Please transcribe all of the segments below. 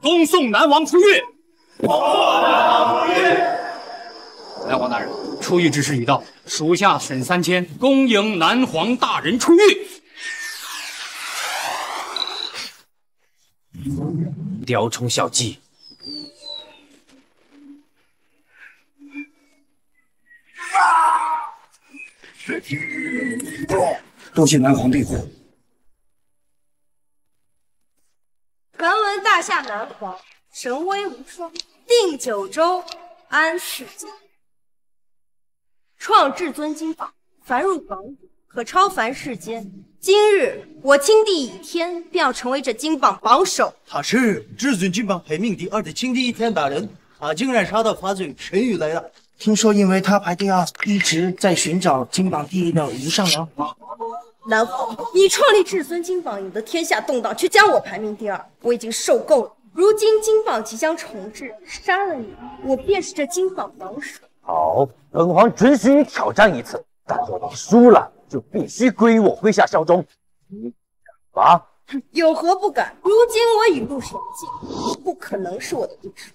恭送南王出狱。南王出狱。南皇大人，出狱之时已到，属下沈三千恭迎南皇大人出狱。雕虫小技，多谢南皇庇护。传闻大夏南皇神威无双，定九州，安世界，创至尊金榜，凡入榜者可超凡世间。今日我青帝倚天，便要成为这金榜榜首。他是至尊金榜排名第二的青帝倚天大人，他竟然杀到罚罪神域来了。听说因为他排第二，一直在寻找金榜第一的无上南皇。南皇，你创立至尊金榜，引得天下动荡，却将我排名第二，我已经受够了。如今金榜即将重置，杀了你，我便是这金榜榜首。好，本皇准许你挑战一次，但若你输了，就必须归于我麾下效忠。你敢吗？有何不敢？如今我已入神境，不可能是我的对手。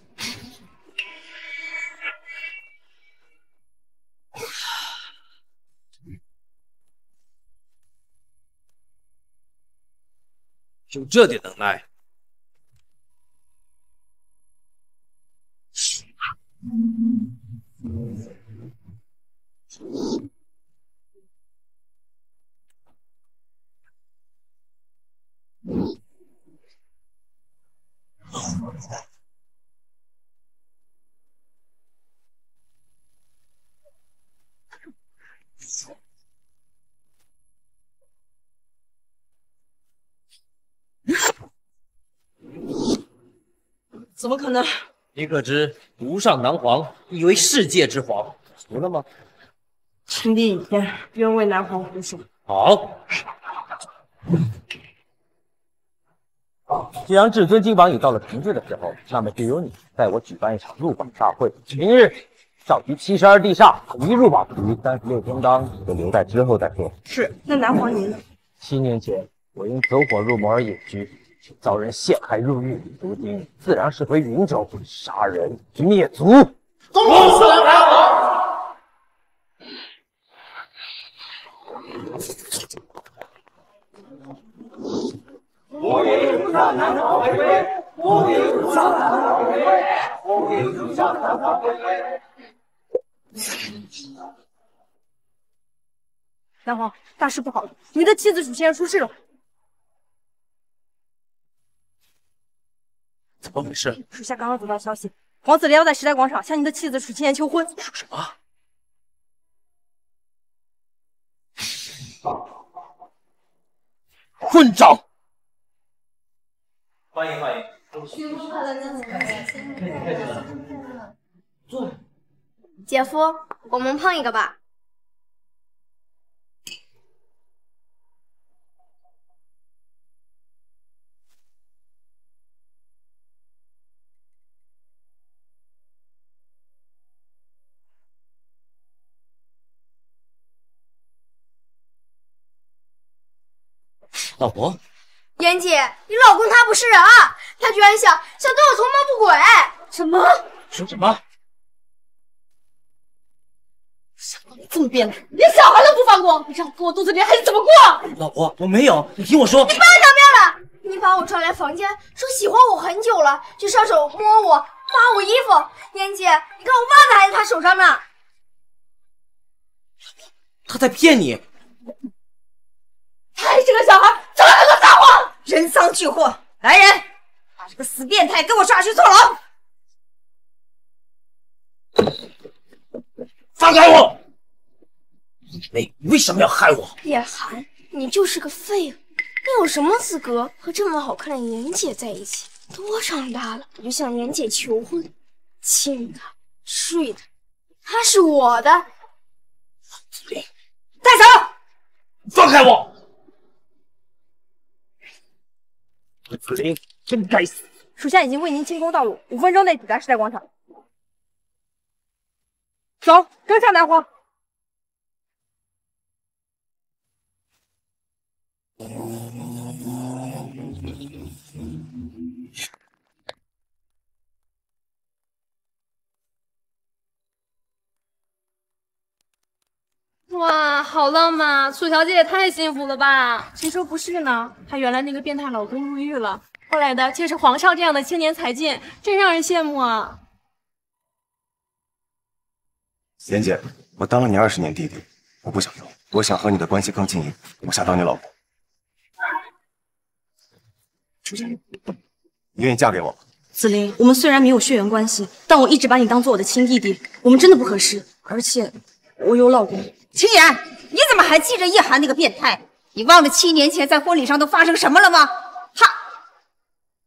就这点能耐，怎么可能？你可知无上南皇以为世界之皇，服了吗？钦帝倚天，愿为南皇护送。好，既然至尊金榜已到了停滞的时候，那么就由你代我举办一场入榜大会。明日召集七十二地煞统一入榜，至于三十六天罡，就留在之后再说。是，那南皇您呢？七年前，我因走火入魔而隐居，却遭人陷害入狱，如今自然是回云州杀人灭族。恭喜南皇！无上南皇无上南皇回归，无上南皇回归。南皇，大事不好了！你的妻子楚仙儿出事了。怎么回事？属下刚刚得到消息，皇子连要在时代广场向你的妻子楚青言求婚。说什么？混账！欢迎欢迎，新婚快乐，新婚快乐。坐。姐夫，我们碰一个吧。老婆，妍姐，你老公他不是人啊！他居然想想对我图谋不轨！什么？说什么？想到你这么变态，连小孩都不放过，你让我跟我肚子里的孩子怎么过？老婆，我没有，你听我说。你不要狡辩了！你把我抓来房间，说喜欢我很久了，就上手摸我，扒我衣服。妍姐，你看我袜子还在他手上呢。他在骗你。他还是个小孩，怎么能够撒谎？人赃俱获，来人，把这个死变态给我抓去坐牢！放开我！你为什么要害我？叶寒，你就是个废物，你有什么资格和这么好看的妍姐在一起？多长大了，我就向妍姐求婚，亲她，睡她，她是我的。带走！放开我！子林，真该死！属下已经为您清空道路，五分钟内抵达时代广场。走，跟上南皇。哇，好浪漫！楚小姐也太幸福了吧？谁说不是呢？她原来那个变态老公入狱了，后来的却是皇上这样的青年才俊，真让人羡慕啊！妍姐，我当了你二十年弟弟，我不想要，我想和你的关系更进一步，我想当你老公。楚小姐，你愿意嫁给我吗？子林，我们虽然没有血缘关系，但我一直把你当做我的亲弟弟，我们真的不合适。而且，我有老公。青言，你怎么还记着叶寒那个变态？你忘了七年前在婚礼上都发生什么了吗？哈！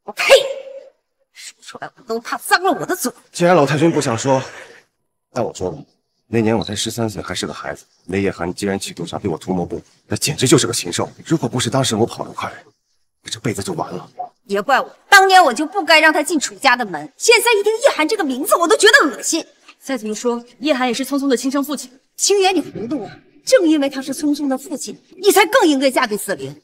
我呸！说出来我都怕脏了我的嘴。既然老太君不想说，那我说吧。那年我才十三岁，还是个孩子。那叶寒既然企图杀对我图谋不轨，那简直就是个禽兽。如果不是当时我跑得快，我这辈子就完了。别怪我，当年我就不该让他进楚家的门。现在一听叶寒这个名字，我都觉得恶心。再怎么说，叶寒也是聪聪的亲生父亲。青言，你糊涂啊！正因为他是聪聪的父亲，你才更应该嫁给子林。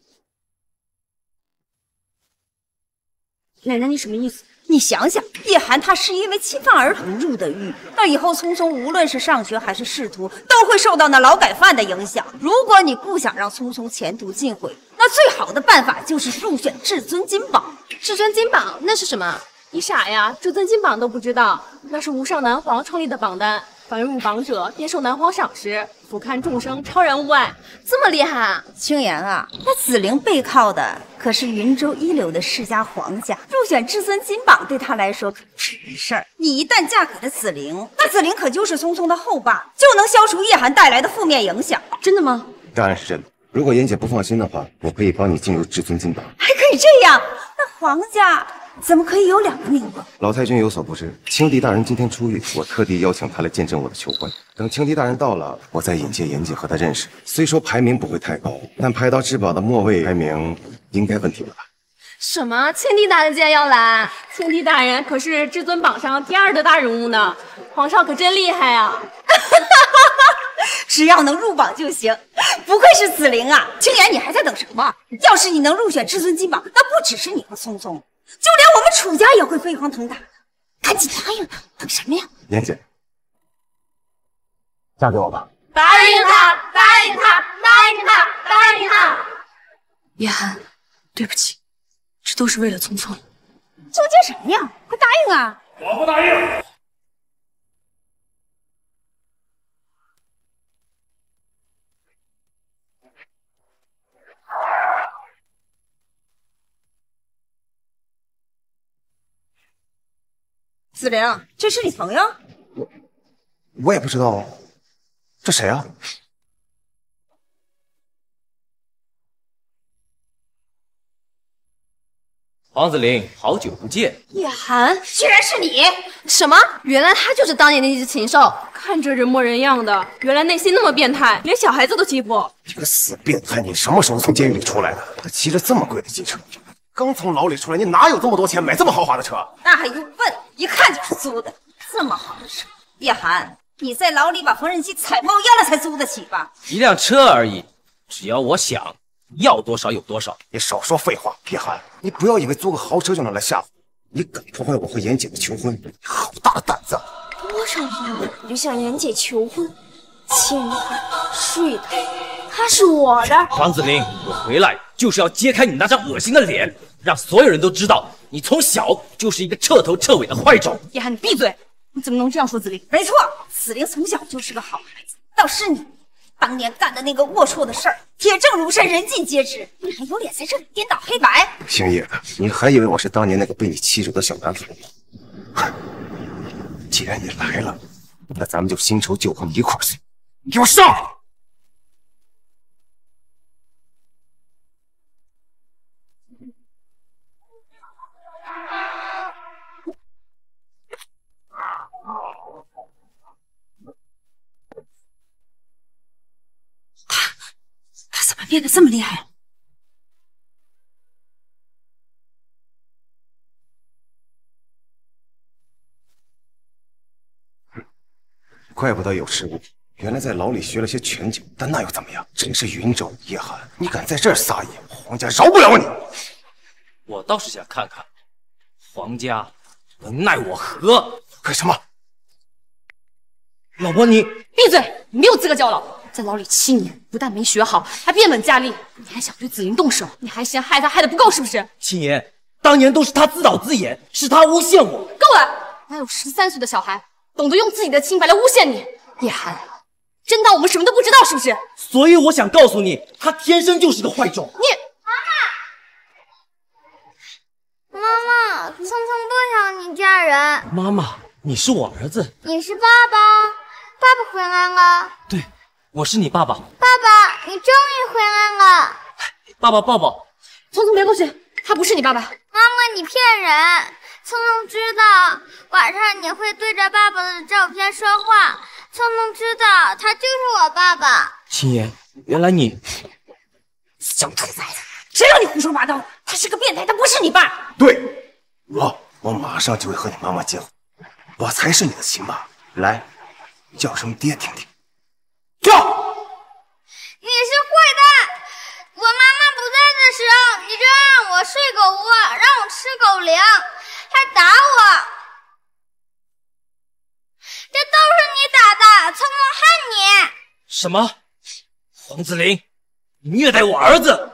奶奶，你什么意思？你想想，叶寒他是因为侵犯儿童入的狱，那以后聪聪无论是上学还是仕途，都会受到那劳改犯的影响。如果你不想让聪聪前途尽毁，那最好的办法就是入选至尊金榜。至尊金榜那是什么？你傻呀？至尊金榜都不知道？那是无上男皇创立的榜单。凡入榜者便受南皇赏识，俯瞰众生，超然物外，这么厉害啊！青言啊，那紫菱背靠的可是云州一流的世家皇家，入选至尊金榜对他来说可不是事儿。你一旦嫁给了紫菱，那紫菱可就是聪聪的后爸，就能消除叶寒带来的负面影响。真的吗？当然是真的。如果妍姐不放心的话，我可以帮你进入至尊金榜。还可以这样？那皇家？怎么可以有两个名额？老太君有所不知，青帝大人今天出狱，我特地邀请他来见证我的求婚。等青帝大人到了，我再引荐严姐和他认识。虽说排名不会太高，但排到至宝的末位排名，应该问题不大。什么？青帝大人竟然要来？青帝大人可是至尊榜上第二的大人物呢，皇上可真厉害啊！只要能入榜就行，不愧是紫菱啊！青言，你还在等什么？要是你能入选至尊金榜，那不只是你和聪聪。就连我们楚家也会飞黄腾达的，赶紧答应他，等什么呀？妍姐，嫁给我吧！答应他，答应他，答应他，答应他！叶寒，对不起，这都是为了聪聪。纠结什么呀？快答应啊！我不答应。子玲，这是你朋友？我我也不知道，这谁啊？黄子玲，好久不见。叶寒，居然是你！什么？原来他就是当年那只禽兽，看着人模人样的，原来内心那么变态，连小孩子都欺负。你个死变态！你什么时候从监狱里出来的？还骑着这么贵的机车？刚从牢里出来，你哪有这么多钱买这么豪华的车？那还用问？一看就是租的。这么好的车，叶寒，你在牢里把缝纫机踩冒烟了才租得起吧？一辆车而已，只要我想要多少有多少。你少说废话，叶寒，你不要以为租个豪车就能来吓唬你！敢破坏我和妍姐的求婚，你好大的胆子！多少年了，我就向妍姐求婚，亲她，睡她，她是我的。黄子玲，我回来就是要揭开你那张恶心的脸，让所有人都知道你从小就是一个彻头彻尾的坏种。叶寒，你闭嘴！你怎么能这样说子玲？没错，子玲从小就是个好孩子，倒是你当年干的那个龌龊的事儿，铁证如山，人尽皆知，你还有脸在这里颠倒黑白？姓叶的，你还以为我是当年那个被你欺辱的小男子吗？既然你来了，那咱们就新仇旧恨一块儿算。给我上！他怎么变得这么厉害？怪不得有失误，原来在牢里学了些拳脚，但那又怎么样？真是云州叶寒，你敢在这儿撒野，黄家饶不了你！我倒是想看看，黄家能奈我何？干什么？老婆，你闭嘴！你没有资格叫老婆。在牢里七年，不但没学好，还变本加厉。你还想对紫菱动手？你还嫌害他害的不够是不是？青言，当年都是他自导自演，是他诬陷我。够了！哪有十三岁的小孩懂得用自己的清白来诬陷你？叶寒，真当我们什么都不知道是不是？所以我想告诉你，他天生就是个坏种。你妈妈，聪聪不想你嫁人。妈妈，你是我儿子。你是爸爸，爸爸回来了。对，我是你爸爸。爸爸，你终于回来了。爸爸抱抱。聪聪别过去，他不是你爸爸。妈妈，你骗人！聪聪知道晚上你会对着爸爸的照片说话。聪聪知道他就是我爸爸。青言，原来你小兔崽子，谁让你胡说八道？他是个变态，他不是你爸。对，我我马上就会和你妈妈结婚，我才是你的亲妈。来，叫声爹听听。叫。你是坏蛋！我妈妈不在的时候，你就让我睡狗窝，让我吃狗粮，还打我。这都是你打的，聪聪恨你。什么？黄子玲，你虐待我儿子！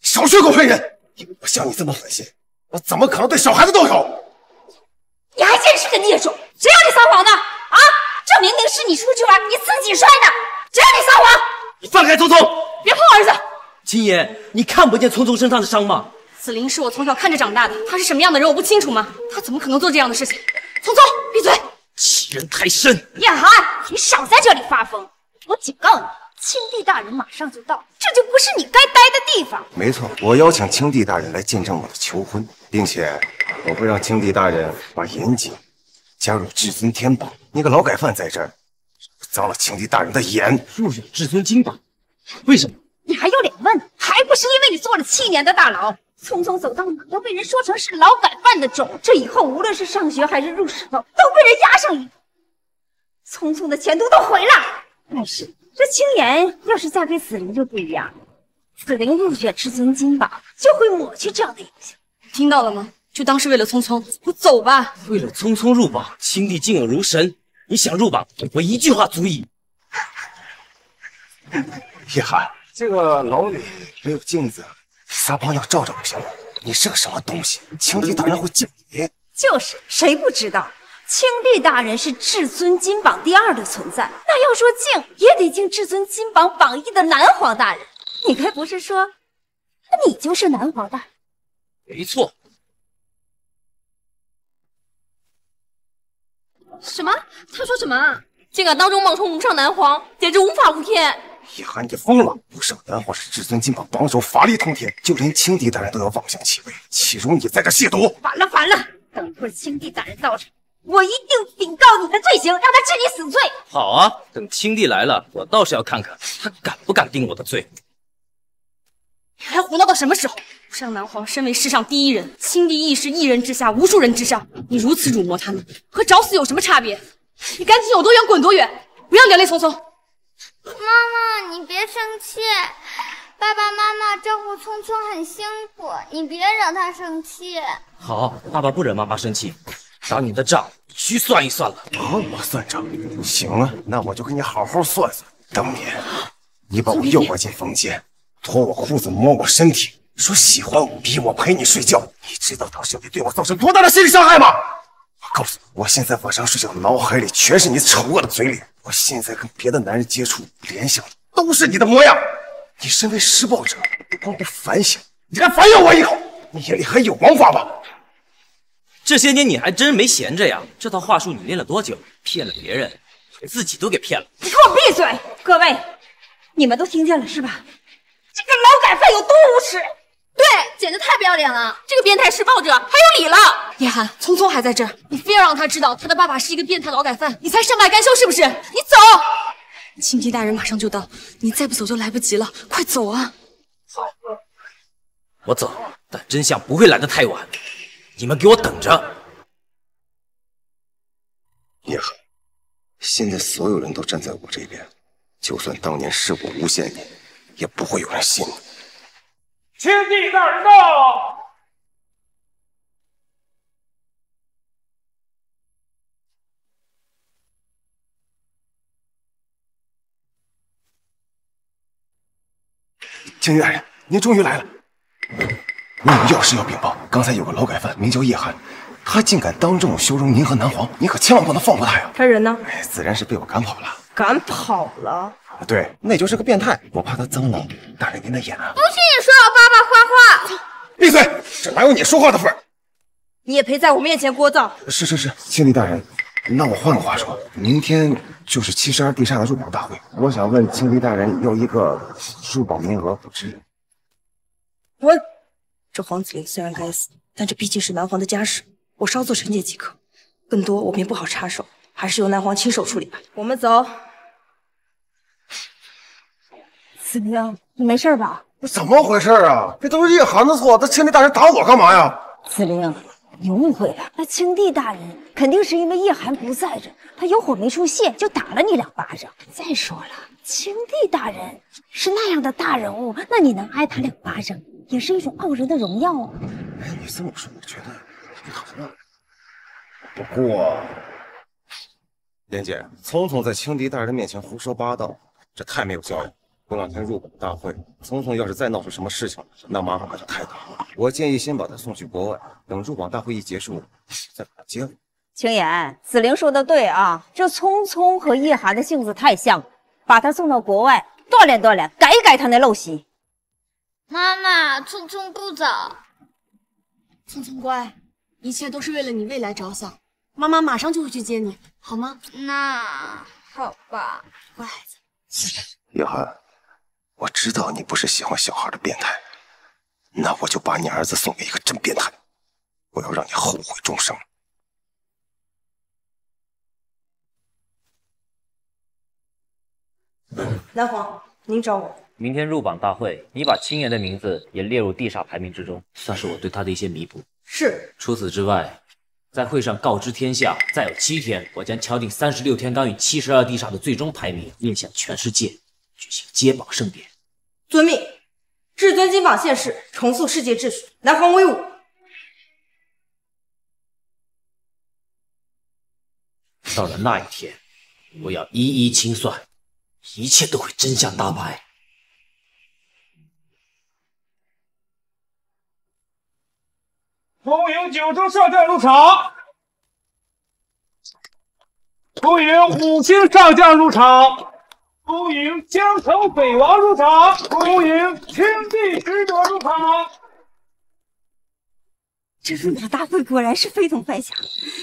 少血口喷人！我像你这么狠心，我怎么可能对小孩子动手？你还真是个孽种！谁让你撒谎的？啊！这明明是你出去玩，你自己摔的，谁让你撒谎？你放开聪聪！别碰儿子！青言，你看不见聪聪身上的伤吗？子林是我从小看着长大的，他是什么样的人我不清楚吗？他怎么可能做这样的事情？聪聪，闭嘴！欺人太甚！叶寒，你少在这里发疯！我警告你，青帝大人马上就到，这就不是你该待的地方。没错，我邀请青帝大人来见证我的求婚，并且我会让青帝大人把严谨加入至尊天宝。你个劳改犯在这儿，脏了青帝大人的眼。入选至尊金榜，为什么？你还有脸问？还不是因为你坐了七年的大牢，匆匆走到哪都被人说成是劳改犯的种。这以后无论是上学还是入仕途，都被人压上一头，匆匆的前途都毁了。但是这青岩要是嫁给紫菱就不一样了，紫菱入选至尊金榜就会抹去这样的影响。听到了吗？就当是为了匆匆，我走吧。为了匆匆入榜，青帝敬我如神。你想入榜，我一句话足矣。叶寒，这个牢里没有镜子，撒泡尿照照不行吗？你是个什么东西？青帝当然会敬你？就是，谁不知道青帝大人是至尊金榜第二的存在？那要说敬，也得敬至尊金榜榜一的南皇大人。你该不是说，你就是南皇大人？没错。什么？他说什么？竟敢当众冒充无上南皇，简直无法无天！叶寒，你疯了！无上南皇是至尊金榜榜首，法力通天，就连青帝大人都要妄想其位，岂容你在这亵渎？反了，反了！等会儿青帝大人到场，我一定禀告你的罪行，让他治你死罪。好啊，等青帝来了，我倒是要看看他敢不敢定我的罪。你还胡闹到什么时候？无上南皇身为世上第一人，青帝亦是一人之下，无数人之上。你如此辱没他们，和找死有什么差别？你赶紧有多远滚多远，不要连累匆匆。妈妈，你别生气，爸爸妈妈照顾聪聪很辛苦，你别惹他生气。好，爸爸不惹妈妈生气，当你的账必须算一算了。哦，我算账，行啊，那我就跟你好好算算。当年你把我诱拐进房间，脱我裤子摸我身体，说喜欢我，逼我陪你睡觉，你知道当时你对我造成多大的心理伤害吗？我告诉你，我现在晚上睡觉，脑海里全是你丑恶的嘴脸。我现在跟别的男人接触，联想的都是你的模样。你身为施暴者，不光不反省，你还反咬我一口，你眼里还有王法吗？这些年你还真没闲着呀！这套话术你练了多久？骗了别人，自己都给骗了。你给我闭嘴！各位，你们都听见了是吧？这个劳改犯有多无耻！对，简直太不要脸了！这个变态施暴者还有理了！叶寒，聪聪还在这儿，你非要让他知道他的爸爸是一个变态劳改犯，你才善罢甘休是不是？你走！青帝大人马上就到，你再不走就来不及了，快走啊！好，我走，但真相不会来得太晚，你们给我等着！叶寒，现在所有人都站在我这边，就算当年是我诬陷你，也不会有人信你。青帝大人到。青帝大人，您终于来了。我有要事要禀报。刚才有个劳改犯，名叫叶寒，他竟敢当众羞辱您和南皇，您可千万不能放过他呀！他人呢？哎，自然是被我赶跑了。赶跑了？对，那就是个变态，我怕他脏了大人您的眼啊！不许你说我爸爸坏话！闭嘴！这哪有你说话的份儿？你也配在我面前聒噪？是是是，青帝大人，那我换个话说，明天就是七十二地煞的入榜大会，我想问青帝大人要一个入榜名额，不知。滚！这黄子玲虽然该死，但这毕竟是南皇的家事，我稍作惩戒即可。更多我便不好插手，还是由南皇亲手处理吧。我们走。子玲，你没事吧？这怎么回事啊？这都是叶寒的错，他青帝大人打我干嘛呀？子玲，你误会了，那青帝大人肯定是因为叶寒不在这，他有火没处泄，就打了你两巴掌。再说了，青帝大人是那样的大人物，那你能挨他两巴掌，也是一种傲人的荣耀啊。哎，你这么说，我觉得好像。不过，莲姐，聪聪在青帝大人面前胡说八道，这太没有教养。过两天入宝大会，聪聪要是再闹出什么事情，那麻烦可就太大了。我建议先把他送去国外，等入宝大会一结束，再把他接回来。青言，子玲说的对啊，这聪聪和叶寒的性子太像了，把他送到国外锻炼锻炼，改一改他那陋习。妈妈，聪聪不走。聪聪乖，一切都是为了你未来着想，妈妈马上就会去接你，好吗？那好吧，乖孩子。叶寒。我知道你不是喜欢小孩的变态，那我就把你儿子送给一个真变态，我要让你后悔终生。南皇，您找我。明天入榜大会，你把青岩的名字也列入地煞排名之中，算是我对他的一些弥补。是。除此之外，在会上告知天下，再有七天，我将敲定三十六天罡与七十二地煞的最终排名，面向全世界。举行揭榜盛典，遵命。至尊金榜现世，重塑世界秩序，南皇威武。到了那一天，我要一一清算，一切都会真相大白。恭迎九州上将入场，恭迎五星上将入场。恭迎江城北王入场，恭迎天地使者入场。这入宝大会果然是非同凡响。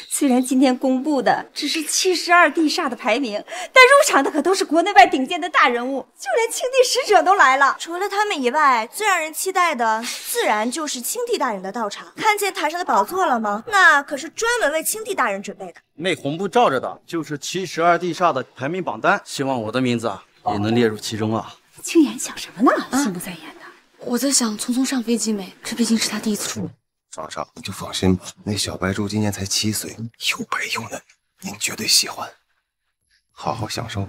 虽然今天公布的只是七十二地煞的排名，但入场的可都是国内外顶尖的大人物，就连青帝使者都来了。除了他们以外，最让人期待的自然就是青帝大人的到场。看见台上的宝座了吗？那可是专门为青帝大人准备的。那红布罩着的就是七十二地煞的排名榜单，希望我的名字啊也能列入其中啊。青岩想什么呢？心不在焉的。我在想，聪聪上飞机没？这毕竟是他第一次出。皇上，你就放心吧，那小白猪今年才七岁，又白又嫩，您绝对喜欢，好好享受。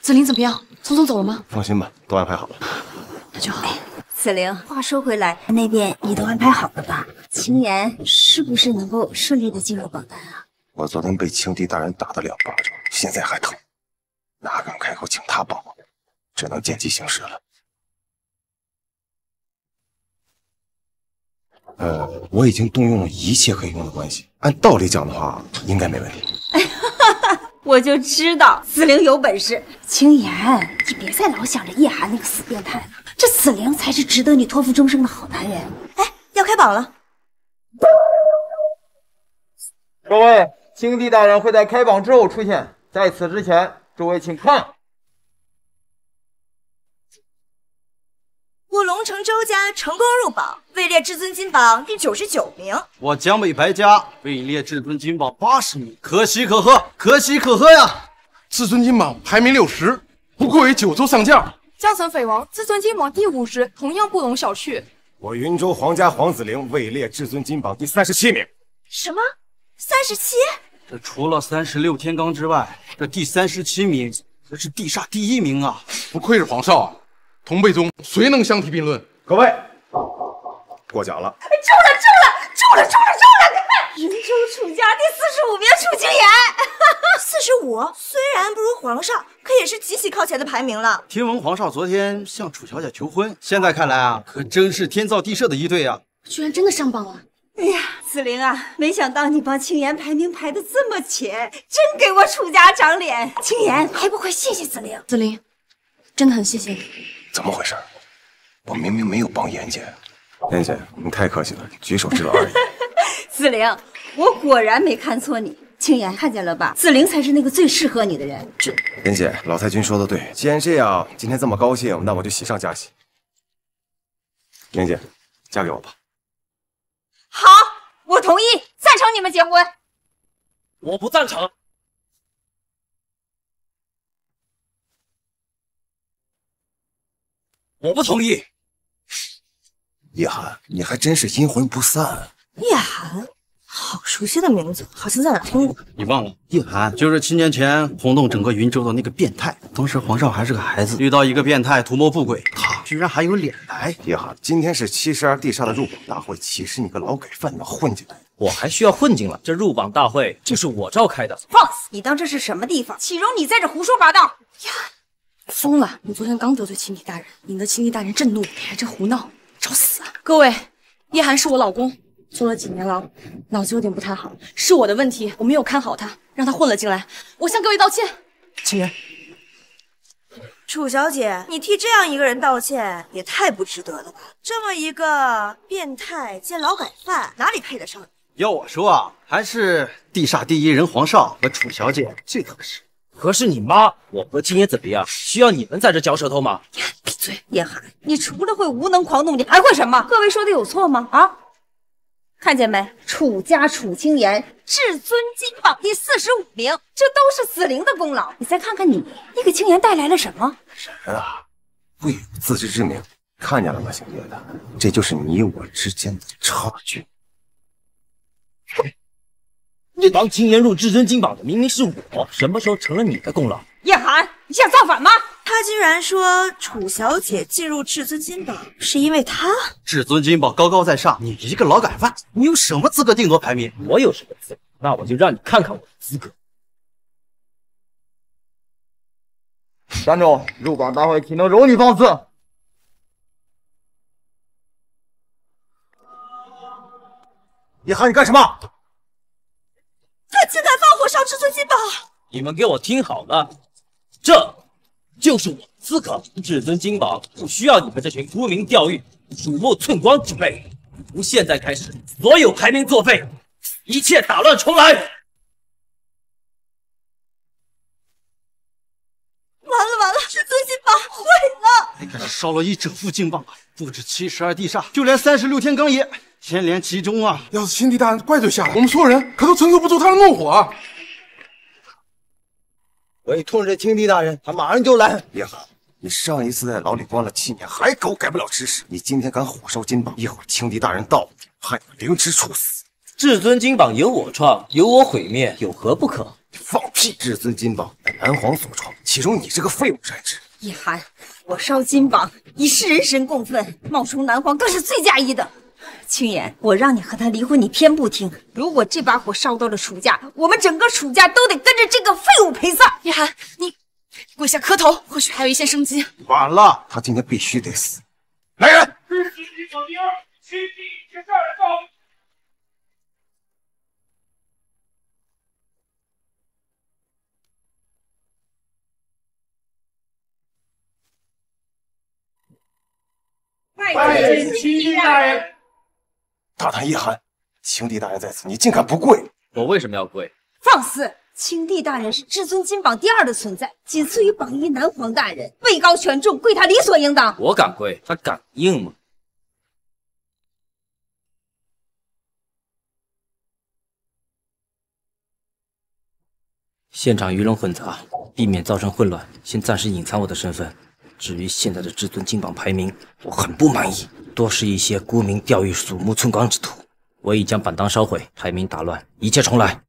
子玲怎么样？聪聪走了吗？放心吧，都安排好了。那就好。子玲，话说回来，那边你都安排好了吧？青岩是不是能够顺利的进入榜单啊？我昨天被青帝大人打了两巴掌，现在还疼，哪敢开口请他帮忙？只能见机行事了。呃，我已经动用了一切可以用的关系，按道理讲的话，应该没问题。我就知道子玲有本事。青言，你别再老想着叶寒那个死变态了，这子玲才是值得你托付终生的好男人。哎，要开榜了！各位，青帝大人会在开榜之后出现，在此之前，诸位请看。我龙城周家成功入榜，位列至尊金榜第九十九名。我江北白家位列至尊金榜八十名，可喜可贺，可喜可贺呀！至尊金榜排名六十，不愧为九州上将。江城匪王至尊金榜第五十，同样不容小觑。我云州皇家皇子陵位列至尊金榜第三十七名。什么？三十七？这除了三十六天罡之外，这第三十七名，这是地煞第一名啊！不愧是皇少啊，同辈中谁能相提并论？各位，过奖了。中了，中了，中了，中了，中了！看，云州楚家第四十五名楚清言，四十五，虽然不如皇上，可也是极其靠前的排名了。听闻皇上昨天向楚小姐求婚，现在看来啊，可真是天造地设的一对啊！居然真的上榜了！哎呀，子玲啊，没想到你帮青言排名排的这么前，真给我楚家长脸。青言，还不快谢谢子玲？子玲，真的很谢谢你。怎么回事？我明明没有帮妍姐。妍姐，你太客气了，举手之劳而已。子玲，我果然没看错你。青言，看见了吧？子玲才是那个最适合你的人。这，妍姐，老太君说的对，既然这样，今天这么高兴，那我就喜上加喜。妍姐，嫁给我吧。好，我同意，赞成你们结婚。我不赞成。我不同意。叶寒，你还真是阴魂不散。叶寒，好熟悉的名字，好像在哪听过。你忘了，叶寒就是七年前轰动整个云州的那个变态。当时皇少还是个孩子，遇到一个变态图谋不轨，他居然还有脸来。叶寒，今天是七十二地煞的入榜大会，岂是你个劳改犯能混进来？我还需要混进来？这入榜大会就是我召开的。放肆！你当这是什么地方？岂容你在这胡说八道？呀，疯了！你昨天刚得罪青帝大人，引得青帝大人震怒，你还这胡闹，找死啊！各位，叶寒是我老公，坐了几年牢，脑子有点不太好，是我的问题，我没有看好他，让他混了进来，我向各位道歉。青言，楚小姐，你替这样一个人道歉也太不值得了吧？这么一个变态兼劳改犯，哪里配得上你？要我说啊，还是地煞第一人皇少和楚小姐最合适。合适你妈！我和青爷怎么样？需要你们在这嚼舌头吗？闭嘴！叶寒，你除了会无能狂怒，你还会什么？各位说的有错吗？啊？看见没？楚家楚青言至尊金榜第四十五名，这都是子玲的功劳。你再看看你，你给青言带来了什么？人啊，贵有自知之明。看见了吗，姓叶的？这就是你我之间的差距。帮青言入至尊金榜的明明是我，什么时候成了你的功劳？叶寒，你想造反吗？他竟然说楚小姐进入至尊金榜是因为他。至尊金榜高高在上，你一个劳改犯，你有什么资格定夺排名？我有什么资格？那我就让你看看我的资格。站住！入榜大会岂能容你放肆？叶寒，你干什么？他竟敢放火烧至尊金宝！你们给我听好了，这就是我的资格。至尊金宝不需要你们这群沽名钓誉、鼠目寸光之辈。从现在开始，所有排名作废，一切打乱重来。烧了一整副金榜啊！不止七十二地煞，就连三十六天罡也牵连其中啊！要是青帝大人怪罪下来，我们所有人可都承受不住他的怒火啊！委托这青帝大人，他马上就来。叶寒，你上一次在牢里关了七年，还狗改不了吃屎，你今天敢火烧金榜，一会儿青帝大人到，判你凌迟处死。至尊金榜由我创，由我毁灭，有何不可？你放屁！至尊金榜乃南皇所创，岂容你这个废物染指？叶寒，火烧金榜，以世人神共愤，冒充南皇更是罪加一等。青言，我让你和他离婚，你偏不听。如果这把火烧到了楚家，我们整个楚家都得跟着这个废物陪葬。叶寒，你跪下磕头，或许还有一线生机。晚了，他今天必须得死。来人！至拜见青帝大人。大胆叶寒，青帝大人在此，你竟敢不跪？我为什么要跪？放肆！青帝大人是至尊金榜第二的存在，仅次于榜一南皇大人，位高权重，跪他理所应当。我敢跪，他敢应吗？现场鱼龙混杂，避免造成混乱，先暂时隐藏我的身份。至于现在的至尊金榜排名，我很不满意。多是一些沽名钓誉、鼠目寸光之徒。我已将板当烧毁，排名打乱，一切重来。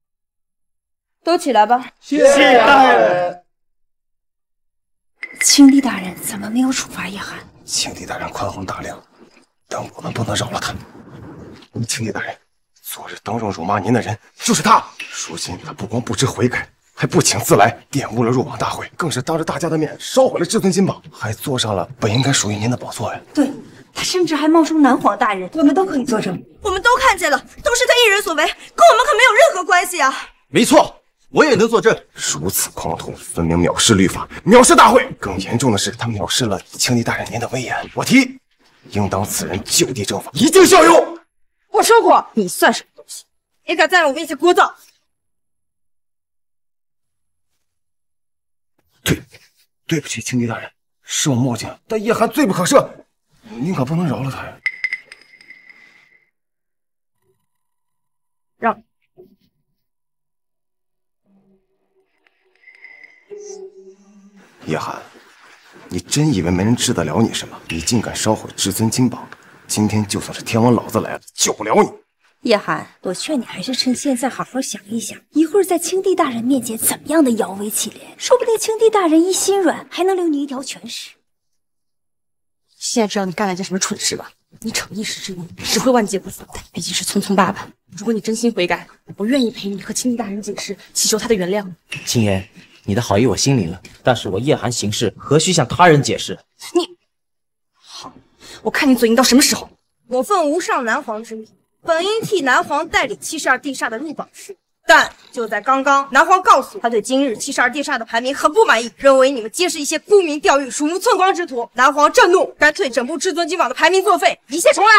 都起来吧。谢谢大人。青帝大人怎么没有处罚叶寒？青帝大人宽宏大量，但我们不能饶了他。青帝大人，昨日当众辱骂您的人就是他。如今他不光不知悔改，还不请自来，玷污了入榜大会，更是当着大家的面烧毁了至尊金榜，还坐上了本应该属于您的宝座呀！对他甚至还冒充南皇大人，我们都可以作证。我们都看见了，都是他一人所为，跟我们可没有任何关系啊！没错，我也能作证。如此狂徒，分明藐视律法，藐视大会。更严重的是，他藐视了青帝大人您的威严。我提，应当此人就地正法，以儆效尤。我说过，你算什么东西？也敢在我面前聒噪？对不起，青帝大人，是我墨迹，但叶寒罪不可赦，您可不能饶了他呀！让。叶寒，你真以为没人治得了你是吗？你竟敢烧毁至尊金榜，今天就算是天王老子来了，救不了你。叶寒，我劝你还是趁现在好好想一想，一会儿在青帝大人面前怎么样的摇尾乞怜，说不定青帝大人一心软，还能留你一条全尸。现在知道你干了件什么蠢事吧？你逞一时之勇，只会万劫不复。毕竟是聪聪爸爸，如果你真心悔改，我愿意陪你和青帝大人解释，祈求他的原谅。青言，你的好意我心领了，但是我叶寒行事何须向他人解释？你好，我看你嘴硬到什么时候？我奉无上南皇之命。本应替南皇代理七十二地煞的入榜事，但就在刚刚，南皇告诉他对今日七十二地煞的排名很不满意，认为你们皆是一些沽名钓誉、鼠目寸光之徒。南皇震怒，干脆整部至尊金榜的排名作废，一切重来。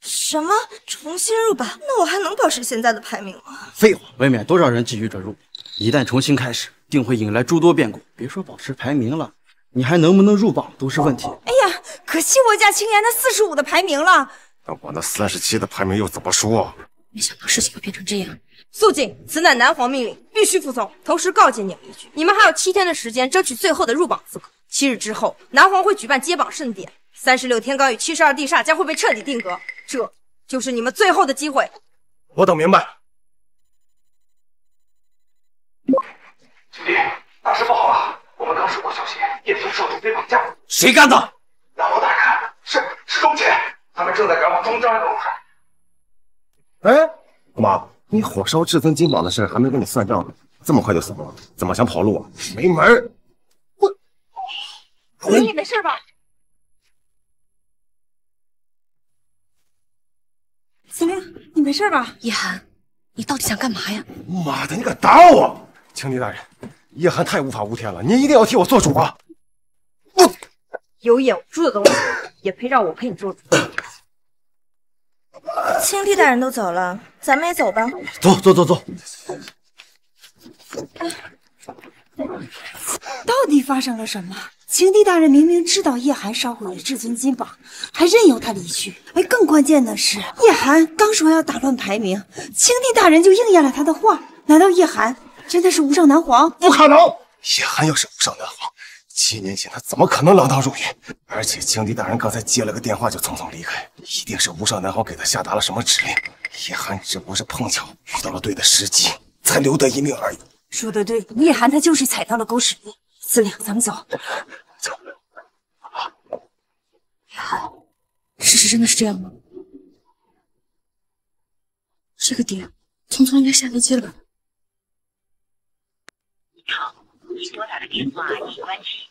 什么？重新入榜？那我还能保持现在的排名吗？废话，未免多少人觊觎着入，一旦重新开始，定会引来诸多变故。别说保持排名了。你还能不能入榜都是问题。哎呀，可惜我家青岩那四十五的排名了。那我那三十七的排名又怎么说？没想到事情会变成这样。肃静，此乃南皇命令，必须服从。同时告诫你们一句，你们还有七天的时间争取最后的入榜资格。七日之后，南皇会举办揭榜盛典，三十六天罡与七十二地煞将会被彻底定格，这就是你们最后的机会。我等明白。兄弟，大事不好了！我们刚收到消息，叶天少主被绑架。谁干的？南皇大人，是是钟姐，他们正在赶往中章的路上。哎，妈，你火烧至尊金榜的事还没跟你算账呢，这么快就怂了？怎么想跑路啊？没门！我，你没事吧？司令，你没事吧？叶寒，你到底想干嘛呀？妈的，你敢打我！青帝大人。叶寒太无法无天了，您一定要替我做主啊！有眼无珠的东西，也配让我陪你做主？青帝大人都走了，咱们也走吧。走走走走。到底发生了什么？青帝大人明明知道叶寒烧毁了至尊金榜，还任由他离去。哎，更关键的是，叶寒刚说要打乱排名，青帝大人就应验了他的话。难道叶寒？真的是无上男皇？不可能！叶寒要是无上男皇，七年前他怎么可能锒铛入狱？而且青帝大人刚才接了个电话就匆匆离开，一定是无上南皇给他下达了什么指令。叶寒只不过是碰巧遇到了对的时机，才留得一命而已。说的对，叶寒他就是踩到了狗屎运。司令，咱们走。走。叶寒，事实真的是这样吗？这个点，匆匆应该下飞机了吧？好，您拨打的电话已关机。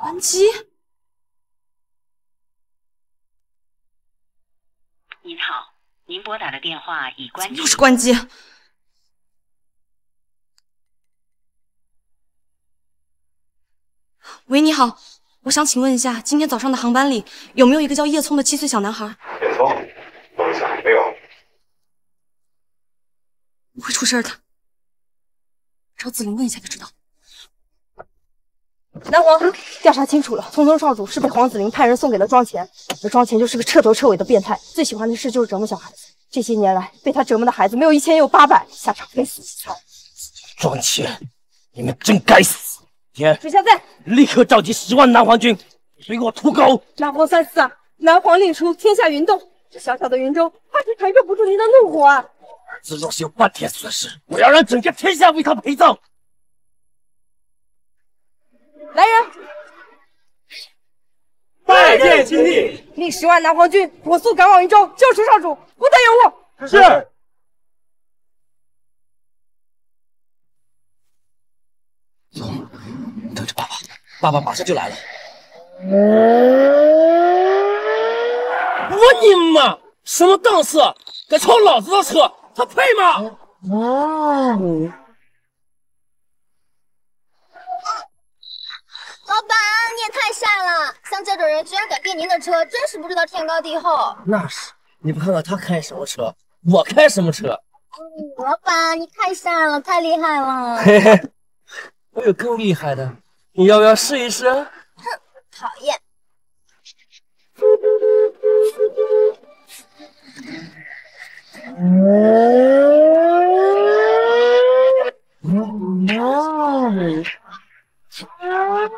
关机？您好，您拨打的电话已关机。又是关机。喂，你好，我想请问一下，今天早上的航班里有没有一个叫叶聪的七岁小男孩？叶聪，不好意思，没有。不会出事的，找子林问一下就知道。南皇，调查清楚了，匆匆少主是被黄子玲派人送给了庄前，而庄前就是个彻头彻尾的变态，最喜欢的事就是折磨小孩子。这些年来，被他折磨的孩子没有一千也有八百，下场非死即残。庄前，你们真该死！天，水下在，立刻召集十万南皇军，随我屠狗！南皇三思啊！南皇令出，天下云动。这小小的云州，怕是承受不住您的怒火啊！儿子若是有半点损失，我要让整个天下为他陪葬！来人，拜见亲帝！命十万南皇军火速赶往云州，救出少主，不得有误！是。走，等着爸爸，爸爸马上就来了。我你妈！什么档次？敢超老子的车，他配吗你也像这种人居然敢变您的车，真是不知道天高地厚。那是，你不看看他开什么车，我开什么车？老板，你太善了，太厉害了！嘿嘿，我有更厉害的，你要不要试一试？哼，讨厌。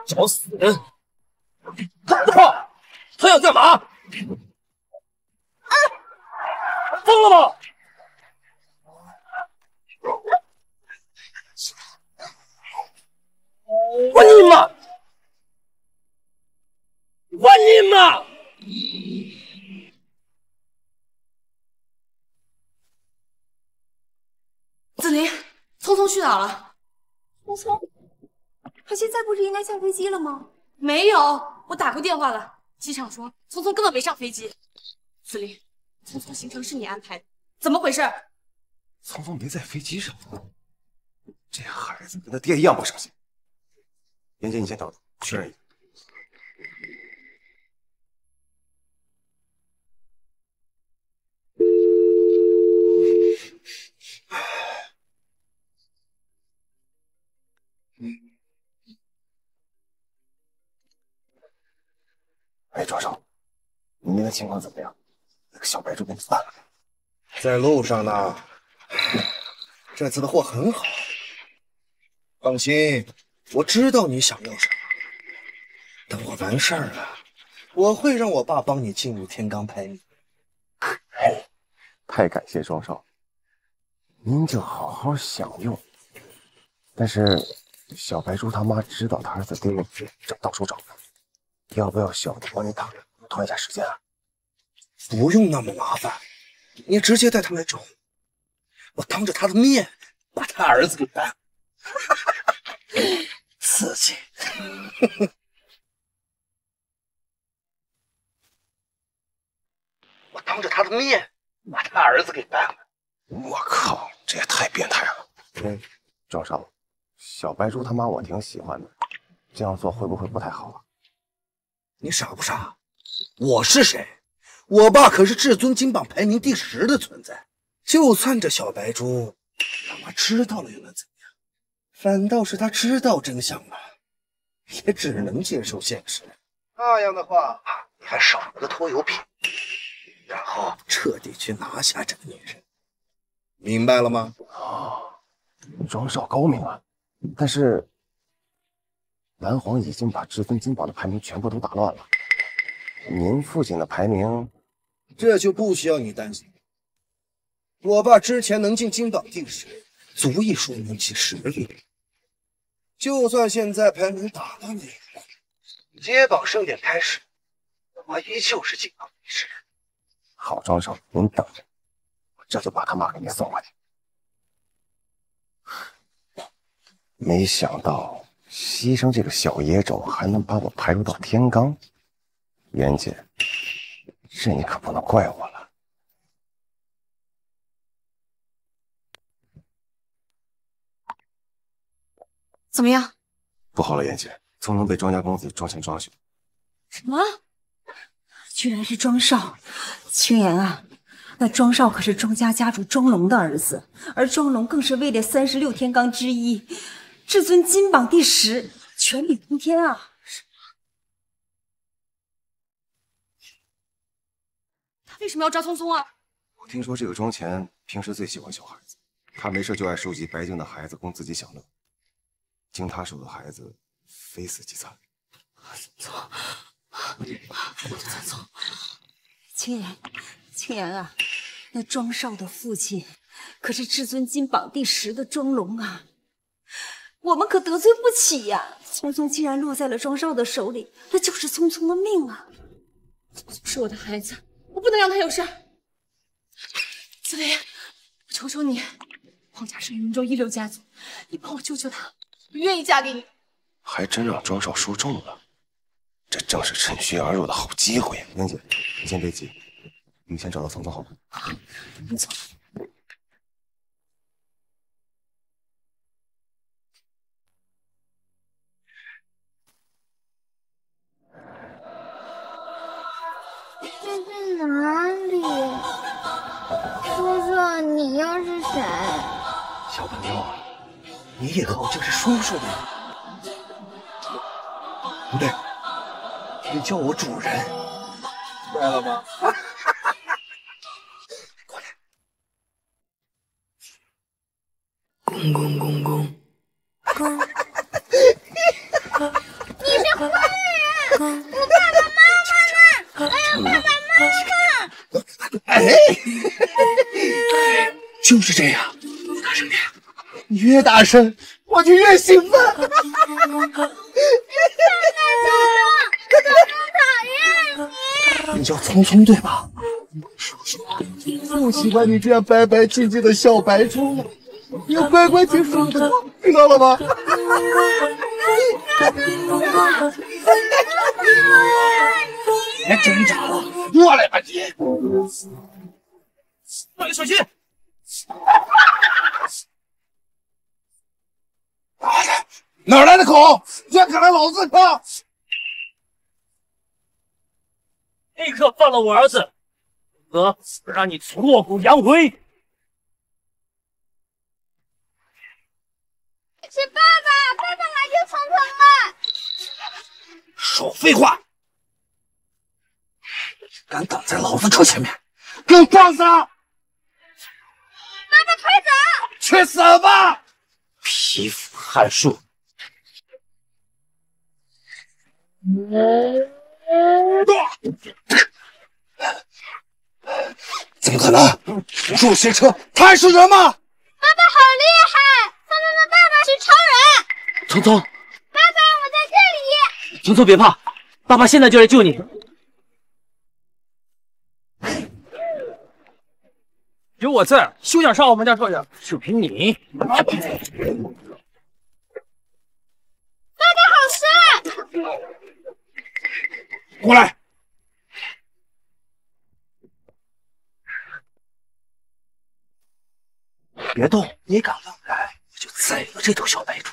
找死人！他他要干嘛？疯了吗？我你妈！我你妈！子林，聪聪去哪了？聪聪，他现在不是应该下飞机了吗？没有，我打过电话了，机场说聪聪根本没上飞机。子林，聪聪行程是你安排的，怎么回事？聪聪没在飞机上，这孩子跟他爹一样不省心。妍姐，你先等等，确认一下。哎，庄少，你那边情况怎么样？那个小白猪给你办了没？在路上呢。这次的货很好，放心，我知道你想要什么。等我完事儿了，我会让我爸帮你进入天罡排名。太感谢庄少，您就好好享用。但是小白猪他妈知道他儿子丢了，正到处找呢。要不要小的帮你挡着，拖一下时间啊？不用那么麻烦，你直接带他来找我，我当着他的面把他儿子给办了，刺激。我当着他的面把他儿子给办了，我靠，这也太变态了！嗯，庄少，小白猪他妈我挺喜欢的，这样做会不会不太好啊？你傻不傻？我是谁？我爸可是至尊金榜排名第十的存在。就算这小白猪他妈知道了又能怎样？反倒是他知道真相了，也只能接受现实。那样的话，你还少了个拖油瓶，然后彻底去拿下这个女人，明白了吗？哦，庄少高明啊！但是蓝皇已经把至尊金榜的排名全部都打乱了，您父亲的排名，这就不需要你担心。我爸之前能进金榜第十，足以说明其实力。就算现在排名打乱了，接榜盛典开始，我依旧是金榜第十。好，庄少，您等着，我这就把他妈给您送过去。没想到牺牲这个小野种，还能把我排入到天罡。袁姐，这你可不能怪我了。怎么样？不好了，严姐，聪聪被庄家公子装成庄兄。什么？居然是庄少！青言啊，那庄少可是庄家家主庄龙的儿子，而庄龙更是位列三十六天罡之一，至尊金榜第十，权力通天啊！他为什么要抓聪聪啊？我听说这个庄前平时最喜欢小孩子，他没事就爱收集白净的孩子供自己享乐，经他手的孩子非死即残。聪聪，聪聪。青言，青言啊，那庄少的父亲可是至尊金榜第十的庄龙啊，我们可得罪不起呀。聪聪既然落在了庄少的手里，那就是聪聪的命啊。聪聪是我的孩子，我不能让他有事。紫薇，我求求你，黄家是云州一流家族，你帮我救救他，我愿意嫁给你。还真让庄少说中了，这正是趁虚而入的好机会。英姐，你先别急，我们先找到聪聪好吗？好你走。哪里？叔叔，你又是谁？小朋友，你以后就是叔叔的。不对，你叫我主人，明白了吗？过来。公公。公。你是坏人！我爸爸妈妈呢？哎呀，爸爸妈妈！哎，就是这样，大声点，你越大声，我就越兴奋。爸爸讨厌你！你叫聪聪对吧？叔叔就喜欢你这样白白净净的小白猪，你要乖乖听叔叔的话，知道了吗？别挣扎了，过来吧你！少爷小心！妈的，哪来的狗？居然敢来老子家！立刻放了我儿子，否则让你挫骨扬灰！是爸爸，爸爸来救聪聪了！少废话！敢挡在老子车前面，给我撞死！爸爸快走！去死吧！匹夫撼树！怎么可能？不是我先车，他还是人吗？爸爸好厉害！聪聪的爸爸是超人！聪聪，爸爸，我在这里。聪聪别怕，爸爸现在就来救你。有我在，休想上我们家少爷！就凭你，爸爸好帅！过来！别动！你敢乱来，我就宰了这头小白猪！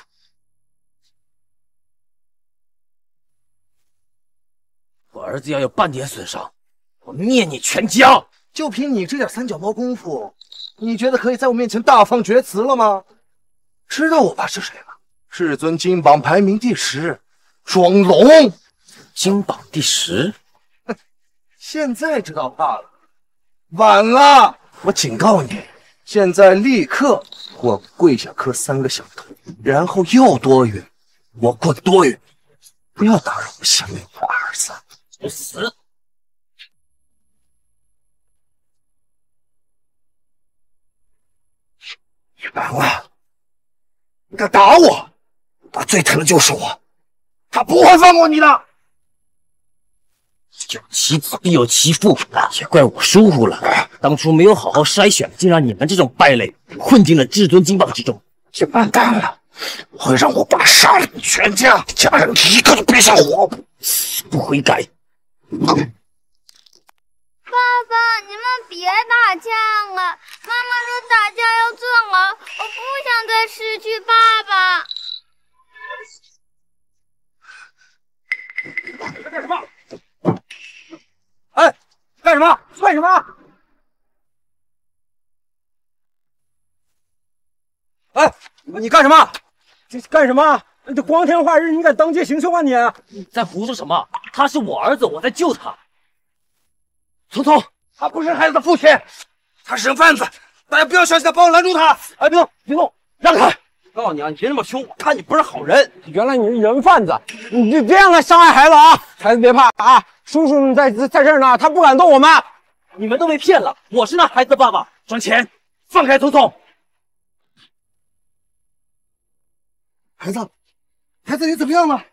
我儿子要有半点损伤，我灭你全家！就凭你这点三脚猫功夫，你觉得可以在我面前大放厥词了吗？知道我爸是谁吗？至尊金榜排名第十，装龙。金榜第十？现在知道怕了，晚了！我警告你，现在立刻给我跪下磕三个响头，然后要多远，我滚多远，不要打扰我想念我的儿子。去死！你完了！你敢打我，打最疼的就是我，他不会放过你的。有其子必有其父，也怪我疏忽了，当初没有好好筛选，竟让你们这种败类混进了至尊金榜之中。这完蛋了！我会让我爸杀了你全家，家人一个都别想活，死不悔改！爸爸爸，你们别打架了！妈妈说打架要坐牢，我不想再失去爸爸。干什么？哎，干什么？干什么？哎，你干什么？这干什么？这光天化日，你敢当街行凶啊你？你在胡说什么？他是我儿子，我在救他。聪聪，他不是孩子的父亲，他是人贩子，大家不要相信他，帮我拦住他！哎，别动，别动，让开！告诉你啊，你别那么凶，我看你不是好人。原来你是人贩子，你别别让他伤害孩子啊！孩子别怕啊，叔叔在在这儿呢，他不敢动我们。你们都被骗了，我是那孩子的爸爸，转钱，放开聪聪。孩子，孩子你怎么样了？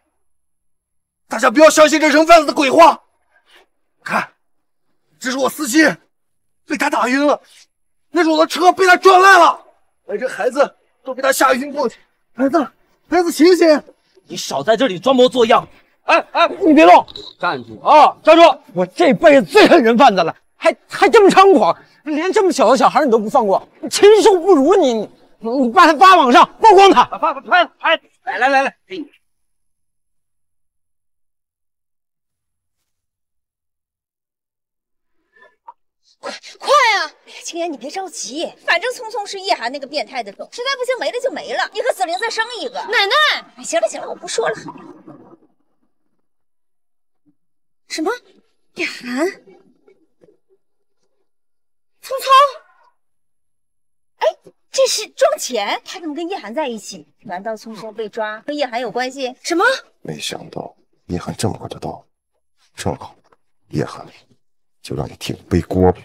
大家不要相信这人贩子的鬼话。看，这是我司机，被他打晕了。那是我的车被他撞烂了。哎，这孩子都被他吓晕过去。孩子，孩子醒醒！你少在这里装模作样。哎哎，你别动，站住啊！站住！我这辈子最恨人贩子了，还还这么猖狂，连这么小的小孩你都不放过，禽兽不如你！你你把他发网上曝光他！发发拍拍！来来来来，给你。快快啊！哎呀，青言，你别着急，反正聪聪是叶寒那个变态的种，实在不行没了就没了。你和紫菱再生一个。奶奶，哎，行了行了，我不说了。什么？叶寒？聪聪？哎，这是庄钱，他怎么跟叶寒在一起？难道聪聪被抓和叶寒有关系？什么？没想到叶寒这么快就到了，正好，叶寒，就让你替我背锅吧。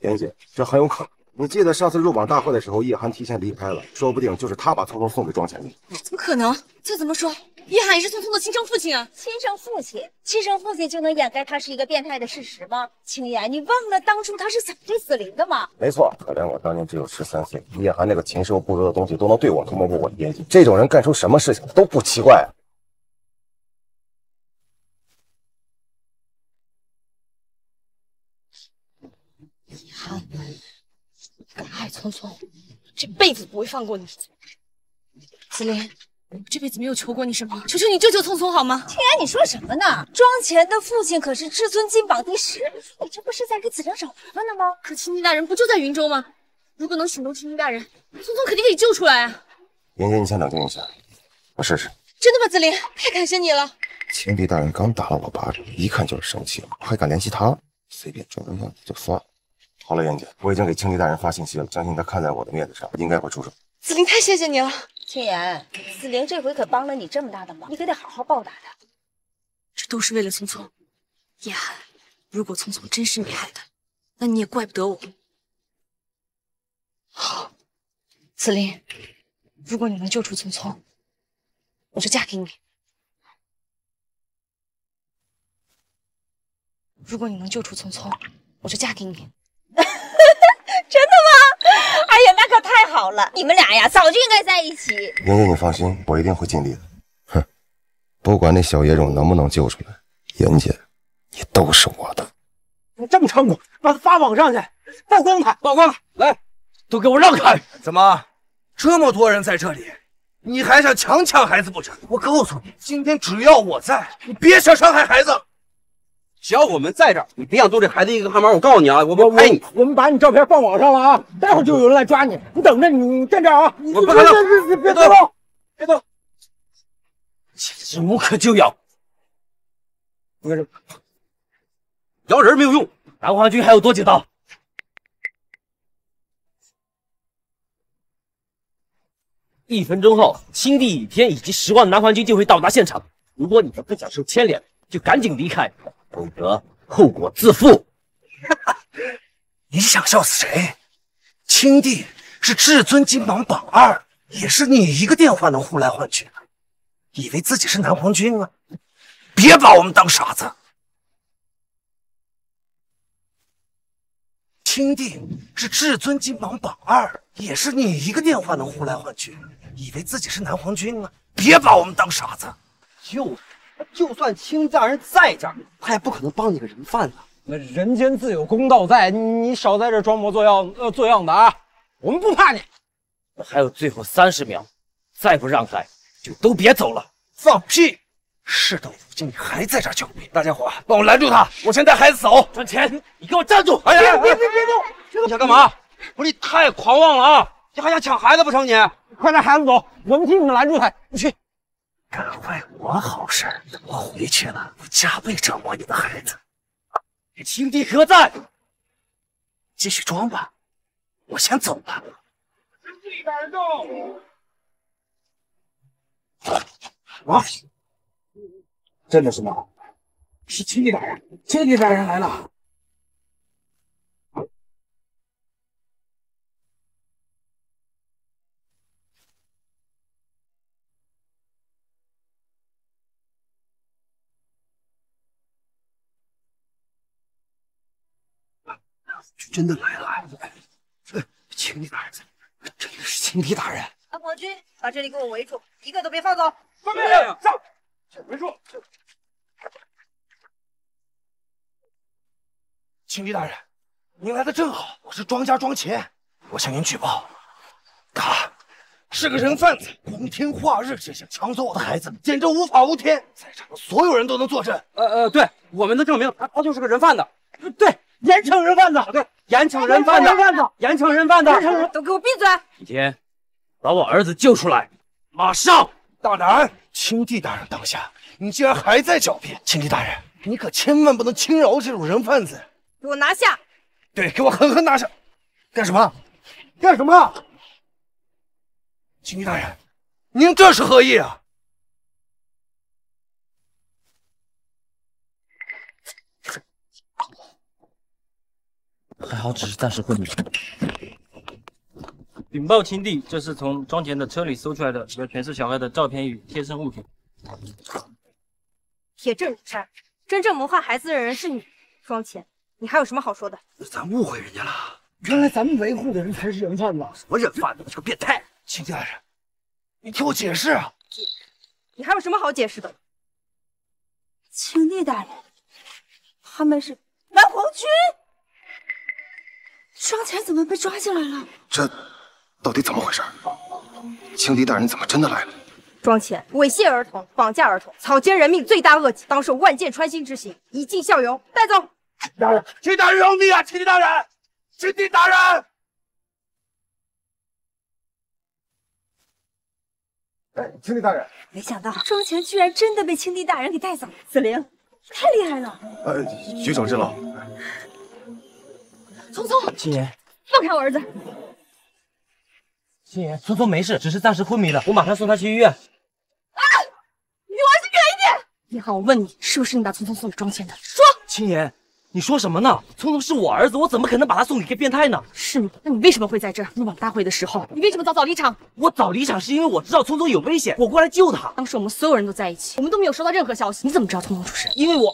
妍姐，这很有可能。你记得上次入榜大会的时候，叶寒提前离开了，说不定就是他把聪聪送给庄前的。怎么可能？这怎么说？叶寒也是聪聪的亲生父亲啊！亲生父亲，亲生父亲就能掩盖他是一个变态的事实吗？青言，你忘了当初他是怎么对紫菱的吗？没错，可怜我当年只有十三岁，叶寒那个禽兽不如的东西都能对我图谋不轨，妍姐，这种人干出什么事情都不奇怪啊。叶寒，敢害聪聪，这辈子不会放过你。紫菱，我这辈子没有求过你什么，求求你救救聪聪好吗？青言，你说什么呢？庄前的父亲可是至尊金榜第十，你这不是在给子菱找麻烦呢吗？可青帝大人不就在云州吗？如果能请动青帝大人，聪聪肯定可以救出来啊！妍姐，你先冷静一下，我试试。真的吗？紫菱，太感谢你了。青帝大人刚打了我巴掌，一看就是生气了，我还敢联系他？随便装个样子就算了。好了，严姐，我已经给青帝大人发信息了，相信他看在我的面子上，应该会出手。紫菱，太谢谢你了。青言，紫菱这回可帮了你这么大的忙，你可得好好报答他。这都是为了聪聪。叶寒，如果聪聪真是你害的，那你也怪不得我。好，紫菱，如果你能救出聪聪，我就嫁给你。如果你能救出聪聪，我就嫁给你。真的吗？哎呀，那可太好了！你们俩呀，早就应该在一起。妍姐，你放心，我一定会尽力的。哼，不管那小野种能不能救出来，妍姐，你都是我的。你这么猖狂，把他发网上去，曝光他，曝光他！来，都给我让开！怎么，这么多人在这里，你还想强抢孩子不成？我告诉你，今天只要我在，你别想伤害孩子。只要我们在这儿，你别想动这孩子一个汗毛！我告诉你啊，我们拍你，我们把你照片放网上了啊！待会儿就有人来抓你，你等着，你你站这儿啊！我不能，别别别动，别动！简直无可救药。你看这，摇人没有用，南华军还有多几刀？一分钟后，青帝倚天以及十万南环军就会到达现场。如果你们不想受牵连，就赶紧离开，否则后果自负。哈哈你想笑死谁？青帝是至尊金榜榜二，也是你一个电话能呼来唤去，以为自己是南皇军啊？别把我们当傻子。青帝是至尊金榜榜二，也是你一个电话能呼来唤去，以为自己是南皇军啊？别把我们当傻子。就是。就算青大人在这儿，他也不可能帮你个人贩子。那人间自有公道在，你少在这装模作样呃做样子啊！我们不怕你。还有最后三十秒，再不让开，就都别走了。放屁！事到如今，你还在这狡辩！大家伙，帮我拦住他！我先带孩子走。赚钱，你给我站住！哎呀，别别别动！你想干嘛？不是你太狂妄了啊！你还想抢孩子不成？你快带孩子走，我们替你们拦住他。你去。敢坏我好事，我回去了，我加倍折磨你的孩子。青帝何在？继续装吧，我先走了。地大人到。啊！真的是吗？是青帝大人，青帝大人来了。真的来了！哎，青帝大人，真的是青帝大人！安皇军，把这里给我围住，一个都别放走！遵命令，上！围住！青帝大人，您来的正好，我是庄家庄钱，我向您举报，他是个人贩子，光天化日之下抢走我的孩子，简直无法无天，在场的所有人都能作证。呃呃，对，我们能证明他他就是个人贩子，对，严惩人贩子，对，严惩人贩子，严惩人贩子，严惩人，都给我闭嘴！今天，把我儿子救出来，马上！大胆！青帝大人当下，你竟然还在狡辩！青帝大人，你可千万不能轻饶这种人贩子！给我拿下！对，给我狠狠拿下！干什么？干什么？青帝大人，您这是何意啊？还好只是暂时昏迷。禀报青帝，这是从庄前的车里搜出来的，有全是小孩的照片与贴身物品。铁证如山，真正谋害孩子的人是你，庄前，你还有什么好说的？咱误会人家了，原来咱们维护的人才是人贩子。什么人贩子？你个变态！青帝大人，你听我解释啊！解释？你还有什么好解释的？青帝大人，他们是南皇军，庄前怎么被抓进来了？这。到底怎么回事？青帝大人怎么真的来了？庄前猥亵儿童、绑架儿童、草菅人命，罪大恶极，当受万箭穿心之刑，以儆效尤。带走。大人，青帝大人饶命啊！青帝大人，青帝大人。哎，青帝大人，没想到庄前居然真的被青帝大人给带走了。子陵，太厉害了。呃，举手之劳。聪聪，青言，放开我儿子。青言，聪聪没事，只是暂时昏迷了，我马上送他去医院。啊！离我儿子远一点！你好，我问你，是不是你把聪聪送给庄倩的？说。青言，你说什么呢？聪聪是我儿子，我怎么可能把他送给一个变态呢？是吗，那你为什么会在这儿？入网大会的时候，你为什么早早离场？我早离场是因为我知道聪聪有危险，我过来救他。当时我们所有人都在一起，我们都没有收到任何消息。你怎么知道聪聪出事？因为我……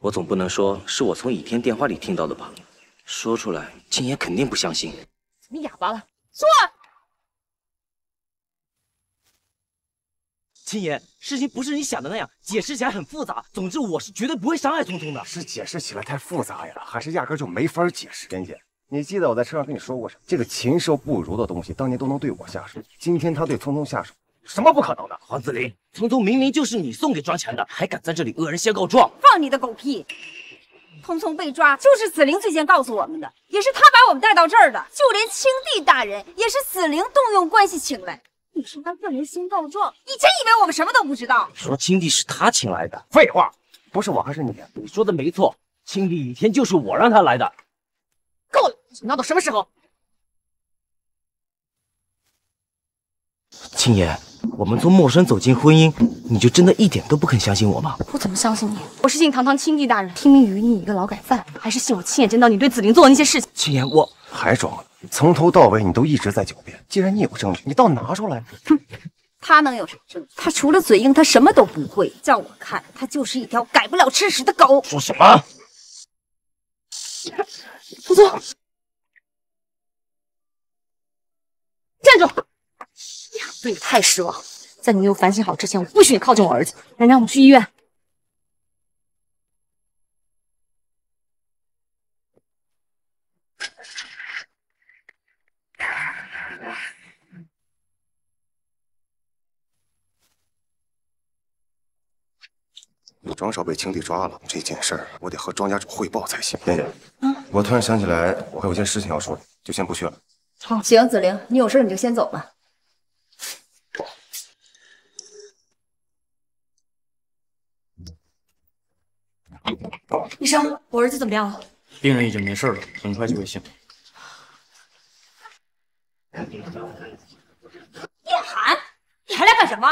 我总不能说是我从倚天电话里听到的吧？说出来，青爷肯定不相信。怎么哑巴了？说。青爷，事情不是你想的那样，解释起来很复杂。总之，我是绝对不会伤害聪聪的。是解释起来太复杂呀，还是压根就没法解释？妍姐，你记得我在车上跟你说过什么？这个禽兽不如的东西，当年都能对我下手，今天他对聪聪下手，什么不可能的？黄子林，聪聪明明就是你送给庄钱的，还敢在这里恶人先告状？放你的狗屁！聪聪被抓就是紫菱最先告诉我们的，也是他把我们带到这儿的。就连青帝大人也是子玲动用关系请来。你说他个人先告状，你真以为我们什么都不知道？说青帝是他请来的，废话，不是我还是你？你说的没错，青帝倚天就是我让他来的。够了，闹到什么时候？青爷，我们从陌生走进婚姻，你就真的一点都不肯相信我吗？我怎么相信你？我是信堂堂青帝大人听命于你一个劳改犯，还是信我亲眼见到你对紫菱做的那些事情？青爷，我还装。从头到尾你都一直在狡辩，既然你有证据，你倒拿出来。哼，他能有什么证据？他除了嘴硬，他什么都不会。叫我看，他就是一条改不了吃屎的狗。说什么？聪聪，站住！呀，对你太失望。在你没有反省好之前，我不许你靠近我儿子。来，让我们去医院。庄少被青帝抓了，这件事儿我得和庄家主汇报才行。妍妍，嗯，我突然想起来，我还有件事情要说，就先不去了。好，行，子玲，你有事你就先走吧。医生，我儿子怎么样了？病人已经没事了，很快就会醒。叶寒，你还来干什么？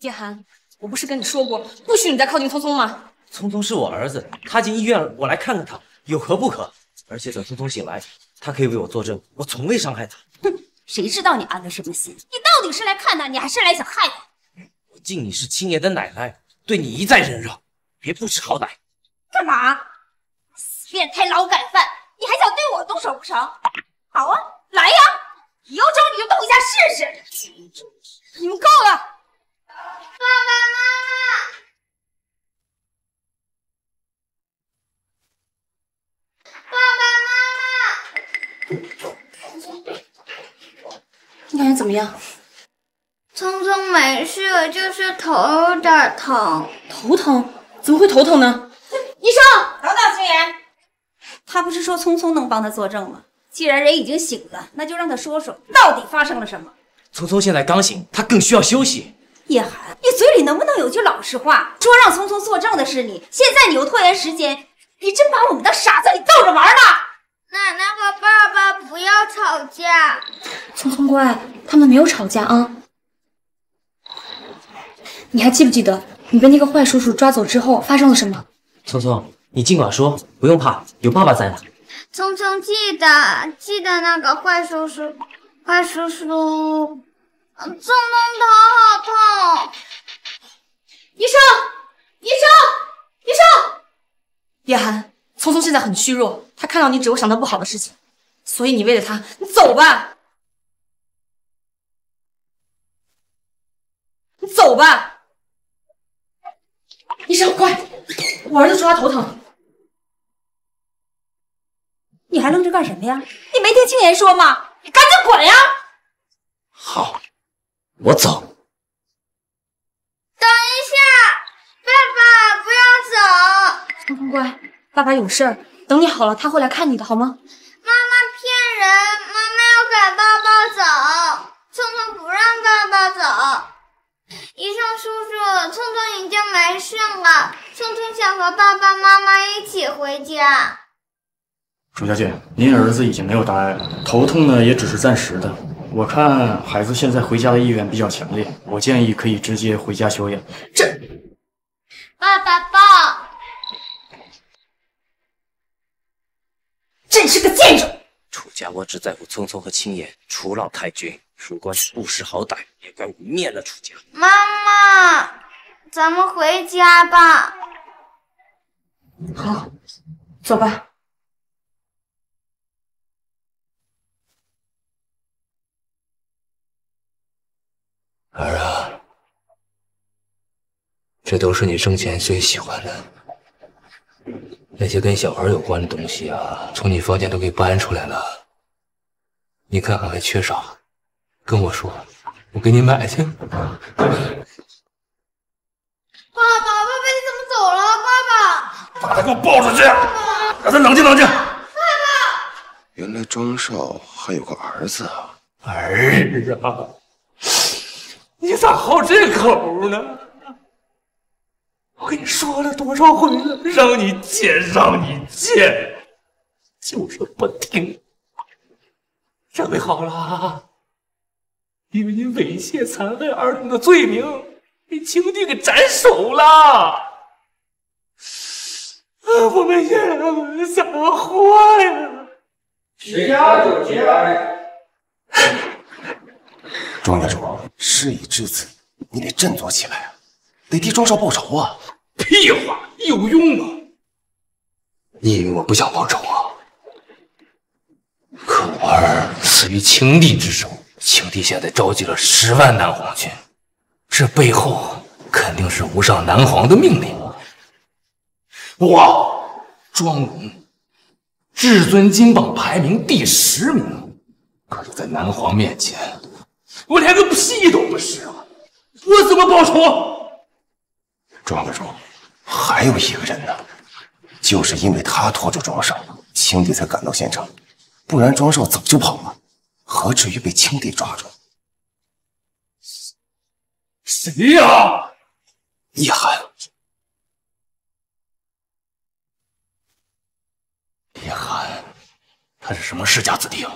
叶寒，我不是跟你说过不许你再靠近聪聪吗？聪聪是我儿子，他进医院了，我来看看他。有何不可？而且等聪聪醒来，他可以为我作证，我从未伤害他。哼，谁知道你安的什么心？你到底是来看他，你还是来想害他？我敬你是亲爷的奶奶，对你一再忍让，别不识好歹。干嘛？死变态劳改犯，你还想对我动手不成？好啊，来呀！有种你就动一下试试！你们够了！爸爸妈妈，爸爸妈妈，你感觉怎么样？聪聪没事，就是头有点疼。头疼？怎么会头疼呢？医生，等等，青言，他不是说聪聪能帮他作证吗？既然人已经醒了，那就让他说说到底发生了什么。聪聪现在刚醒，他更需要休息。叶寒，你嘴里能不能有句老实话？说让聪聪作证的是你，现在你又拖延时间，你真把我们当傻子里逗着玩呢？奶奶和爸爸不要吵架。聪聪乖，他们没有吵架啊。你还记不记得你被那个坏叔叔抓走之后发生了什么？聪聪，你尽管说，不用怕，有爸爸在呢。聪聪记得，记得那个坏叔叔，坏叔叔，聪聪头好痛。医生，医生，医生！叶寒，聪聪现在很虚弱，他看到你只会想到不好的事情，所以你为了他，你走吧，你走吧。医生，快！我儿子说他头疼。你还愣着干什么呀？你没听青言说吗？你赶紧滚呀！好，我走。等一下，爸爸不要走。聪聪乖，爸爸有事儿，等你好了他会来看你的，好吗？妈妈骗人，妈妈要赶爸爸走，聪聪不让爸爸走。医生叔叔，聪聪已经没事了，聪聪想和爸爸妈妈一起回家。楚小姐，您儿子已经没有大碍了，头痛呢也只是暂时的。我看孩子现在回家的意愿比较强烈，我建议可以直接回家休养。这爸爸抱。真是个贱种！楚家我只在乎聪聪和青岩，楚老太君，如果你不识好歹，也该污蔑了楚家。妈妈，咱们回家吧。好，走吧。儿啊，这都是你生前最喜欢的，那些跟小孩有关的东西啊，从你房间都给搬出来了。你看看还缺啥？跟我说，我给你买去。爸爸，爸爸你怎么走了？爸爸，把他给我抱出去，让他冷静冷静。爸爸原来庄少还有个儿子啊！儿啊，你咋好这口呢？我跟你说了多少回了，让你见让你见，就是不听。这回好了，因为你猥亵残害儿童的罪名被青帝给斩首了。我们爷俩咋活呀？十家九节哀。庄家主，事已至此，你得振作起来啊，得替庄少报仇啊！屁话，有用吗？你以为我不想报仇啊？可我儿死于青帝之手，青帝现在召集了十万南皇军，这背后肯定是无上南皇的命令。我庄龙，至尊金榜排名第十名，可是，在南皇面前，我连个屁都不是啊！我怎么报仇？庄家主，还有一个人呢，就是因为他拖住庄少，青帝才赶到现场，不然庄少早就跑了，何至于被青帝抓住？谁呀？叶寒。叶寒，他是什么世家子弟啊？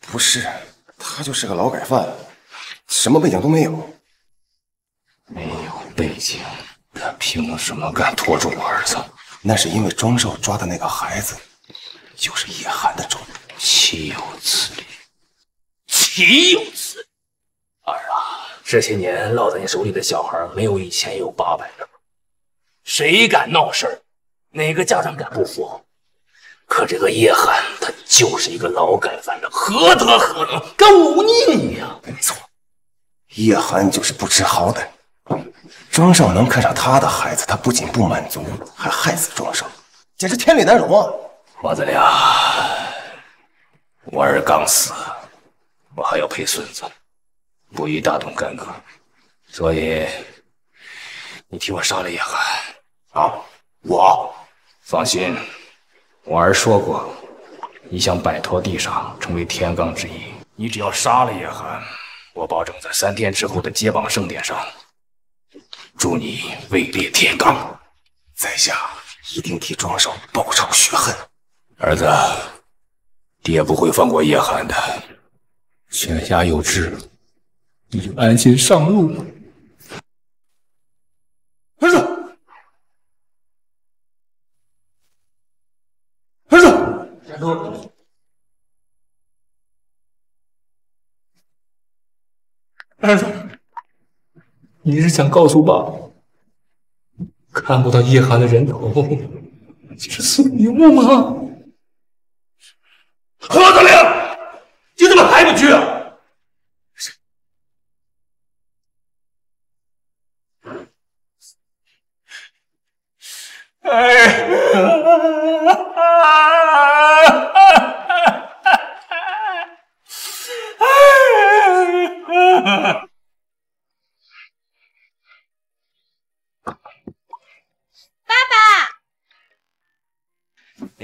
不是，他就是个劳改犯，什么背景都没有。背景，他凭什么敢拖住我儿子？那是因为庄寿抓的那个孩子，就是叶寒的种。岂有此理！岂有此理！儿啊，这些年落在你手里的小孩，没有以前有八百个。谁敢闹事儿？哪个家长敢不服？可这个叶寒，他就是一个劳改犯的，何德何能，敢忤逆你呀？没错，叶寒就是不知好歹。庄少能看上他的孩子，他不仅不满足，还害死庄少，简直天理难容啊！王子良，我儿刚死，我还要陪孙子，不宜大动干戈，所以你替我杀了叶寒。啊，我放心，我儿说过，你想摆脱地煞，成为天罡之一，你只要杀了叶寒，我保证在三天之后的接榜盛典上，祝你位列天罡。在下一定替庄少报仇雪恨。儿子，爹不会放过叶寒的。泉下有知，你就安心上路吧。儿子，儿子，站住！儿子，你是想告诉爸，看不到叶寒的人头是死瞑目吗？何德良，你怎么还不去啊？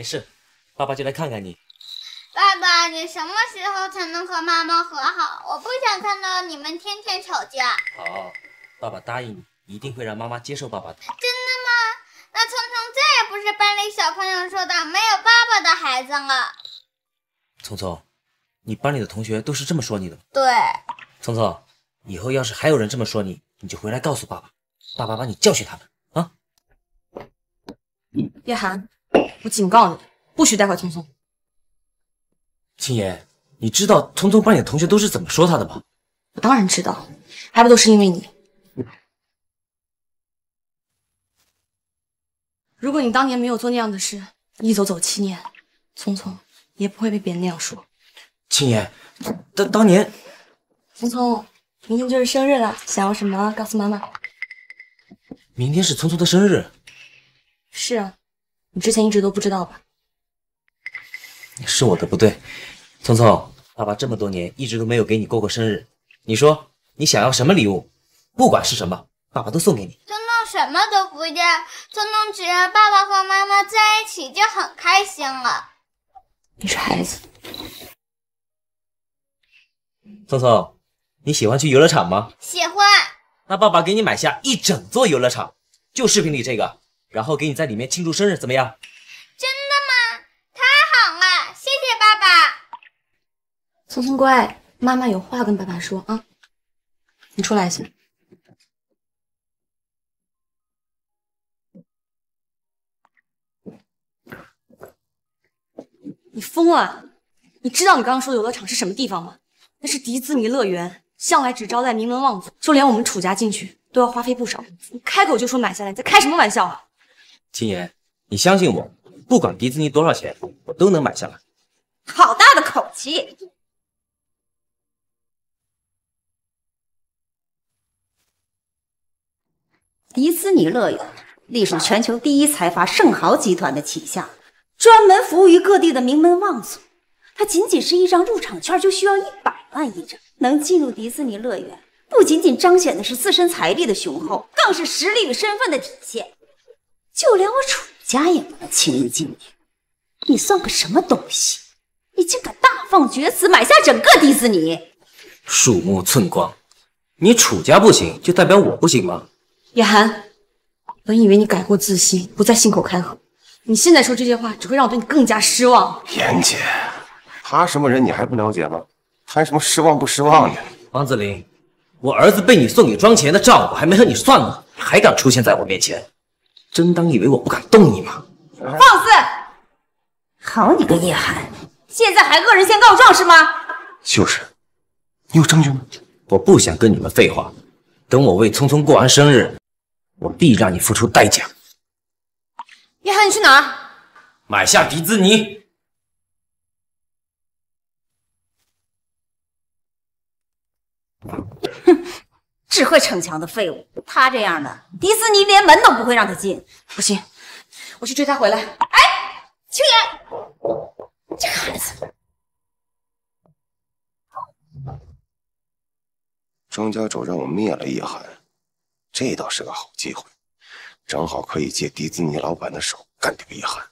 事，爸爸就来看看你。爸爸，你什么时候才能和妈妈和好？我不想看到你们天天吵架。好，爸爸答应你，一定会让妈妈接受爸爸的。真的吗？那聪聪再也不是班里小朋友说的没有爸爸的孩子了。聪聪，你班里的同学都是这么说你的吗？对，聪聪，以后要是还有人这么说你，你就回来告诉爸爸，爸爸帮你教训他们啊。叶寒，我警告你，不许带坏聪聪。青言，你知道聪聪班里的同学都是怎么说他的吗？我当然知道，还不都是因为你。如果你当年没有做那样的事，一走走七年，聪聪也不会被别人那样说。青言，当当年，聪聪，明天就是生日了，想要什么告诉妈妈。明天是聪聪的生日。是啊，你之前一直都不知道吧？是我的不对，聪聪，爸爸这么多年一直都没有给你过过生日。你说你想要什么礼物，不管是什么，爸爸都送给你。聪聪什么都不要，聪聪只要爸爸和妈妈在一起就很开心了。你是孩子。聪聪，你喜欢去游乐场吗？喜欢。那爸爸给你买下一整座游乐场，就视频里这个，然后给你在里面庆祝生日，怎么样？真的吗？太好了，谢谢爸爸。聪聪乖，妈妈有话跟爸爸说啊，你出来一下。你疯了？你知道你刚刚说的游乐场是什么地方吗？那是迪斯尼乐园，向来只招待名门望族，就连我们楚家进去都要花费不少。你开口就说买下来，你在开什么玩笑啊？青言，你相信我，不管迪士尼多少钱，我都能买下来。好大的口气！迪士尼乐园隶属全球第一财阀盛豪集团的旗下，专门服务于各地的名门望族。它仅仅是一张入场券就需要一百万一张，能进入迪士尼乐园，不仅仅彰显的是自身财力的雄厚，更是实力与身份的体现。就连我楚家也不能轻易进去。你算个什么东西？你竟敢大放厥词，买下整个迪士尼！鼠目寸光，你楚家不行，就代表我不行吗？叶寒，本以为你改过自新，不再信口开河，你现在说这些话，只会让我对你更加失望。妍姐，他什么人你还不了解吗？谈什么失望不失望的？王子林，我儿子被你送给庄前的账，我还没和你算呢，你还敢出现在我面前，真当以为我不敢动你吗？放肆！好你个叶寒，现在还恶人先告状是吗？就是，你有证据吗？我不想跟你们废话，等我为聪聪过完生日，我必让你付出代价。叶寒，你去哪儿？买下迪兹尼。只会逞强的废物，他这样的，迪士尼连门都不会让他进。不行，我去追他回来。哎，青岩，这个孩子，庄家主让我灭了叶寒，这倒是个好机会，正好可以借迪斯尼老板的手干掉叶寒。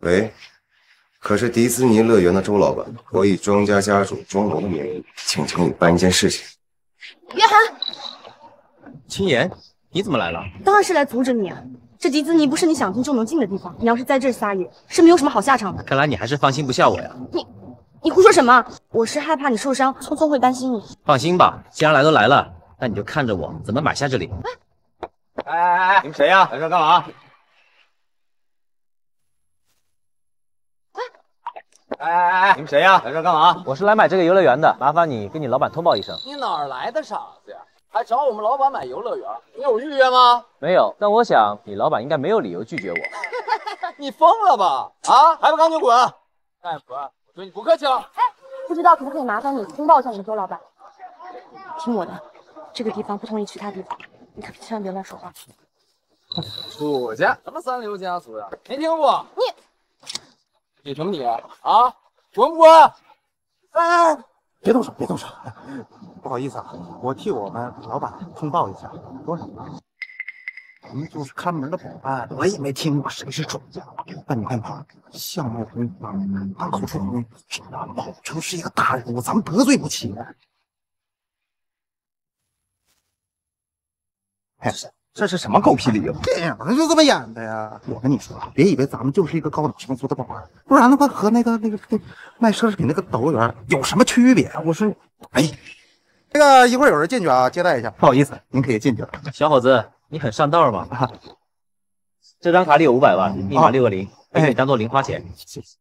喂，可是迪士尼乐园的周老板，我以庄家家主庄龙的名义，请求你办一件事情。约翰，青岩，你怎么来了？当然是来阻止你啊！这迪斯尼不是你想进就能进的地方，你要是在这撒野，是没有什么好下场的。看来你还是放心不下我呀。你，你胡说什么？我是害怕你受伤，聪聪会担心你。放心吧，既然来都来了，那你就看着我怎么买下这里。哎哎哎，你们谁呀？来这干嘛？哎哎哎，你们谁呀？来这干嘛？我是来买这个游乐园的，麻烦你跟你老板通报一声。你哪儿来的傻子呀？还找我们老板买游乐园？你有预约吗？没有，但我想你老板应该没有理由拒绝我。你疯了吧？啊，还不赶紧滚！大夫，我对你不客气了。哎，不知道可不可以麻烦你通报一下你的周老板？听我的，这个地方不同于其他地方，你可千万别乱说话。楚家什么三流家族呀？没听过。你，你什么你啊？滚不滚？哎，别动手，别动手。不好意思啊，我替我们老板通报一下，多少？我们就是看门的保安，我也没听过谁是庄家。但你看他相貌红光，大口出红，那保证是一个大人物，咱们得罪不起。哎，这是什么狗屁理由？电影就这么演的呀！我跟你说，别以为咱们就是一个高档成熟的保安，不然的话和那个那个那卖奢侈品那个导购员有什么区别？我说，哎，这个一会儿有人进去啊，接待一下。不好意思，您可以进去了。小伙子，你很上道嘛？这张卡里有五百万，密码六个零，给你当做零花钱。谢谢。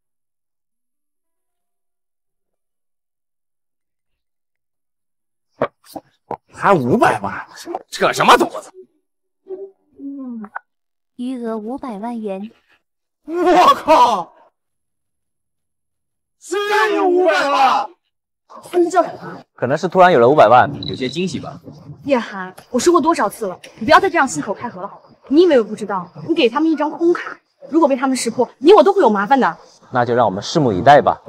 还五百万，扯什么犊子？嗯，余额五百万元。我靠！真有五百万！你这可能是突然有了五百万，有些惊喜吧。叶寒，我说过多少次了，你不要再这样信口开河了，好吗？你以为我不知道？你给他们一张空卡，如果被他们识破，你我都会有麻烦的。那就让我们拭目以待吧。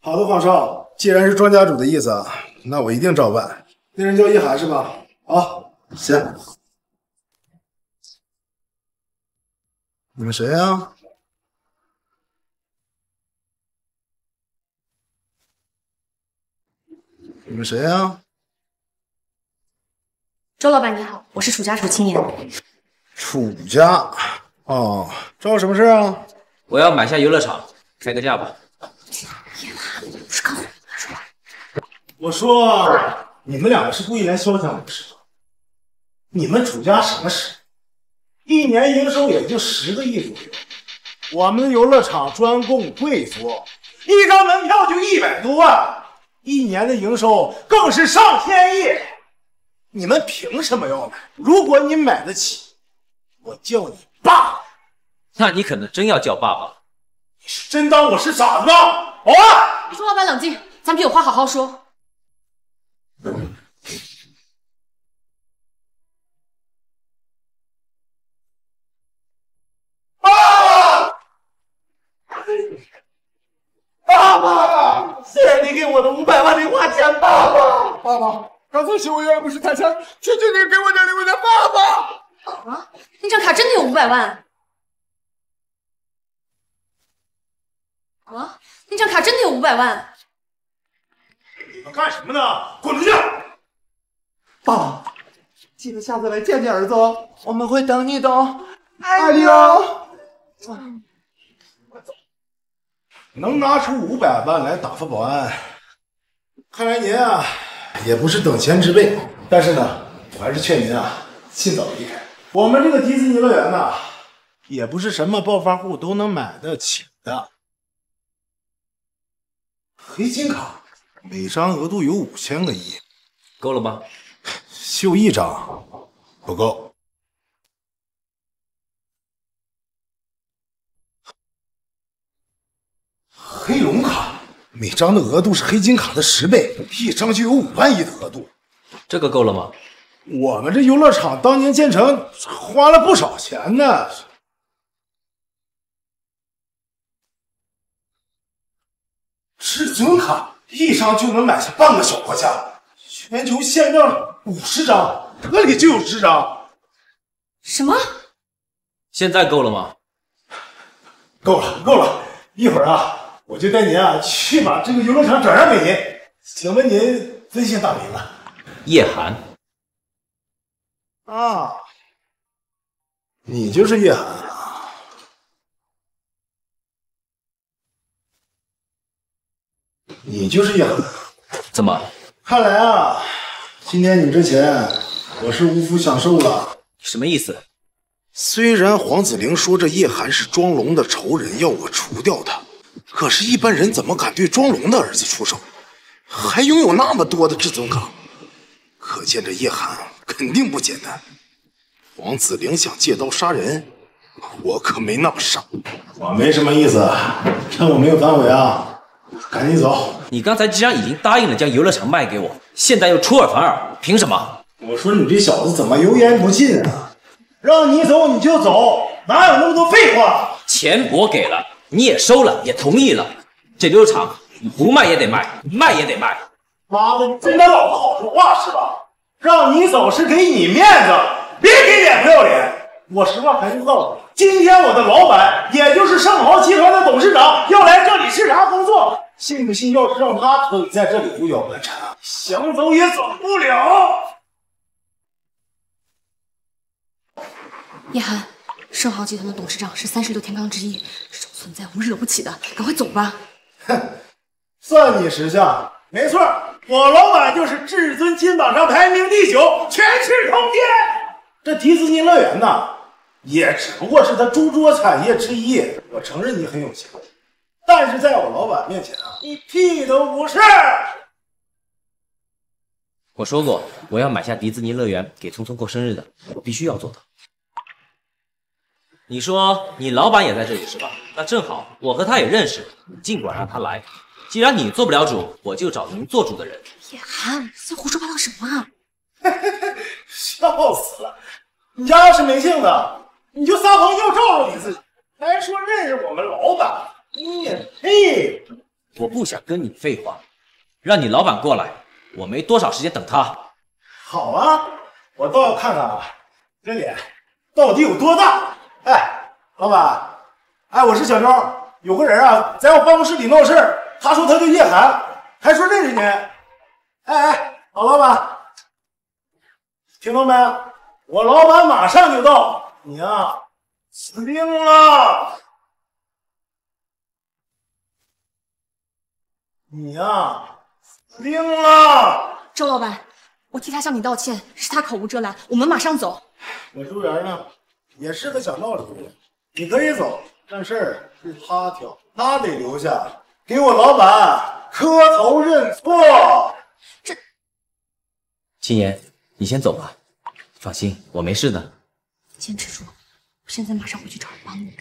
好的，皇上，既然是庄家主的意思，那我一定照办。那人叫叶寒是吧？好，行。你们谁呀？你们谁呀？周老板你好，我是楚家楚青言。楚家，哦，找我什么事啊？我要买下游乐场，开个价吧。我说你们两个是故意来消遣我是吧？你们楚家什么实力？一年营收也就十个亿左右，我们游乐场专供贵族，一张门票就一百多万，一年的营收更是上千亿。你们凭什么要买？如果你买得起，我叫你爸。那你可能真要叫爸爸了。你是真当我是傻子吗？好啊！周老板冷静，咱们有话好好说。爸，刚才是我有眼不是泰山，求求你给我点零花钱，爸爸。啊，那张卡真的有五百万？啊，那张卡真的有五百万？你们干什么呢？滚出去！爸爸，记得下次来见见儿子哦。我们会等你的哦，爱你哦。能拿出五百万来打发保安，看来您啊也不是等闲之辈。但是呢，我还是劝您啊尽早离开。我们这个迪士尼乐园呐，也不是什么暴发户都能买得起的。黑金卡每张额度有五千个亿，够了吗？就一张不够。黑龙卡每张的额度是黑金卡的十倍，一张就有五万亿的额度。这个够了吗？我们这游乐场当年建成花了不少钱呢。至尊卡一张就能买下半个小国家，全球限量五十张，这里就有十张。什么？现在够了吗？够了，够了！一会儿啊，我就带您啊去把这个游乐场转让给您。请问您尊姓大名啊？叶寒。啊，你就是叶寒啊！你就是叶寒。怎么？看来啊，今天你之前我是无福享受了。什么意思？虽然黄子玲说这叶寒是庄龙的仇人，要我除掉他，可是，一般人怎么敢对庄龙的儿子出手？还拥有那么多的至尊卡，可见这叶寒肯定不简单。黄子玲想借刀杀人，我可没那么傻。我没什么意思，趁我没有反悔啊，赶紧走。你刚才既然已经答应了将游乐场卖给我，现在又出尔反尔，凭什么？我说你这小子怎么油盐不进啊？让你走你就走，哪有那么多废话？钱我给了，你也收了，也同意了。这游乐场你不卖也得卖，卖也得卖。妈的，你真当老子好说话是吧？让你走是给你面子，别给脸不要脸。我实话还是告诉你，今天我的老板，也就是盛豪集团的董事长要来这里视察工作，信不信？要是让他可以在这里胡搅蛮缠，想走也走不了。叶寒，盛豪集团的董事长是三十六天罡之一，存在我们惹不起的，赶快走吧。哼算你识相，没错，我老板就是至尊金榜上排名第九，全市通天。这迪士尼乐园呐，也只不过是他诸多产业之一。我承认你很有钱，但是在我老板面前啊，你屁都不是。我说过，我要买下迪士尼乐园给聪聪过生日的，我必须要做到。你说你老板也在这里是吧？那正好，我和他也认识，你尽管让他来。既然你做不了主，我就找能做主的人。叶寒，你在胡说八道什么啊？笑死了！你家要是没性子，你就撒谎要照照你自己，还说认识我们老板，你也配？我不想跟你废话，让你老板过来，我没多少时间等他。好啊，我倒要看看啊，这脸到底有多大。哎，老板，哎，我是小周，有个人啊，在我办公室里闹事他说他叫叶寒，还说认识你。哎哎，老老板，听到没？我老板马上就到，你呀死定了！你呀死定了！周老板，我替他向你道歉，是他口无遮拦，我们马上走。我周元呢，也是个讲道理的人，你可以走，但事儿是他挑，他得留下，给我老板磕头认错。这，秦言，你先走吧，放心，我没事的。坚持住，我现在马上回去找人帮你。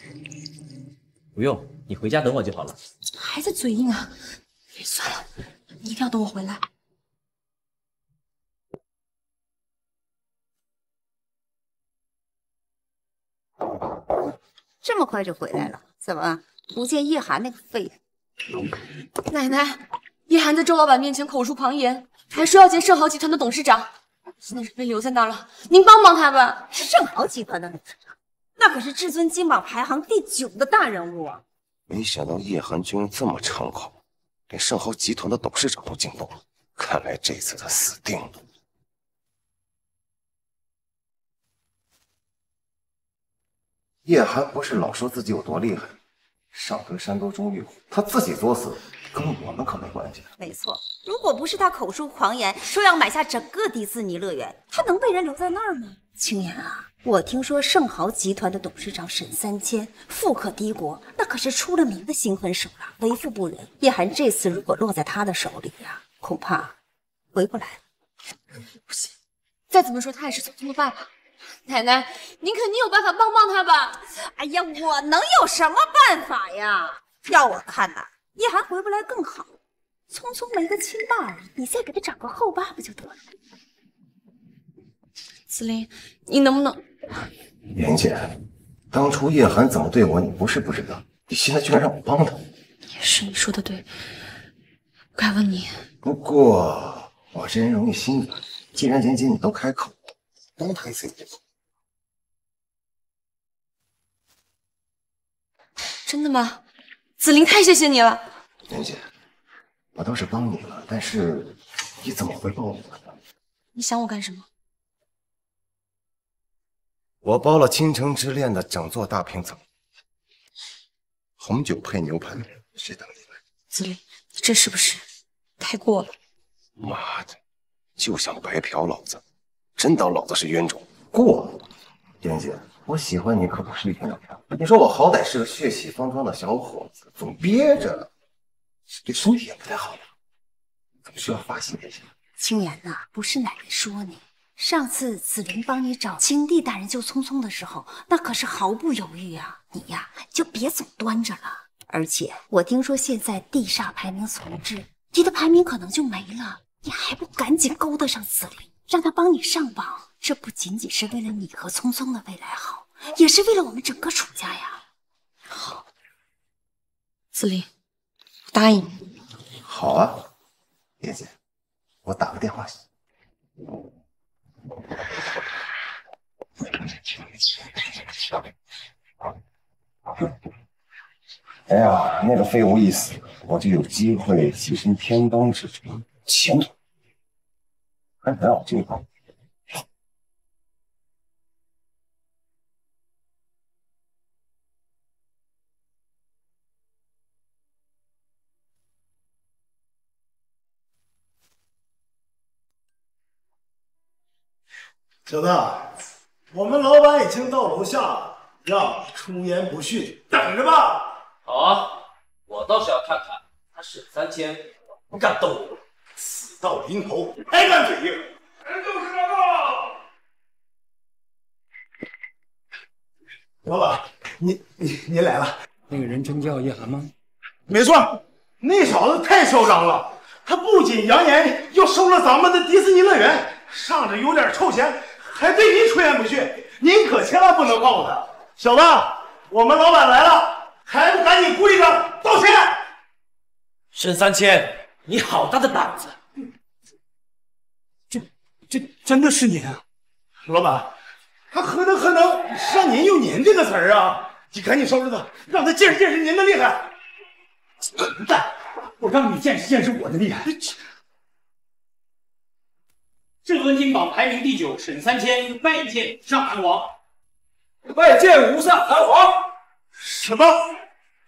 不用，你回家等我就好了。还在嘴硬啊？算了，你一定要等我回来。这么快就回来了？怎么不见叶寒那个废物？奶奶，叶寒在周老板面前口出狂言，还说要见盛豪集团的董事长，现在是被留在那儿了。您帮帮他吧。盛豪集团的董事长，那可是至尊金榜排行第九的大人物啊！没想到叶寒居然这么猖狂，连盛豪集团的董事长都惊动了。看来这次他死定了。叶寒不是老说自己有多厉害，上得山多终遇虎，他自己作死，跟我们可没关系。没错，如果不是他口出狂言，说要买下整个迪士尼乐园，他能被人留在那儿吗？青岩啊，我听说盛豪集团的董事长沈三千富可敌国，那可是出了名的心狠手辣、为富不仁。叶寒这次如果落在他的手里呀，恐怕回不来了。不行，再怎么说他也是聪聪的爸爸。奶奶，您肯定有办法帮帮他吧？哎呀，我能有什么办法呀？要我看呐，叶寒回不来更好。聪聪没个亲爸而已，你再给他找个后爸不就得了？子林，你能不能……妍姐，当初叶寒怎么对我，你不是不知道，你现在居然让我帮他。也是你说的对，该问你。不过我这人容易心软，既然妍姐你都开口，真的吗？紫菱，太谢谢你了。妍姐，我倒是帮你了，但是你怎么回报我呢？你想我干什么？我包了倾城之恋的整座大平层，红酒配牛排，谁等你来？子林，你这是不是太过了？妈的，就想白嫖老子，真当老子是冤种？过了，妍姐，我喜欢你可不是一天两天。你说我好歹是个血气方刚的小伙子，总憋着，对身体也不太好呀，总需要发泄一下。青岩呐，不是奶奶说你。上次子林帮你找青帝大人救聪聪的时候，那可是毫不犹豫啊！你呀，就别总端着了。而且我听说现在地煞排名重置，你的排名可能就没了。你还不赶紧勾搭上子林，让他帮你上榜？这不仅仅是为了你和聪聪的未来好，也是为了我们整个楚家呀！好，子林，我答应你。好啊，叶姐，我打个电话。哎呀，那个废物一死，我就有机会跻身天罡之中，前途还得让我这个。小子，我们老板已经到楼下了，让你出言不逊，等着吧。好啊，我倒是要看看他沈三千敢不敢动我。死到临头还敢嘴硬，人就是这个。老板，您您您来了。那个人真叫叶寒吗？没错，那小子太嚣张了，他不仅扬言要收了咱们的迪士尼乐园，上着有点臭钱，还对您出言不逊，您可千万不能告诉他。小子，我们老板来了，还不赶紧跪着道歉！沈三千，你好大的胆子！这真的是您啊，老板，他何德何能让您用“您”这个词儿啊？你赶紧收拾他，让他见识见识您的厉害！混蛋！我让你见识见识我的厉害！至尊金榜排名第九，沈三千拜见上韩王。拜见无上韩王。什么？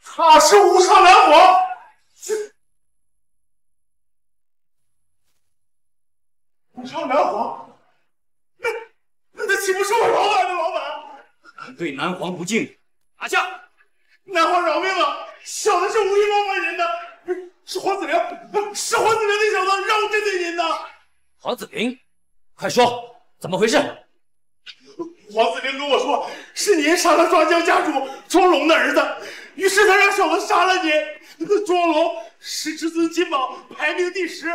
他是无上南皇？无上南皇？那那他岂不是我老板的老板？对南皇不敬，拿下！南皇饶命啊！小的是无意冒犯您的，是黄子玲，是黄子玲那小子让我针对您的。黄子玲，快说怎么回事？黄子玲跟我说，是您杀了庄家家主庄龙的儿子，于是他让小子杀了您。庄龙是至尊金榜排名第十，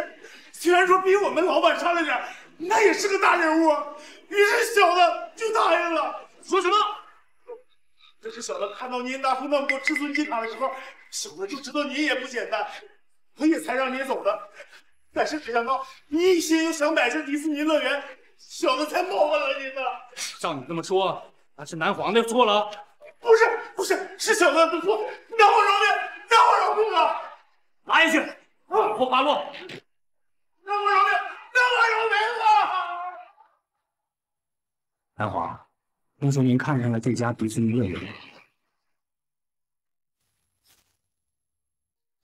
虽然说比我们老板差了点，那也是个大人物。于是小的就答应了。说什么？这是小的看到您拿出那么多至尊金卡的时候，小的就知道您也不简单，所以才让您走的。但是没想到您一心又想买下迪士尼乐园，小的才冒犯了您呢。照你这么说，那是南皇的错了。不是，不是，是小的的错。南皇饶命，南皇饶命啊！拿下去，打破八落。南皇饶命，南皇饶命啊！南皇，听说您看上了这家迪士尼乐园。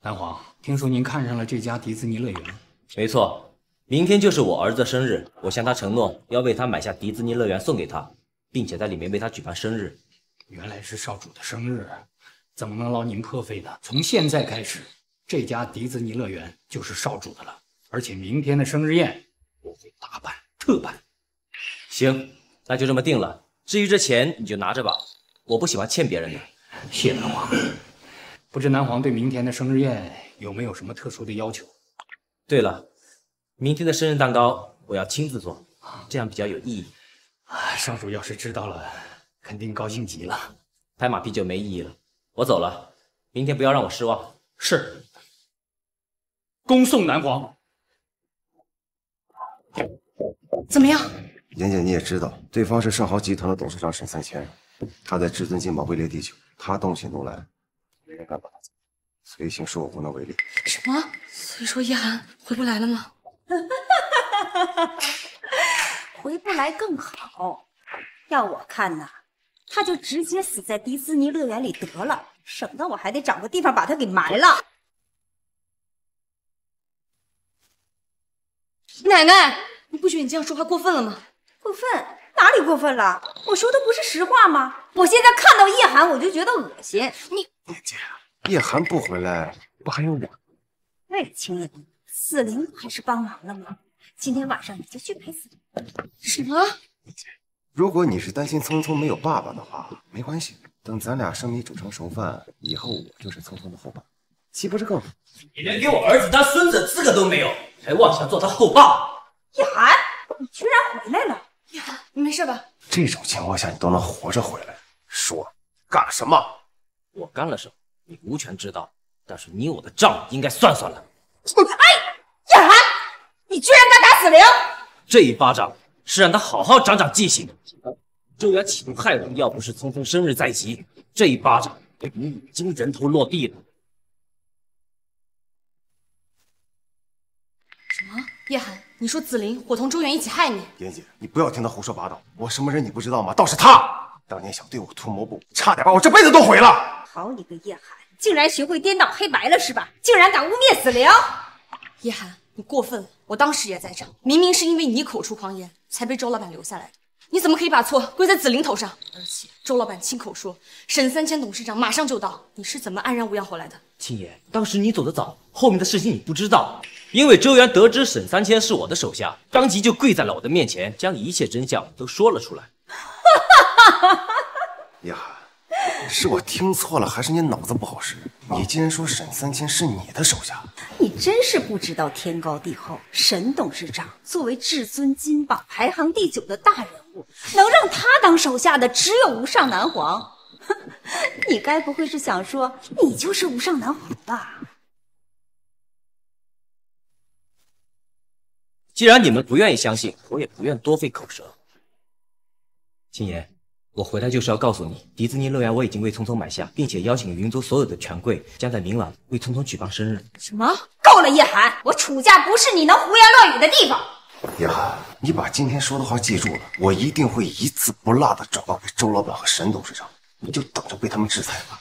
南皇，听说您看上了这家迪士尼乐园。没错，明天就是我儿子的生日，我向他承诺要为他买下迪士尼乐园送给他，并且在里面为他举办生日。原来是少主的生日，怎么能劳您破费呢？从现在开始，这家迪士尼乐园就是少主的了。而且明天的生日宴，我会大办特办。行，那就这么定了。至于这钱，你就拿着吧，我不喜欢欠别人的。谢南皇。不知南皇对明天的生日宴有没有什么特殊的要求？对了，明天的生日蛋糕我要亲自做，这样比较有意义。少主要是知道了，肯定高兴极了。拍马屁就没意义了。我走了，明天不要让我失望。是。恭送南皇。怎么样？妍姐，你也知道，对方是盛豪集团的董事长沈三千，他在至尊金宝位列第九，他动起怒来。没人敢把他怎么样，随行是我无能为力。什么？所以说叶寒回不来了吗？回不来更好。要我看呐，他就直接死在迪士尼乐园里得了，省得我还得找个地方把他给埋了。奶奶，你不觉得你这样说话过分了吗？过分？哪里过分了？我说的不是实话吗？我现在看到叶寒，我就觉得恶心。你。叶姐，叶寒不回来，不还有我？哎，青叶，死灵不还是帮忙了吗？今天晚上你就去陪死灵。什么？姐，如果你是担心聪聪没有爸爸的话，没关系，等咱俩生米煮成熟饭，以后我就是聪聪的后爸，岂不是更好？你连给我儿子当孙子的资格都没有，还妄想做他后爸？叶寒，你居然回来了！叶寒，你没事吧？这种情况下你都能活着回来，说干什么？我干了什么，你无权知道。但是你我的账应该算算了。哎，叶寒，你居然敢打死灵！这一巴掌是让他好好长长记性。周雅企图害我，要不是聪聪生日在即，这一巴掌你已经人头落地了。什么？叶寒，你说紫菱伙同周元一起害你？妍姐，你不要听他胡说八道。我什么人你不知道吗？倒是他。当年想对我图谋不轨，差点把我这辈子都毁了。好你个叶寒，竟然学会颠倒黑白了是吧？竟然敢污蔑紫菱！叶寒，你过分了！我当时也在场，明明是因为你口出狂言，才被周老板留下来的。你怎么可以把错归在紫菱头上？而且周老板亲口说沈三千董事长马上就到，你是怎么安然无恙回来的？青爷，当时你走得早，后面的事情你不知道。因为周元得知沈三千是我的手下，当即就跪在了我的面前，将一切真相都说了出来。呀，是我听错了，还是你脑子不好使？你竟然说沈三千是你的手下？你真是不知道天高地厚。沈董事长作为至尊金榜排行第九的大人物，能让他当手下的只有无上南皇。你该不会是想说你就是无上南皇吧？既然你们不愿意相信，我也不愿多费口舌。青爷，我回来就是要告诉你，迪士尼乐园我已经为聪聪买下，并且邀请云州所有的权贵，将在明晚为聪聪举办生日。什么？够了，叶寒！我楚家不是你能胡言乱语的地方。叶寒，你把今天说的话记住了，我一定会一字不落的转告给周老板和沈董事长，你就等着被他们制裁吧。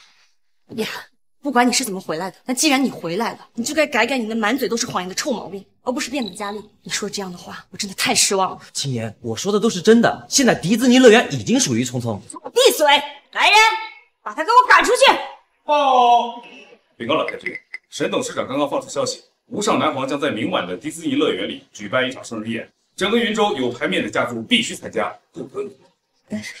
叶寒，不管你是怎么回来的，那既然你回来了，你就该改改你那满嘴都是谎言的臭毛病。而不是变本加厉。你说这样的话，我真的太失望了。青言，我说的都是真的。现在迪士尼乐园已经属于聪聪。闭嘴！来人，把他给我赶出去！报，禀告老太君，沈董事长刚刚放出消息，无上男皇将在明晚的迪士尼乐园里举办一场生日宴，整个云州有牌面的家族必须参加，不可以。但是。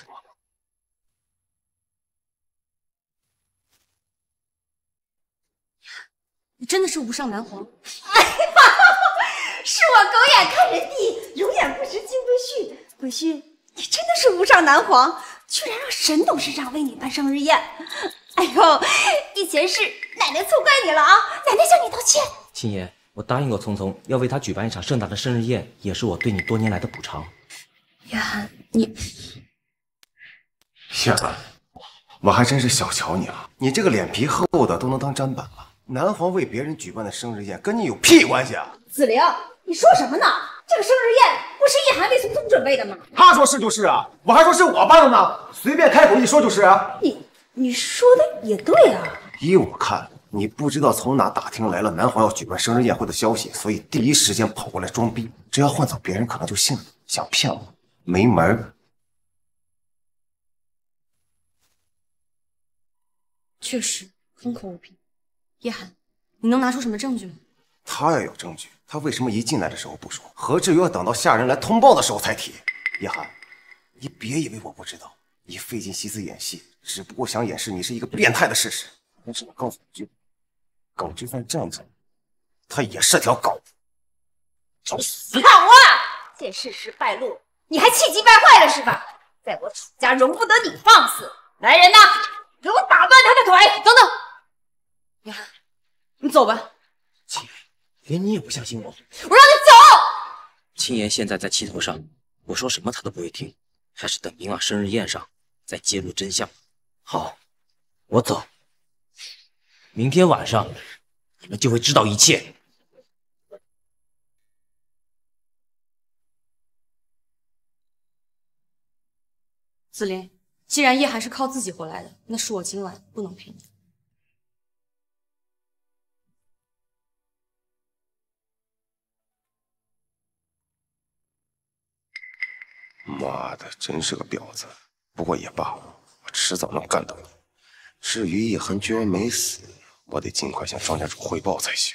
你真的是无上男皇？是我狗眼看人低，有眼不识金龟婿。鬼婿，你真的是无上男皇，居然让沈董事长为你办生日宴。哎呦，以前是奶奶错怪你了啊，奶奶向你道歉。青爷，我答应过聪聪，要为他举办一场盛大的生日宴，也是我对你多年来的补偿。叶寒，你叶寒，我还真是小瞧你了，你这个脸皮厚的都能当砧板了。南皇为别人举办的生日宴跟你有屁关系啊！子玲，你说什么呢？这个生日宴不是叶寒为聪聪准备的吗？他说是就是啊，我还说是我办的呢，随便开口一说就是啊。你你说的也对啊。依我看，你不知道从哪打听来了南皇要举办生日宴会的消息，所以第一时间跑过来装逼。只要换走别人，可能就信了。想骗我，没门儿。确实空口无凭。叶寒，你能拿出什么证据吗？他要有证据，他为什么一进来的时候不说？何至于要等到下人来通报的时候才提？叶寒，你别以为我不知道，你费尽心思演戏，只不过想掩饰你是一个变态的事实。我只能告诉你狗就算站着，他也是条狗。找死！好啊！见事实败露，你还气急败坏了是吧？在我楚家容不得你放肆！来人呐，给我打断他的腿！等等，你走吧。连你也不相信我，我让你走！青言现在在气头上，我说什么他都不会听，还是等明晚生日宴上再揭露真相。好，我走。明天晚上你们就会知道一切。紫菱，既然叶寒是靠自己回来的，那是我今晚不能陪你。妈的，真是个婊子！不过也罢，我迟早能干倒你。至于叶寒居然没死，我得尽快向庄家主汇报才行。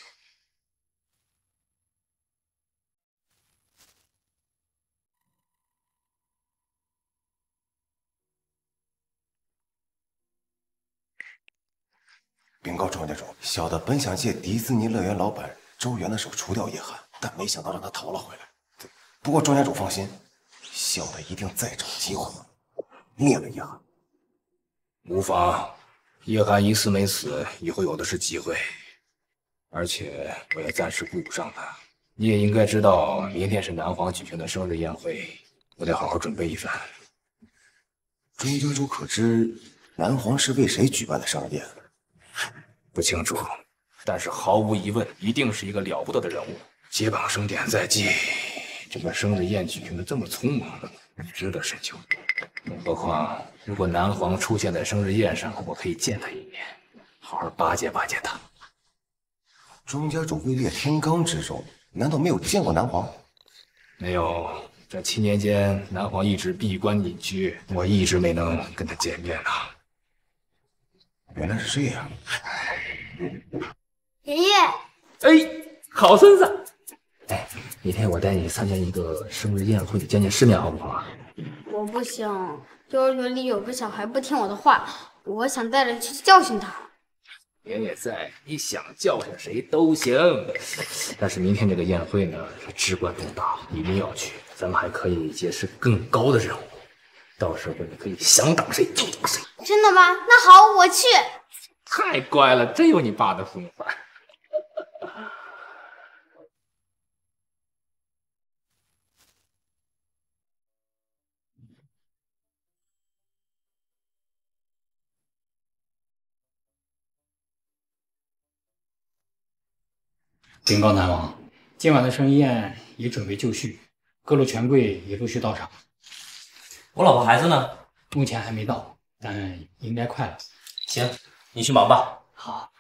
禀告庄家主，小的本想借迪士尼乐园老板周元的手除掉叶寒，但没想到让他逃了回来。不过庄家主放心，小的一定再找机会灭了叶寒。无妨，叶寒一次没死，以后有的是机会。而且我也暂时顾不上他。你也应该知道，明天是南皇举行的生日宴会，我得好好准备一番。庄家主可知南皇是为谁举办的生日宴？不清楚，但是毫无疑问，一定是一个了不得的人物。接榜生点在即，这个生日宴举行的这么匆忙，值得深究。更何况，如果南皇出现在生日宴上，我可以见他一面，好好巴结巴结他。庄家主位列天罡之中，难道没有见过南皇？没有，这七年间，南皇一直闭关隐居，我一直没能跟他见面呐。原来是这样。爷爷，哎，好孙子！哎，明天我带你参加一个生日宴会，见见世面，好不好啊？我不行，幼儿园里有个小孩不听我的话，我想带着去教训他。爷爷在，你想教训谁都行。但是明天这个宴会呢，是至关重大，一定要去。咱们还可以结识更高的人物，到时候你可以想打谁就打谁。真的吗？那好，我去。太乖了，真有你爸的风范。禀告南王，今晚的生日宴已准备就绪，各路权贵也陆续到场。我老婆孩子呢？目前还没到，但应该快了。行，你去忙吧。好。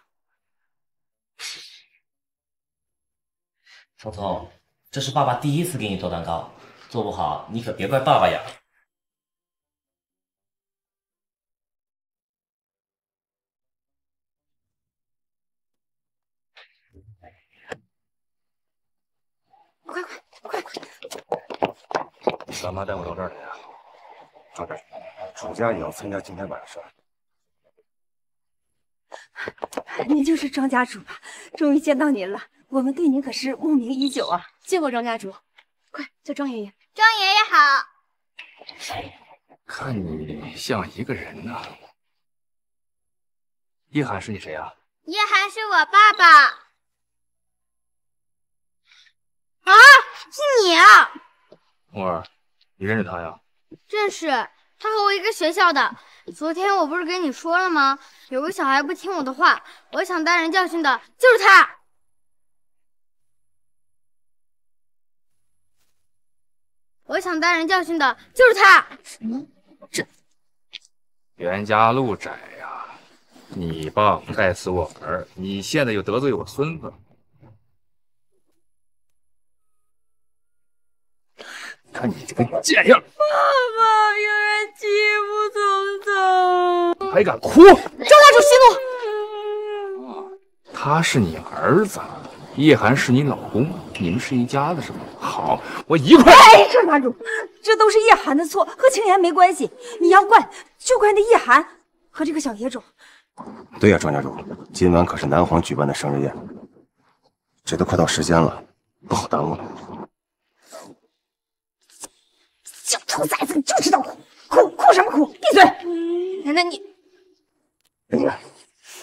聪聪，这是爸爸第一次给你做蛋糕，做不好你可别怪爸爸呀。快快快快！干嘛带我到这儿来呀？庄家主，楚家也要参加今天晚上。您就是庄家主吧？终于见到您了，我们对您可是慕名已久啊！见过庄家主，快叫庄爷爷。庄爷爷好。看你像一个人呐。叶寒是你谁啊？叶寒是我爸爸。啊，是你啊！红儿，你认识他呀？认识，他和我一个学校的。昨天我不是跟你说了吗？有个小孩不听我的话，我想带人教训的就是他。我想带人教训的就是他。什么？这袁家路窄呀！你爸害死我儿，你现在又得罪我孙子，看你这个贱样！爸爸，有人欺负聪聪，还敢哭？庄家主息怒。他是你儿子，叶寒是你老公，你们是一家子，是吗？好，我一块。哎，庄家主，这都是叶寒的错，和青岩没关系。你要怪，就怪那叶寒和这个小野种。对呀，庄家主，今晚可是南皇举办的生日宴，这都快到时间了，不好耽误了。小兔崽子，你就知道哭，哭哭什么哭？闭嘴！奶奶你，哎呀，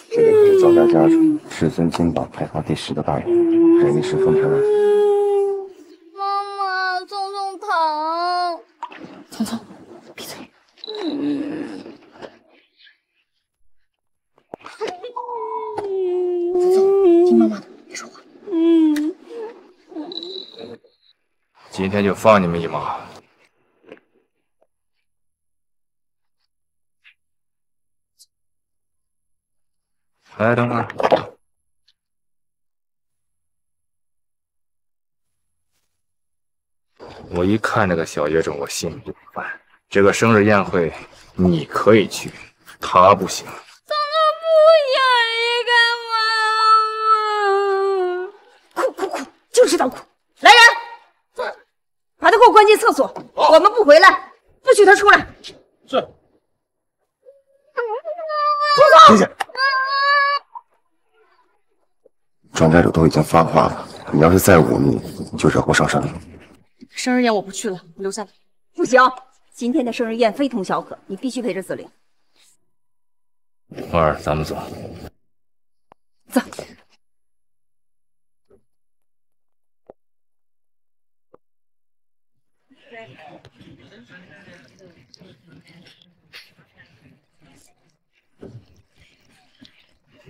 这个是赵家家主至尊金榜排行第十的大人，人力十分平安。妈妈，聪聪疼。聪聪，闭嘴。聪聪，听妈妈的，别说话。嗯。今天就放你们一马。来，等会儿。我一看这个小野种，我心里就不烦。这个生日宴会你可以去，他不行。聪聪不想一个妈妈。哭哭哭，就知道哭。来人，把他给我关进厕所，我们不回来，不许他出来。是。聪聪，庄家主都已经发话了，你要是再忤逆，就惹祸上身了。生日宴我不去了，你留下来。不行，今天的生日宴非同小可，你必须陪着子玲。花儿，咱们走。走。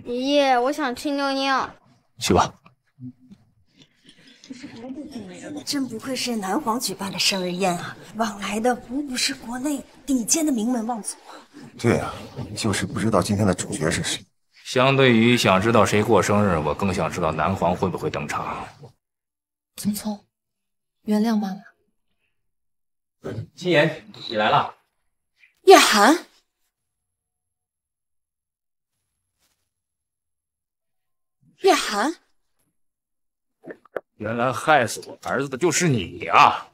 爷爷，我想去尿尿。去吧。真不愧是南皇举办的生日宴啊，往来的无不是国内顶尖的名门望族啊。对啊、就是不知道今天的主角是谁。相对于想知道谁过生日，我更想知道南皇会不会登场。聪聪，原谅妈妈。青岩，你来了。叶寒，叶寒，原来害死我儿子的就是你呀！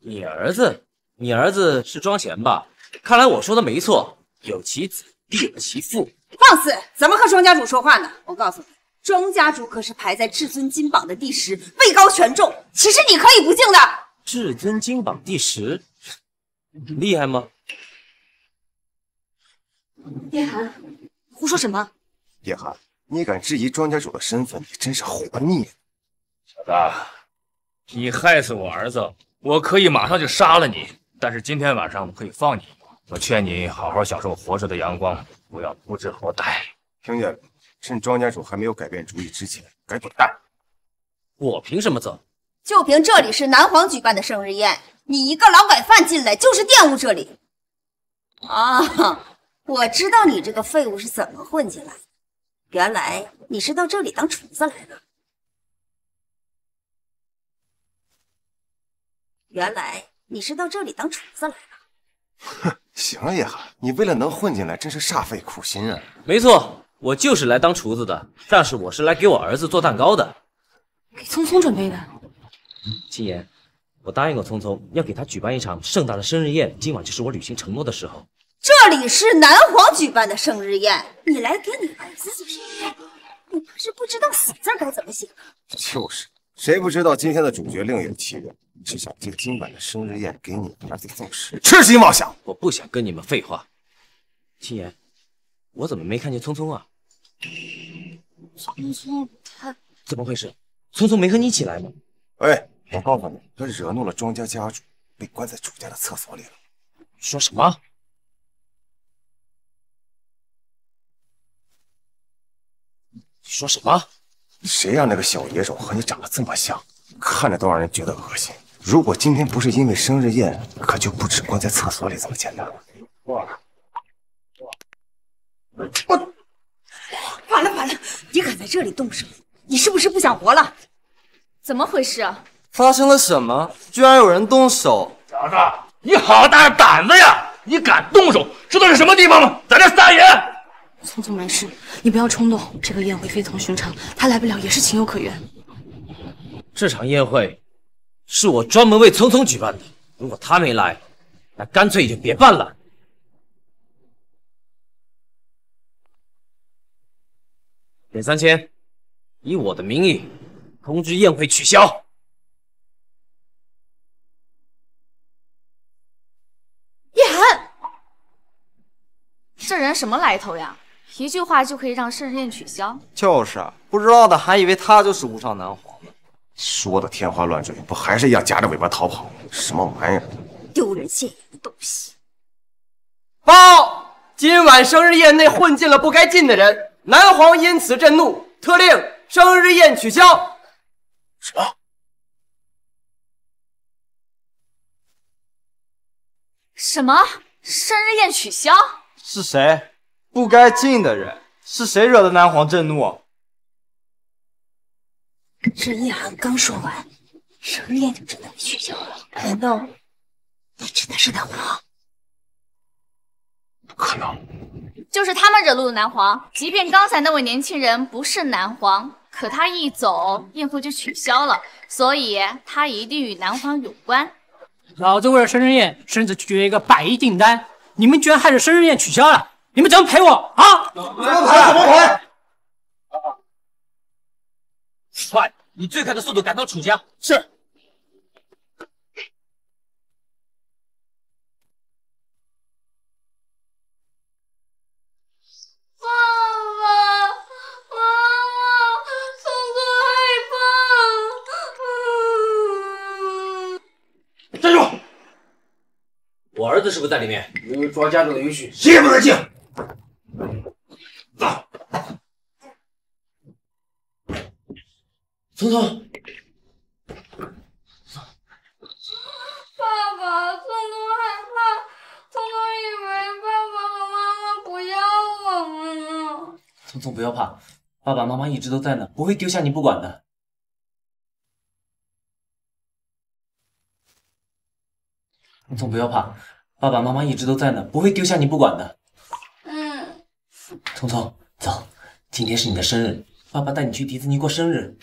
你儿子？你儿子是庄贤吧？看来我说的没错，有其子必有其父。放肆！怎么和庄家主说话呢？我告诉你，庄家主可是排在至尊金榜的第十，位高权重，岂是你可以不敬的？至尊金榜第十，厉害吗？叶寒，胡说什么？叶寒，你敢质疑庄家主的身份，你真是活腻了。小子，你害死我儿子，我可以马上就杀了你，但是今天晚上我可以放你一马。我劝你好好享受活着的阳光，不要不知好歹。听见了？趁庄家主还没有改变主意之前，赶紧滚蛋！我凭什么走？就凭这里是南皇举办的生日宴，你一个劳改犯进来就是玷污这里。啊，我知道你这个废物是怎么混进来的，原来你是到这里当厨子来的。原来你是到这里当厨子来的。行了，叶寒，你为了能混进来，真是煞费苦心啊！没错，我就是来当厨子的，但是我是来给我儿子做蛋糕的。给聪聪准备的。青言，我答应过聪聪要给他举办一场盛大的生日宴，今晚就是我履行承诺的时候。这里是南皇举办的生日宴，你来给你儿子做生日宴，你怕是不知道喜字该怎么写。就是，谁不知道今天的主角另有其人，是想借今晚的生日宴给你儿子送食，痴心妄想！我不想跟你们废话。青岩，我怎么没看见聪聪啊？聪聪他怎么回事？聪聪没和你一起来吗？哎，我告诉你，他惹怒了庄家家主，被关在主家的厕所里了。说什么？你说什么？谁让那个小野种和你长得这么像，看着都让人觉得恶心。如果今天不是因为生日宴，可就不止关在厕所里这么简单了。我，我完了完了，你敢在这里动手，你是不是不想活了？怎么回事啊？发生了什么？居然有人动手！小子，你好大的胆子呀！你敢动手，知道是什么地方吗？在这撒野！聪聪没事，你不要冲动。这个宴会非同寻常，他来不了也是情有可原。这场宴会是我专门为聪聪举办的，如果他没来，那干脆就别办了。点三千，以我的名义通知宴会取消。叶寒，这人什么来头呀？一句话就可以让生日宴取消？就是啊，不知道的还以为他就是无上男皇呢。说的天花乱坠，不还是一样夹着尾巴逃跑？什么玩意儿？丢人现眼的东西！报，今晚生日宴内混进了不该进的人，南皇因此震怒，特令生日宴取消。什么？什么？生日宴取消？是谁？不该进的人是谁惹得南皇震怒？这叶寒刚说完，生日宴就真的被取消了。难道那真的是南皇？不可能，就是他们惹怒了南皇。即便刚才那位年轻人不是南皇，可他一走，宴会就取消了，所以他一定与南皇有关。老子为了生日宴，甚至拒绝一个百亿订单，你们居然害得生日宴取消了，你们怎么赔我啊？怎么赔？怎么赔？快，以最快的速度赶到楚家。是。爸爸，妈妈，聪聪害怕。站住！我儿子是不是在里面？没有庄家长的允许，谁也不能进。走。聪聪，爸爸，聪聪害怕，聪聪以为爸爸和妈妈不要我们呢。聪聪不要怕，一直都在呢，不会丢下你不管的。聪聪不要怕，爸爸妈妈一直都在呢，不会丢下你不管的。嗯，聪聪，走，今天是你的生日，爸爸带你去迪士尼过生日。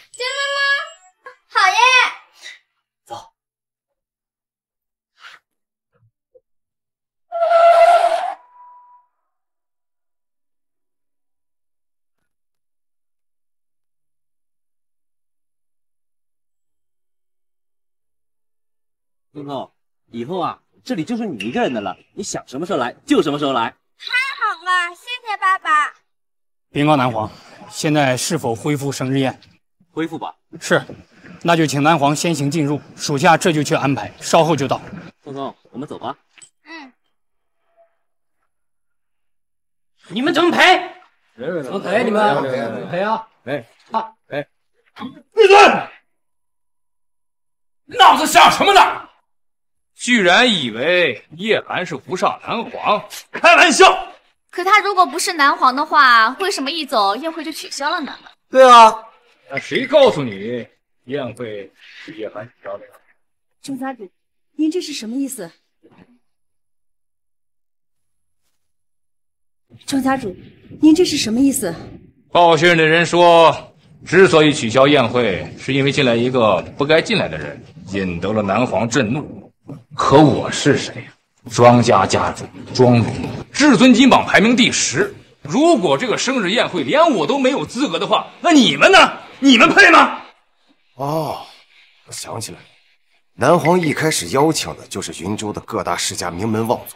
后啊，这里就是你一个人的了，你想什么时候来就什么时候来。太好了，谢谢爸爸。禀告南皇，现在是否恢复生日宴？恢复吧。是，那就请南皇先行进入，属下这就去安排，稍后就到。聪聪，我们走吧。嗯。你们怎么赔？怎么赔你们？怎么赔啊？赔啊赔！闭嘴！脑子想什么呢？居然以为叶寒是无上南皇，开玩笑！可他如果不是南皇的话，为什么一走宴会就取消了呢？对啊，那谁告诉你宴会是叶寒取消的？钟家主，您这是什么意思？钟家主，您这是什么意思？报信的人说，之所以取消宴会，是因为进来一个不该进来的人，引得了南皇震怒。可我是谁呀？庄家家主庄龙，至尊金榜排名第十。如果这个生日宴会连我都没有资格的话，那你们呢？你们配吗？哦，我想起来了，南皇一开始邀请的就是云州的各大世家名门望族，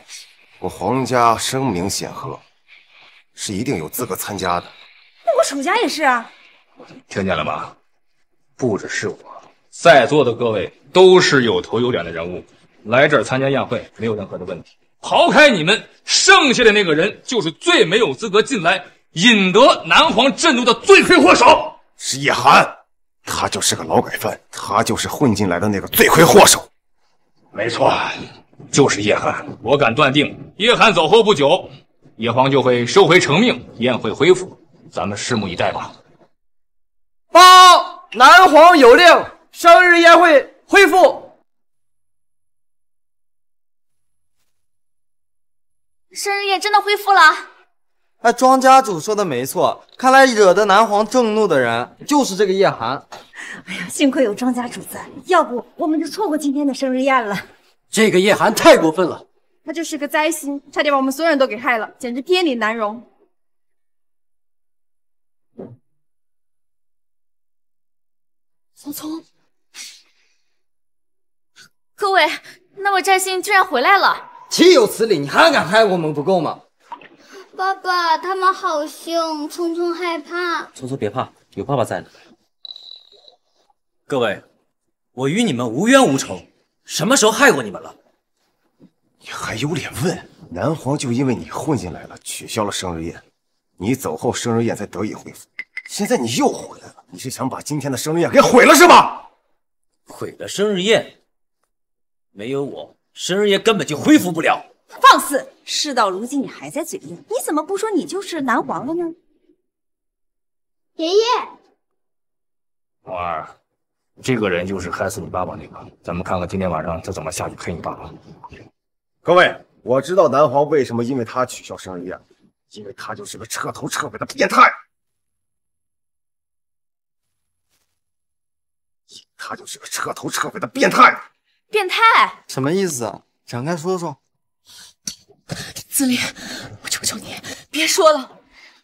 我皇家声名显赫，是一定有资格参加的。那我楚家也是啊。听见了吗？不只是我，在座的各位都是有头有脸的人物，来这儿参加宴会没有任何的问题。刨开你们，剩下的那个人就是最没有资格进来，引得南皇震怒的罪魁祸首。是叶寒，他就是个劳改犯，他就是混进来的那个罪魁祸首。没错，就是叶寒。我敢断定，叶寒走后不久，叶皇就会收回成命，宴会恢复。咱们拭目以待吧。报，南皇有令，生日宴会恢复。生日宴真的恢复了。哎，庄家主说的没错，看来惹得南皇震怒的人就是这个叶寒。哎呀，幸亏有庄家主在，要不我们就错过今天的生日宴了。这个叶寒太过分了，他就是个灾星，差点把我们所有人都给害了，简直天理难容。聪聪，各位，那位灾星居然回来了！岂有此理！你还敢害我们不够吗？爸爸，他们好凶，聪聪害怕。聪聪别怕，有爸爸在呢。各位，我与你们无冤无仇，什么时候害过你们了？你还有脸问？南皇就因为你混进来了，取消了生日宴，你走后生日宴才得以恢复。现在你又回来了，你是想把今天的生日宴给毁了是吧？毁了生日宴？没有我，生日宴根本就恢复不了。放肆！事到如今你还在嘴硬，你怎么不说你就是南皇了呢？爷爷，蓉儿，这个人就是害死你爸爸那个，咱们看看今天晚上他怎么下去陪你爸爸。各位，我知道南皇为什么因为他取消生日宴，因为他就是个彻头彻尾的变态。他就是个彻头彻尾的变态！变态？什么意思啊？展开说说。子林，我求求你别说了。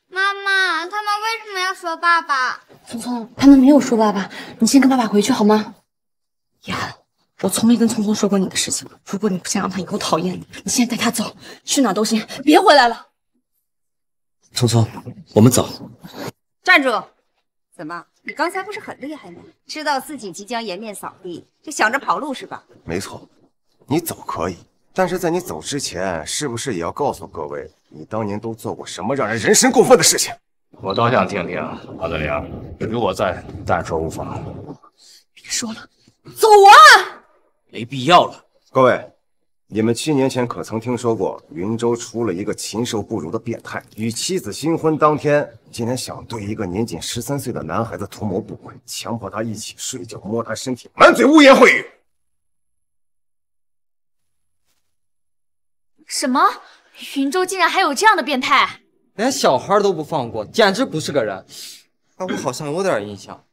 妈妈，他们为什么要说爸爸？聪聪，他们没有说爸爸，你先跟爸爸回去好吗？叶寒，我从没跟聪聪说过你的事情。如果你不想让他以后讨厌你，你现在带他走，去哪都行，别回来了。聪聪，我们走。站住！怎么，你刚才不是很厉害吗？知道自己即将颜面扫地，就想着跑路是吧？没错，你走可以，但是在你走之前，是不是也要告诉各位，你当年都做过什么让人人神共愤的事情？我倒想听听，马德良，有我在，但说无妨。别说了，走啊！没必要了。各位，你们七年前可曾听说过云州出了一个禽兽不如的变态？与妻子新婚当天，竟然想对一个年仅十三岁的男孩子图谋不轨，强迫他一起睡觉，摸他身体，满嘴污言秽语。什么？云州竟然还有这样的变态？连小孩都不放过，简直不是个人。哎，我好像有点印象，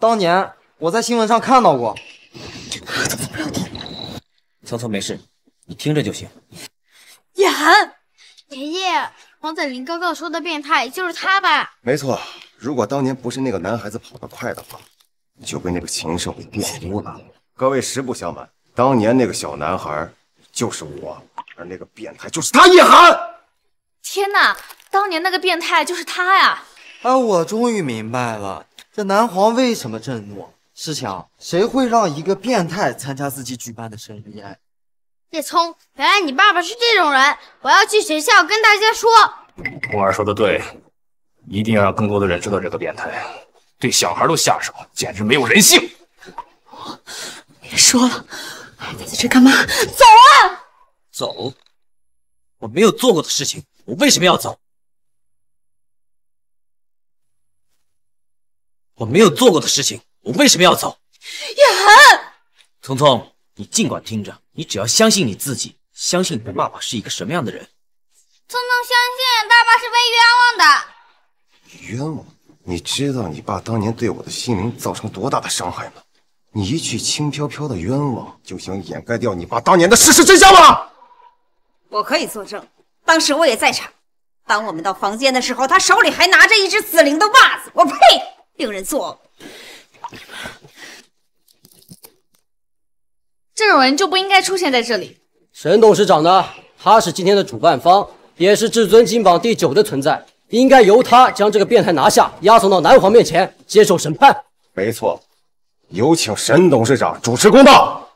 当年我在新闻上看到过。聪聪没事，你听着就行。叶寒，爷爷，黄子林刚刚说的变态就是他吧？没错，如果当年不是那个男孩子跑得快的话，就被那个禽兽给玷污了。各位实不相瞒，当年那个小男孩就是我，而那个变态就是他叶寒。天哪，当年那个变态就是他呀！哎，我终于明白了，这南皇为什么震怒。试想，谁会让一个变态参加自己举办的生日宴？叶聪，原来你爸爸是这种人，我要去学校跟大家说。红儿说的对，一定要让更多的人知道这个变态，对小孩都下手，简直没有人性。别说了，还在这干嘛？走啊！走？我没有做过的事情，我为什么要走？我没有做过的事情，我为什么要走？叶寒，聪聪，你尽管听着，你只要相信你自己，相信你的爸爸是一个什么样的人。聪聪相信爸爸是被冤枉的。冤枉？你知道你爸当年对我的心灵造成多大的伤害吗？你一句轻飘飘的冤枉，就想掩盖掉你爸当年的事实真相吗？我可以作证，当时我也在场。当我们到房间的时候，他手里还拿着一只紫菱的袜子。我呸！令人作呕。这种人就不应该出现在这里。沈董事长呢？他是今天的主办方，也是至尊金榜第九的存在，应该由他将这个变态拿下，押送到南皇面前接受审判。没错，有请沈董事长主持公道。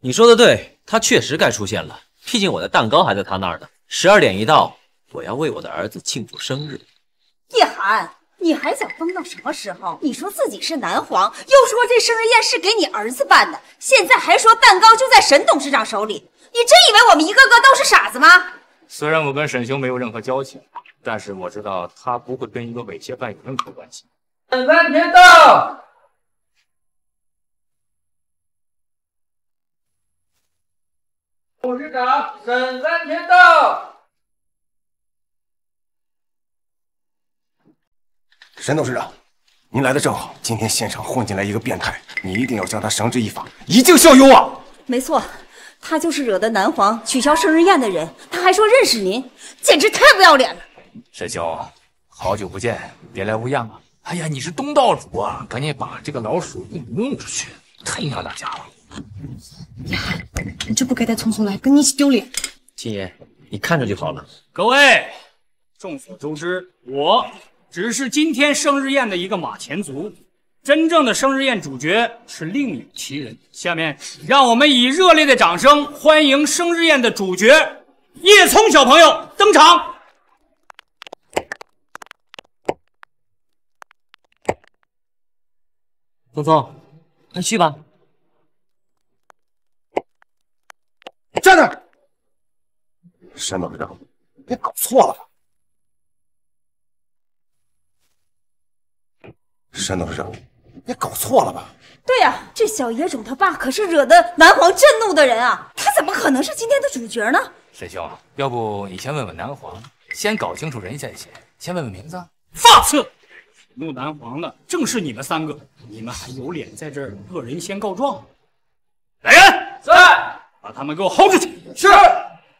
你说的对，他确实该出现了，毕竟我的蛋糕还在他那儿呢。十二点一到，我要为我的儿子庆祝生日。叶寒，你还想疯到什么时候？你说自己是男皇，又说这生日宴是给你儿子办的，现在还说蛋糕就在沈董事长手里，你真以为我们一个个都是傻子吗？虽然我跟沈兄没有任何交情，但是我知道他不会跟一个猥亵犯有任何关系。沈三田到，董事长沈三田到。沈董事长，您来的正好。今天现场混进来一个变态，你一定要将他绳之以法，以儆效尤啊！没错，他就是惹得南皇取消生日宴的人，他还说认识您，简直太不要脸了。沈兄，好久不见，别来无恙啊！哎呀，你是东道主啊，赶紧把这个老鼠给弄出去，太影响大家了。你就不该带聪聪来，跟你一起丢脸。青爷，你看着就好了。各位，众所周知，我只是今天生日宴的一个马前卒，真正的生日宴主角是另有其人。下面，让我们以热烈的掌声欢迎生日宴的主角叶聪小朋友登场。聪聪，快去吧。站那儿！山董事长，别搞错了吧？沈董事长，你搞错了吧？对呀、这小野种他爸可是惹得南皇震怒的人啊，他怎么可能是今天的主角呢？沈兄，要不你先问问南皇，先搞清楚人再写，先问问名字。放肆！怒南皇的正是你们三个，你们还有脸在这儿恶人先告状？来人，在，把他们给我轰出去。是。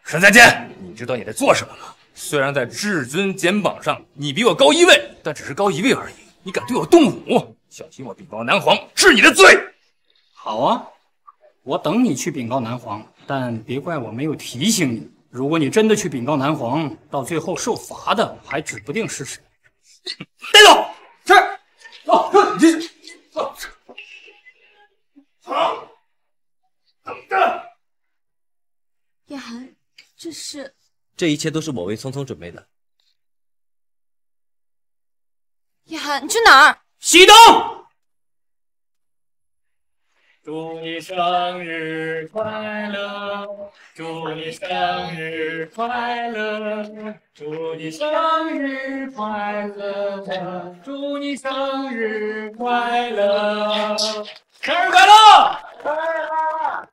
沈再见，你知道你在做什么吗？虽然在至尊肩膀上你比我高一位，但只是高一位而已。你敢对我动武，小心我禀告南皇治你的罪。好啊，我等你去禀告南皇，但别怪我没有提醒你。如果你真的去禀告南皇，到最后受罚的还指不定是谁。带走。是。走，这这走。好，等着。叶寒，这是这一切都是我为聪聪准备的。叶寒，你去哪儿？熄灯。祝你生日快乐！祝你生日快乐！祝你生日快乐！祝你生日快乐！生日快乐！生日快乐！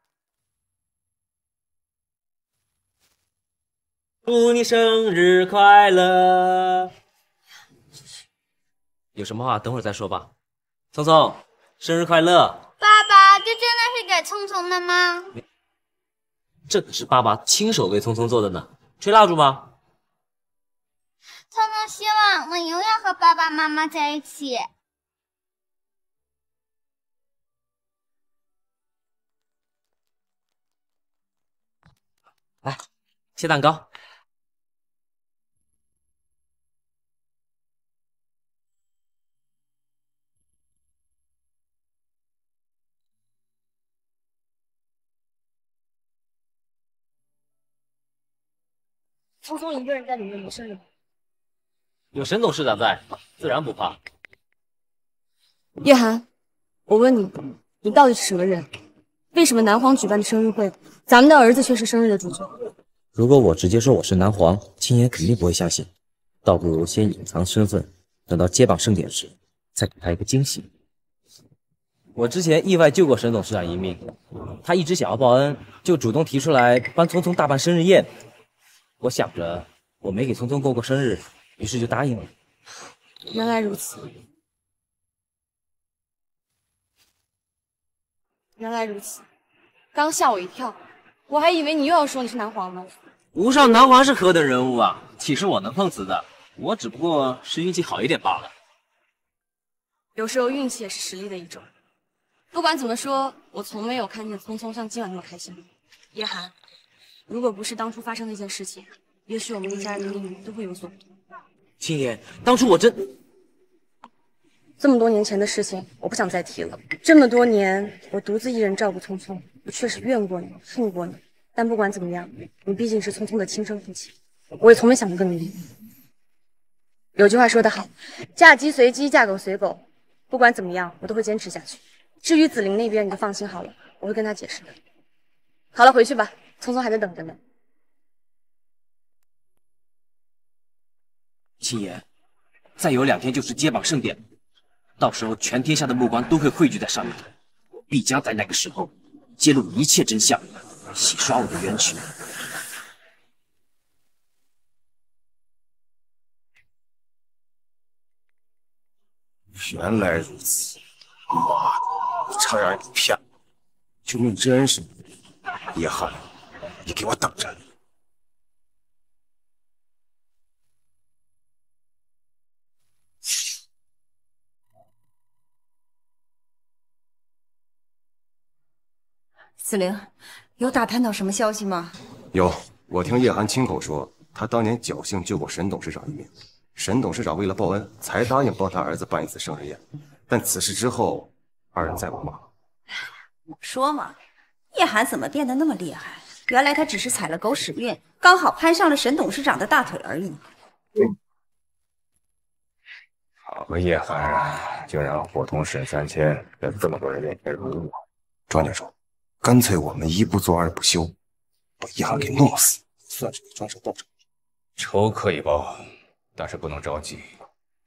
祝你生日快乐！有什么话等会儿再说吧。聪聪，生日快乐！爸爸，这真的是给聪聪的吗？这可是爸爸亲手为聪聪做的呢。吹蜡烛吧。聪聪希望我永远和爸爸妈妈在一起。来，切蛋糕。聪聪一个人在里面没事的。有沈董事长在，自然不怕。叶寒，我问你，你到底是什么人？为什么南皇举办的生日会，咱们的儿子却是生日的主角？如果我直接说我是南皇，青爷肯定不会相信，倒不如先隐藏身份，等到揭榜盛典时再给他一个惊喜。我之前意外救过沈董事长一命，他一直想要报恩，就主动提出来帮聪聪大办生日宴。我想着我没给聪聪过过生日，于是就答应了。原来如此，原来如此，刚吓我一跳，我还以为你又要说你是南皇呢。无上南皇是何等人物啊？岂是我能碰瓷的？我只不过是运气好一点罢了。有时候运气也是实力的一种。不管怎么说，我从没有看见聪聪像今晚那么开心。叶寒，如果不是当初发生那件事情，也许我们一家人的命运都会有所不同。青言，当初我真……这么多年前的事情，我不想再提了。这么多年，我独自一人照顾聪聪，我确实怨过你，恨过你。但不管怎么样，你毕竟是聪聪的亲生父亲，我也从没想过跟你离婚。有句话说得好，嫁鸡随鸡，嫁狗随狗。不管怎么样，我都会坚持下去。至于紫菱那边，你就放心好了，我会跟她解释的。好了，回去吧，聪聪还在等着呢。青言，再有两天就是接榜盛典，到时候全天下的目光都会汇聚在上面，我必将在那个时候揭露一切真相，洗刷我的冤屈。原来如此，妈的，差点给骗了！救命之恩是你，叶寒，你给我等着！紫菱，有打探到什么消息吗？有，我听叶寒亲口说，他当年侥幸救过沈董事长一命。沈董事长为了报恩，才答应帮他儿子办一次生日宴。但此事之后，二人再无马。我说嘛，叶寒怎么变得那么厉害？原来他只是踩了狗屎运，刚好攀上了沈董事长的大腿而已。好个叶寒啊，竟然伙同沈三千，在这么多人面前辱我。庄教授，干脆我们一不做二不休，把叶寒给弄死，算是给庄手报仇。仇可以报。但是不能着急，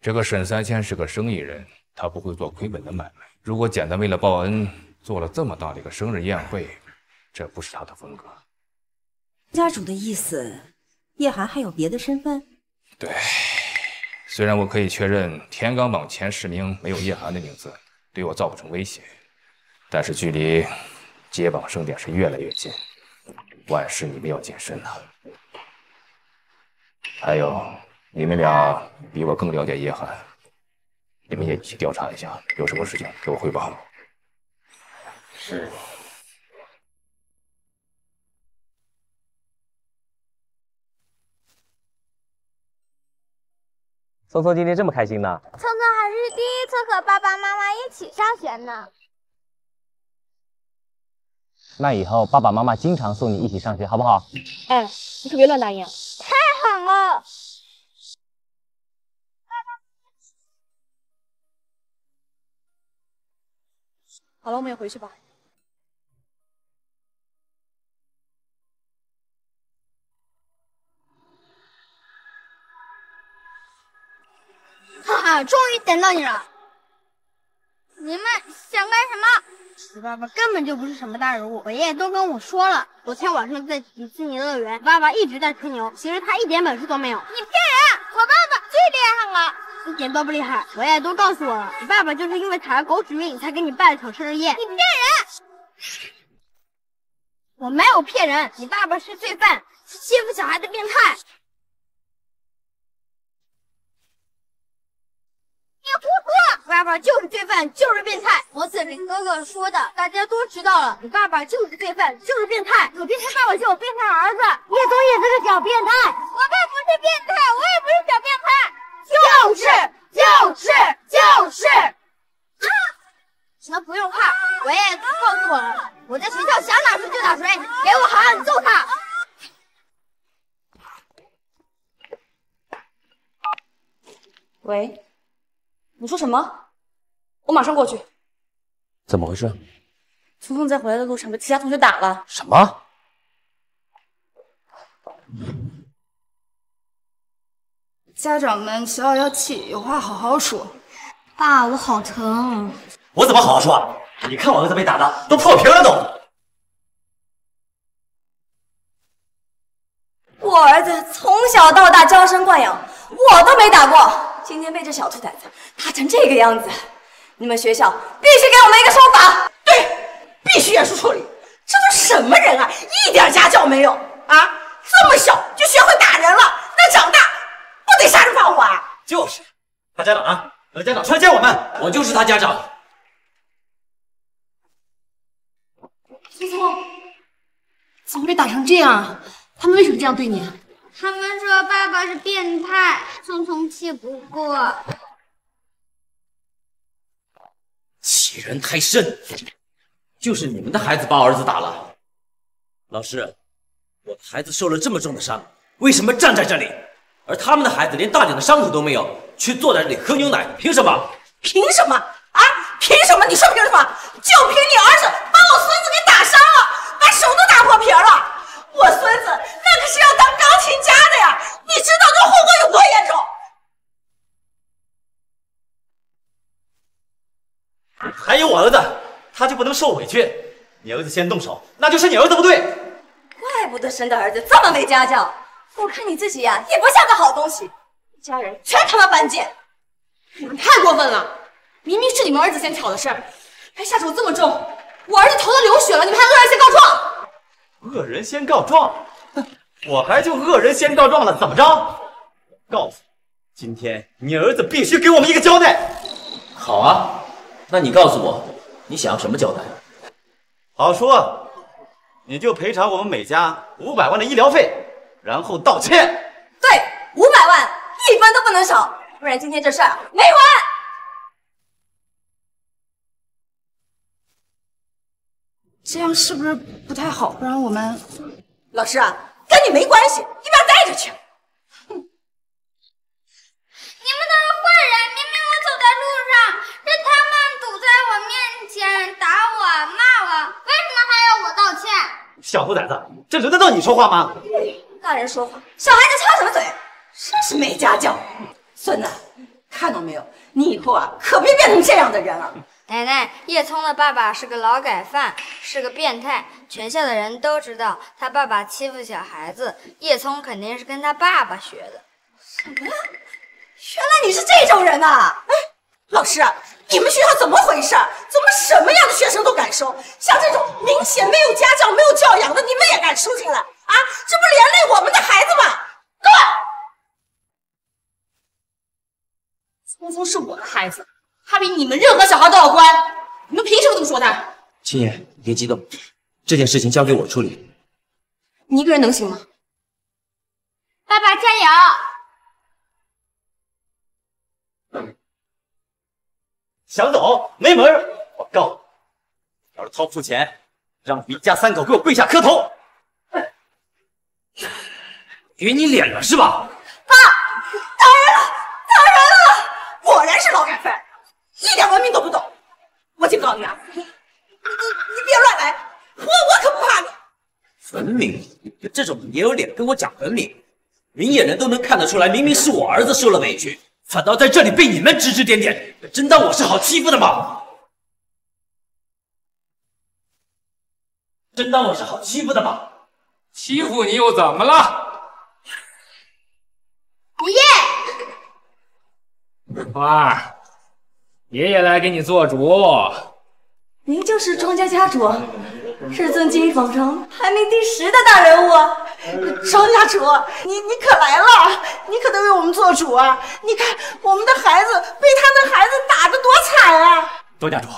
这个沈三千是个生意人，他不会做亏本的买卖。如果简单为了报恩做了这么大的一个生日宴会，这不是他的风格。家主的意思，叶寒还有别的身份？对，虽然我可以确认天罡榜前十名没有叶寒的名字，对我造不成威胁，但是距离接榜盛典是越来越近，万事你们要谨慎呐。还有。你们俩比我更了解叶寒，你们也一起调查一下，有什么事情给我汇报。是。聪聪今天这么开心呢？聪聪还是第一次和爸爸妈妈一起上学呢。那以后爸爸妈妈经常送你一起上学，好不好？哎，你可别乱答应。太好了。好了，我们也回去吧。哈哈，终于等到你了！你们想干什么？你爸爸根本就不是什么大人物，我爷爷都跟我说了。昨天晚上在迪士尼乐园，爸爸一直在吹牛，其实他一点本事都没有。你骗人！我爸爸最厉害了。一点都不厉害，我爷爷都告诉我了，你爸爸就是因为踩了狗屎运才给你办了场生日宴。你骗人！我没有骗人，你爸爸是罪犯，是欺负小孩的变态。你胡说！爸爸就是罪犯，就是变态。我子林哥哥说的，大家都知道了。你爸爸就是罪犯，就是变态。有变态爸爸就有变态儿子，叶总也是个小变态。我爸不是变态，我也不是小变态。就是就是就是，啊！你们不用怕，我爷爷都告诉我了，我在学校想打谁就打谁，给我好好揍他。喂，你说什么？我马上过去。怎么回事？聪聪在回来的路上被其他同学打了。什么？家长们，消消要气，有话好好说。爸，我好疼。我怎么好好说？你看我儿子被打的都破皮了都。我儿子从小到大娇生惯养，我都没打过。今天被这小兔崽子打成这个样子，你们学校必须给我们一个说法。对，必须严肃处理。这都什么人啊？一点家教没有啊！这么小就学会打人了，那长大……不得杀人放火啊！就是，他家长啊？他的家长出来见我们。我就是他家长。聪聪，怎么被打成这样啊？他们为什么这样对你？他们说爸爸是变态，聪聪气不过。欺人太甚！就是你们的孩子把我儿子打了。老师，我的孩子受了这么重的伤，为什么站在这里？而他们的孩子连大点的伤口都没有，却坐在这里喝牛奶，凭什么？凭什么啊？凭什么？你说凭什么？就凭你儿子把我孙子给打伤了，把手都打破皮了。我孙子那可是要当钢琴家的呀，你知道这后果有多严重？还有我儿子，他就不能受委屈？你儿子先动手，那就是你儿子不对。怪不得生的儿子这么没家教，我看你自己呀也不像个好东西，一家人全他妈犯贱。你们太过分了！明明是你们儿子先挑的事儿，还下手这么重，我儿子头都流血了，你们还恶人先告状？恶人先告状，哼，我还就恶人先告状了，怎么着？告诉你，今天你儿子必须给我们一个交代。好啊，那你告诉我，你想要什么交代？好说，你就赔偿我们每家五百万的医疗费，然后道歉。对，五百万，一分都不能少，不然今天这事儿没完。这样是不是不太好？不然我们老师啊，跟你没关系，你不要待着去。哼你们都是坏人！明明我走在路上，是他们堵在我面前打我、骂我，为什么还要我道歉？小兔崽子，这轮得到你说话吗？大人说话，小孩子插什么嘴？真是没家教！孙子，看到没有？你以后啊，可别变成这样的人了。奶奶，叶聪的爸爸是个劳改犯，是个变态，全校的人都知道他爸爸欺负小孩子，叶聪肯定是跟他爸爸学的。什么？原来你是这种人呐！哎，老师，你们学校怎么回事？怎么什么样的学生都敢收？像这种明显没有家教、没有教养的，你们也敢收进来啊？这不连累我们的孩子吗？给聪！聪是我的孩子。他比你们任何小孩都要乖，你们凭什么这么说他？青爷，你别激动，这件事情交给我处理。你一个人能行吗？爸爸加油！想走没门！我告诉你，要是掏不出钱，让你一家三口给我跪下磕头！给你脸了是吧？爸，打人了，打人了！果然是劳改犯。一点文明都不懂，我警告你啊！你你你别乱来，我我可不怕你。文明？就这种也有脸跟我讲文明？明眼人都能看得出来，明明是我儿子受了委屈，反倒在这里被你们指指点点，真当我是好欺负的吗？真当我是好欺负的吗？欺负你又怎么了？爷爷，花儿。爷爷来给你做主。您就是庄家家主，至尊金榜上排名第十的大人物。庄家主，你你可来了，你可得为我们做主啊！你看我们的孩子被他的孩子打得多惨啊！庄家主，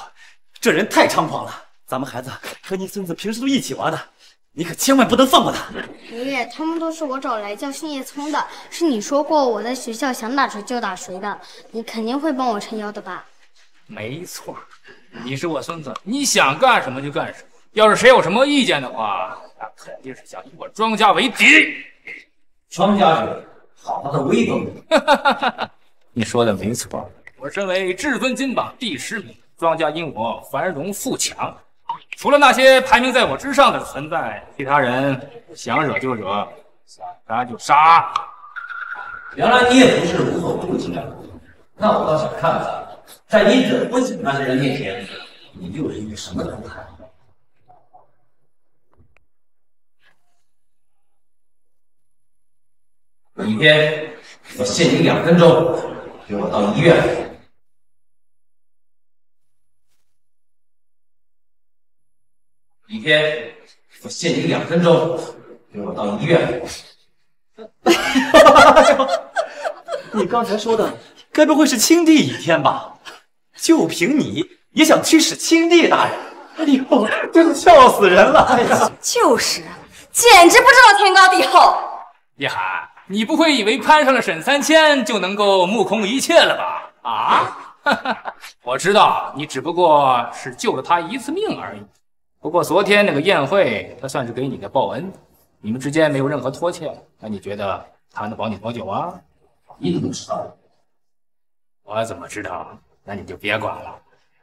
这人太猖狂了，咱们孩子和你孙子平时都一起玩的，你可千万不能放过他。爷爷，他们都是我找来教训叶聪的，是你说过我在学校想打谁就打谁的，你肯定会帮我撑腰的吧？没错，你是我孙子，你想干什么就干什么。要是谁有什么意见的话，那肯定是想以我庄家为敌。庄家主，好大的威风！你说的没错，我身为至尊金榜第十名，庄家因我繁荣富强。除了那些排名在我之上的存在，其他人想惹就惹，想杀就杀。原来你也不是无所不能的，那我倒想看看。在你惹不起那些人面前，你又是一个什么状态？明天我限你两分钟，给我到医院。明天我限你两分钟，给我到医院。你刚才说的，该不会是青帝倚天吧？就凭你也想驱使青帝大人？哎呦，真是笑死人了！哎呀，就是，简直不知道天高地厚。叶寒，你不会以为攀上了沈三千就能够目空一切了吧？啊？我知道你只不过是救了他一次命而已。不过昨天那个宴会，他算是给你的报恩。你们之间没有任何拖欠，那你觉得他能保你多久啊？你怎么知道？我怎么知道？那你就别管了。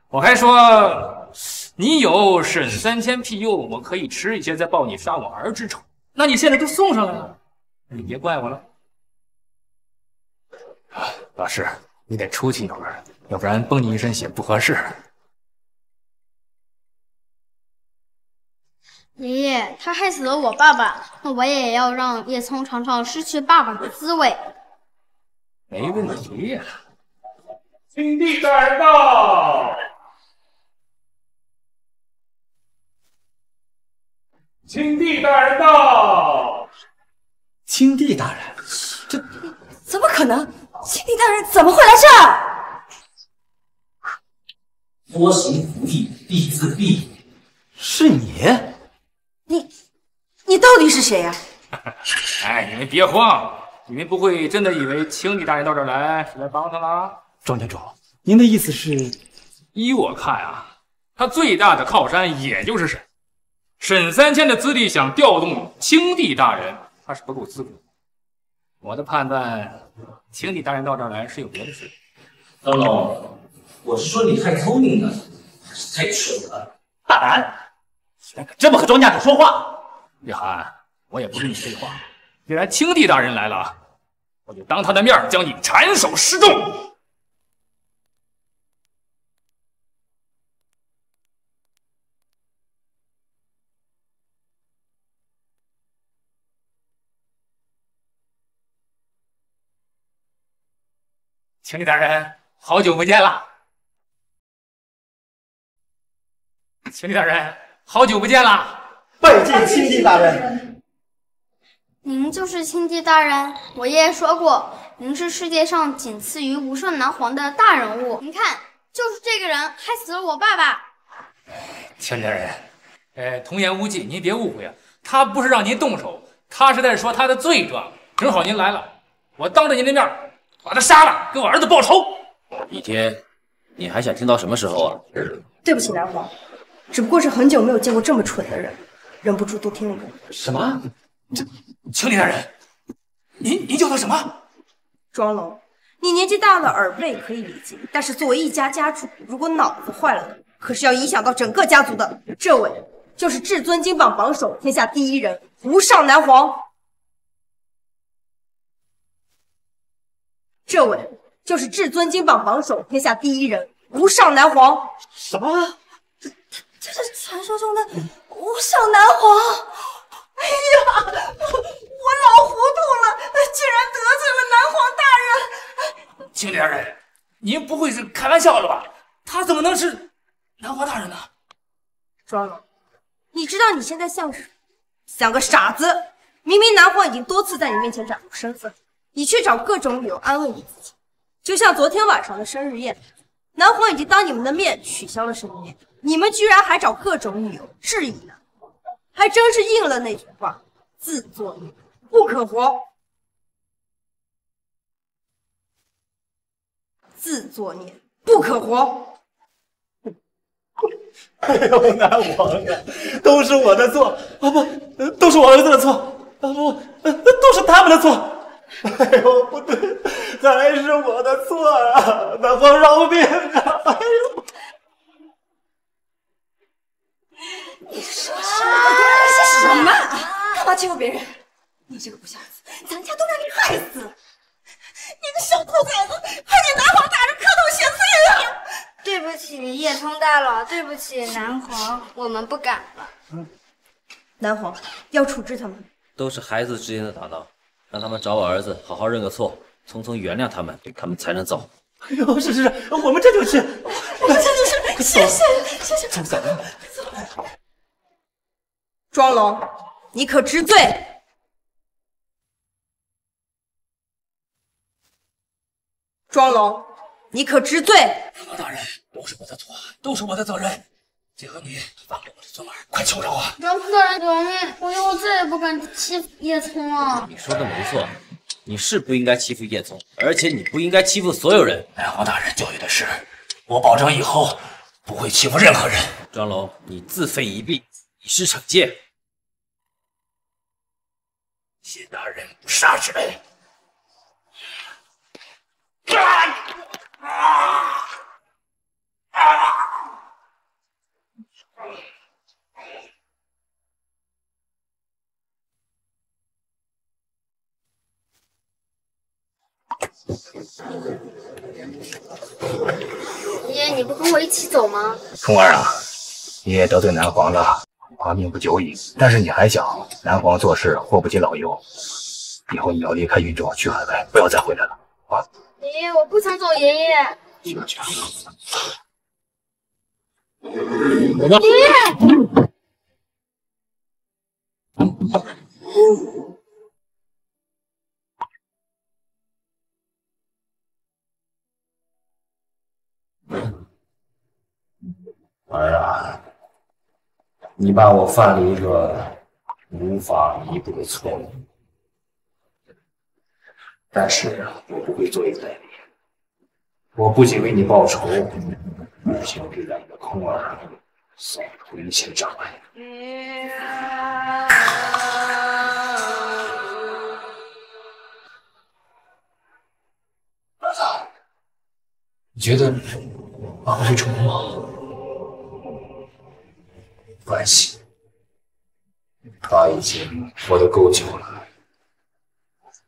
我还说，你有沈三千庇佑，我可以迟一些再报你杀我儿之仇。那你现在都送上来了，你别怪我了。啊，老师，你得出去一会儿，要不然崩你一身血不合适。爷爷，他害死了我爸爸，那我也要让叶聪尝尝失去爸爸的滋味。没问题呀、青帝大人到！青帝大人到！青帝大人，这怎么可能？青帝大人怎么会来这儿？多行不义必自毙。是你？你，你到底是谁呀、哎，你们别慌，你们不会真的以为青帝大人到这儿来是来帮他了？庄家主，您的意思是？依我看啊，他最大的靠山也就是沈沈三千的资历，想调动青帝大人，他是不够资格。我的判断，青帝大人到这儿来是有别的事。张龙，我是说你太聪明了，还是太蠢了？大胆！居然敢这么和庄家主说话！叶寒，我也不跟你废话。既然青帝大人来了，我就当他的面将你斩首示众。青帝大人，好久不见了。青帝大人，好久不见了。拜见青帝大人。您就是青帝大人，我爷爷说过，您是世界上仅次于无上南皇的大人物。您看，就是这个人害死了我爸爸。青帝大人，呃，童言无忌，您别误会啊，他不是让您动手，他是在说他的罪状。正好您来了，我当着您的面儿把他杀了，给我儿子报仇。一天，你还想听到什么时候啊？对不起，南皇，只不过是很久没有见过这么蠢的人，忍不住多听了一句。什么？这青帝大人，您您叫他什么？庄龙，你年纪大了，耳背可以理解，但是作为一家家主，如果脑子坏了，可是要影响到整个家族的。这位就是至尊金榜榜首，天下第一人，无上南皇。这位就是至尊金榜榜首，天下第一人，无上南皇。什么？这这是传说中的无上南皇。哎呀，我我老糊涂了，竟然得罪了南皇大人。青莲人，您不会是开玩笑的吧？他怎么能是南皇大人呢？庄龙，你知道你现在像是像个傻子。明明南皇已经多次在你面前展露身份，你去找各种理由安慰你自己。就像昨天晚上的生日宴，南皇已经当你们的面取消了生日宴，你们居然还找各种理由质疑南皇，还真是应了那句话：自作孽不可活。自作孽不可活。哎呦，南皇啊，都是我的错啊！不，都是我儿子的错啊！不，都是他们的错。哎呦，不对，还是我的错啊！南皇饶命啊！哎呦，你说什么？是什么？干嘛欺负别人？你这个不孝子，咱家都让你害死了！你个小兔崽子，还给南皇大人磕头谢罪啊！对不起，叶聪大佬，对不起，南皇，我们不敢了。嗯南皇要处置他们。都是孩子之间的打闹，让他们找我儿子，好好认个错，匆匆原谅他们，他们才能走。哎呦，是是是，我们这就去。我们这就是，谢谢谢谢。走走。庄龙，你可知罪？庄龙，你可知罪？大人，都是我的错，都是我的责任。结合你，我的快求饶啊！让客人饶命，我以后再也不敢欺负叶聪了。你说的没错，你是不应该欺负叶聪，而且你不应该欺负所有人。太皇大人教育的是，我保证以后不会欺负任何人。庄龙，你自废一臂，以示惩戒。谢大人不杀之恩。爷爷，你不跟我一起走吗？冲儿啊，爷爷得罪南皇了，恐怕命不久矣。但是你还小，南皇做事祸不及老幼，以后你要离开云州去海外，不要再回来了啊。爷爷，我不想走，爷爷。儿啊，你爸我犯了一个无法弥补的错误，但是我不会坐以待毙。我不仅为你报仇，而且要给咱们的空儿扫除一切障碍。儿子，你觉得爸爸会成功吗？关系，他已经活得够久了，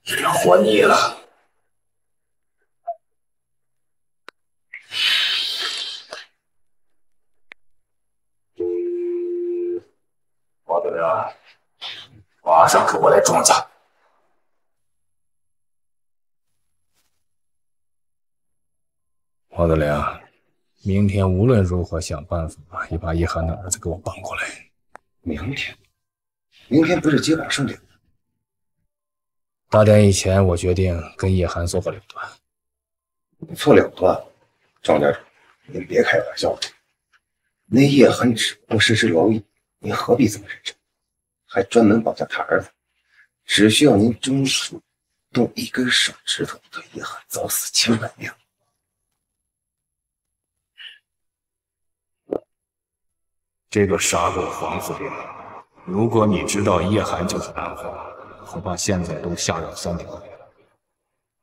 有点活腻了。王德良，马上跟我来庄家。王德良，明天无论如何想办法也把叶寒的儿子给我绑过来。明天，明天不是接榜盛典？大典以前，我决定跟叶寒做个了断。做了断，张家主，您别开玩笑了。那叶寒只不过是只蝼蚁，您何必这么认真？还专门绑架他儿子，只需要您中数动一根手指头，他叶寒早死千百遍。这个傻狗黄司令，如果你知道叶寒就是南皇，恐怕现在都吓了三条腿了。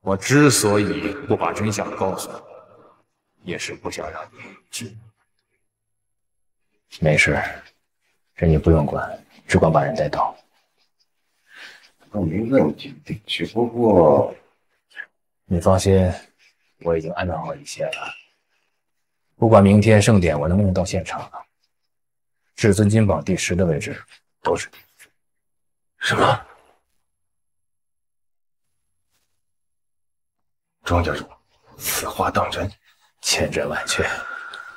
我之所以不把真相告诉你，也是不想让你知。没事，这你不用管，只管把人带到。那没问题，只不过你放心，我已经安排好一切了。不管明天盛典我能不能到现场，至尊金榜第十的位置都是你。什么？庄家主，此话当真？千真万确。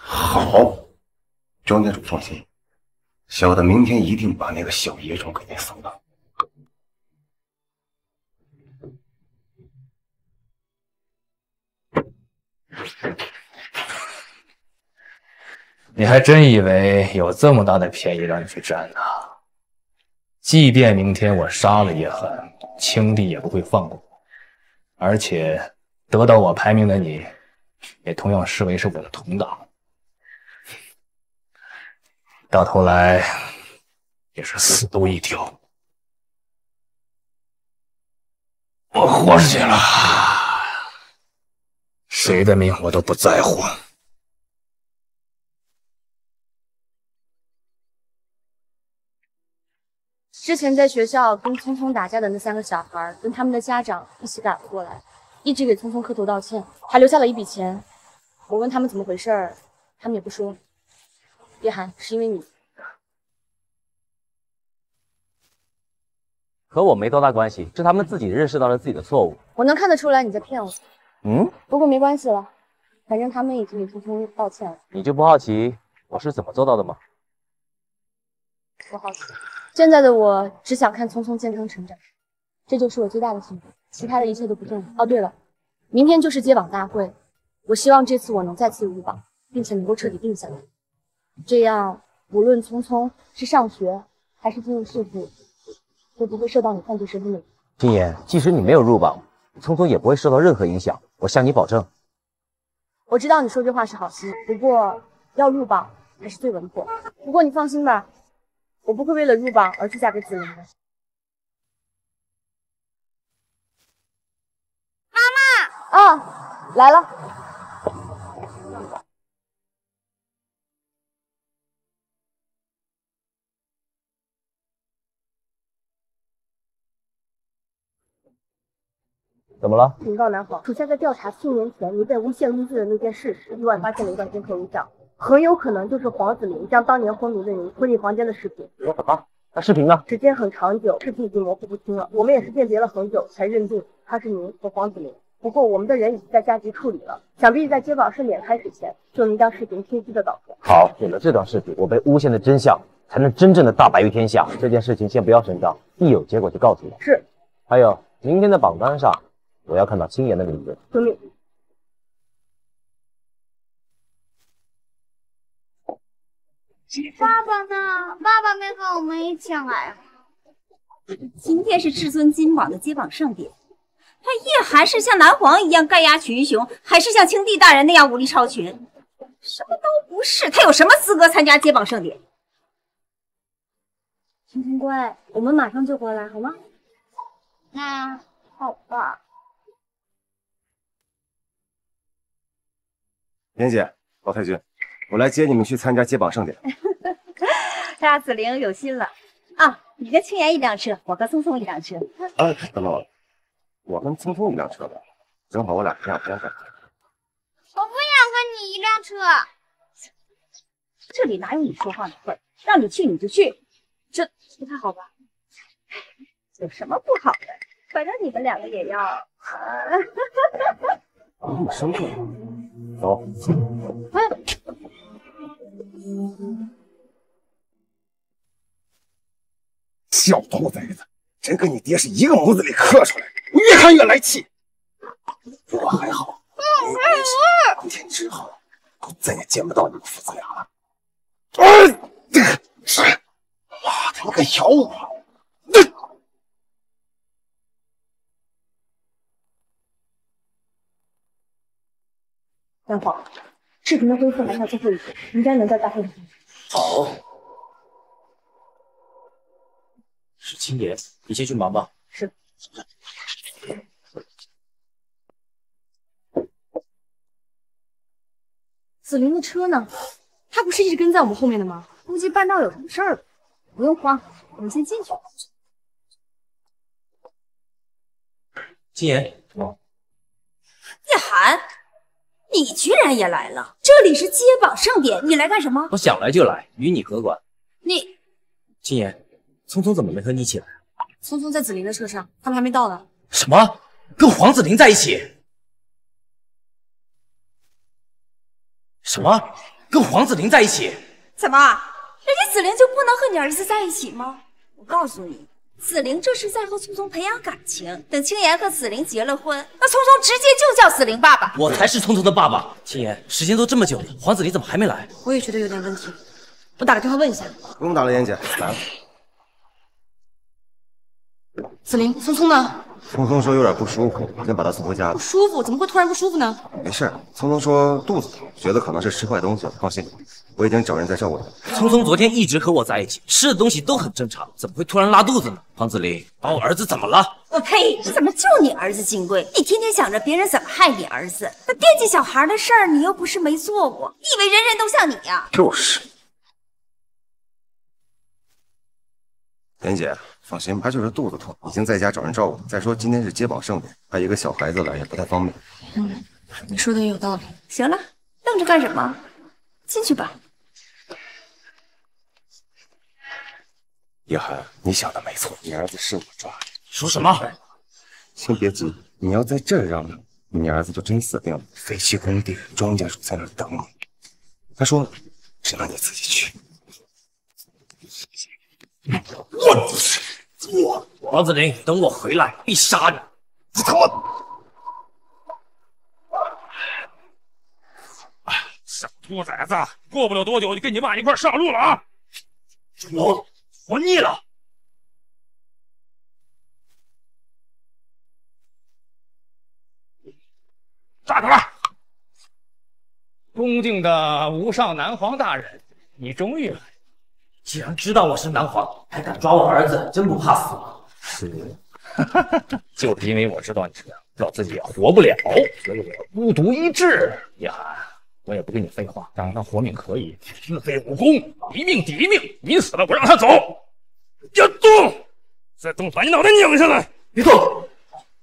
好，庄家主放心，小的明天一定把那个小野种给您送到。你还真以为有这么大的便宜让你去占呢？即便明天我杀了叶寒，青帝也不会放过我，而且得到我排名的你，也同样视为是我的同党，到头来也是死路一条。我豁出去了，谁的命我都不在乎。之前在学校跟聪聪打架的那三个小孩，跟他们的家长一起赶了过来，一直给聪聪磕头道歉，还留下了一笔钱。我问他们怎么回事儿，他们也不说。叶寒，是因为你，和我没多大关系，是他们自己认识到了自己的错误。我能看得出来你在骗我。嗯，不过没关系了，反正他们已经给聪聪道歉了。你就不好奇我是怎么做到的吗？我好奇。现在的我只想看聪聪健康成长，这就是我最大的幸福，其他的一切都不重要。哦，对了，明天就是接榜大会，我希望这次我能再次入榜，并且能够彻底定下来，这样无论聪聪是上学还是进入社会，都不会受到你犯罪身份的影响。金言，即使你没有入榜，聪聪也不会受到任何影响，我向你保证。我知道你说这话是好心，不过要入榜还是最稳妥。不过你放心吧。我不会为了入榜而去嫁给子龙的。妈妈，啊，来了。怎怎么了？禀告南皇，属下在调查七年前你被诬陷入罪的那件事时，意外发现了一段监控录像，很有可能就是黄子明将当年昏迷的你推进房间的视频。说什么？那视频呢？时间很长久，视频已经模糊不清了。我们也是辨别了很久，才认定他是您和黄子明。不过我们的人已经在加急处理了，想必在接榜盛典开始前就能将视频清晰的导出。好，有了这段视频，我被诬陷的真相才能真正的大白于天下。这件事情先不要声张，一有结果就告诉我。是。还有，明天的榜单上，我要看到青岩的名字。遵命。爸爸呢？爸爸没和我们一起来。今天是至尊金榜的揭榜盛典。他叶寒是像南皇一样盖压群雄，还是像青帝大人那样武力超群？什么都不是，他有什么资格参加揭榜盛典？青青乖，我们马上就回来，好吗？那好吧。莲姐，老太君，我来接你们去参加揭榜盛典。大子玲有心了啊！你跟青岩一辆车，我跟聪聪一辆车。啊，等等我。我跟聪聪一辆车吧，正好我俩这样边上。我不想跟你一辆车。这里哪有你说话的份儿？让你去你就去，这不太好吧？有什么不好的？反正你们两个也要。你生气了？走。小兔崽子，真跟你爹是一个模子里刻出来的。我越看越来气，不过还好，明天之后我再也见不到你们父子俩了。哎，这个是，妈的，你敢咬我！南皇，视频的恢复还差最后一步，应该能在大会上。好，是青爷，你先去忙吧。是。子林的车呢？他不是一直跟在我们后面的吗？估计半道有什么事儿。不用慌，我们先进去。青言，叶寒，你居然也来了！这里是揭榜盛典，你来干什么？我想来就来，与你何关？你，青言，聪聪怎么没和你一起来？聪聪在子林的车上，他们还没到呢。什么？跟黄子玲在一起？什么？跟黄子玲在一起？怎么？人家子玲就不能和你儿子在一起吗？我告诉你，子玲这是在和聪聪培养感情。等青岩和子玲结了婚，那聪聪直接就叫子玲爸爸。我才是聪聪的爸爸。青岩，时间都这么久了，黄子玲怎么还没来？我也觉得有点问题，我打个电话问一下。不用打了，妍姐，来了。子玲，聪聪呢？聪聪说有点不舒服，先把他送回家了。不舒服？怎么会突然不舒服呢？没事，聪聪说肚子疼，觉得可能是吃坏东西了。放心，我已经找人在照顾他。聪聪昨天一直和我在一起，吃的东西都很正常，怎么会突然拉肚子呢？黄子林，把我儿子怎么了？我呸！怎么就你儿子金贵？你天天想着别人怎么害你儿子，那惦记小孩的事儿你又不是没做过，你以为人人都像你呀？就是。妍姐。放心，他就是肚子痛，已经在家找人照顾。再说今天是接榜盛典，他一个小孩子来也不太方便。嗯，你说的也有道理。行了，愣着干什么？进去吧。叶寒，你想的没错，你儿子是我抓的。你说什么？先别急，你要在这儿嚷嚷，你儿子就真死定了。废弃工地，庄家主在那儿等你。他说，只能你自己去。我去。我王子林，等我回来必杀你！你他妈！小兔崽子，过不了多久就跟你妈一块上路了啊！我活腻了。站住！恭敬的无上南皇大人，你终于来了。既然知道我是南皇，还敢抓我儿子，真不怕死吗？是，就是因为我知道你这样，知道自己活不了，所以我要孤独一掷。叶寒，我也不跟你废话，让他活命可以，自废武功，一命抵一命。你死了，我让他走。别动，再动把你脑袋拧下来！别动，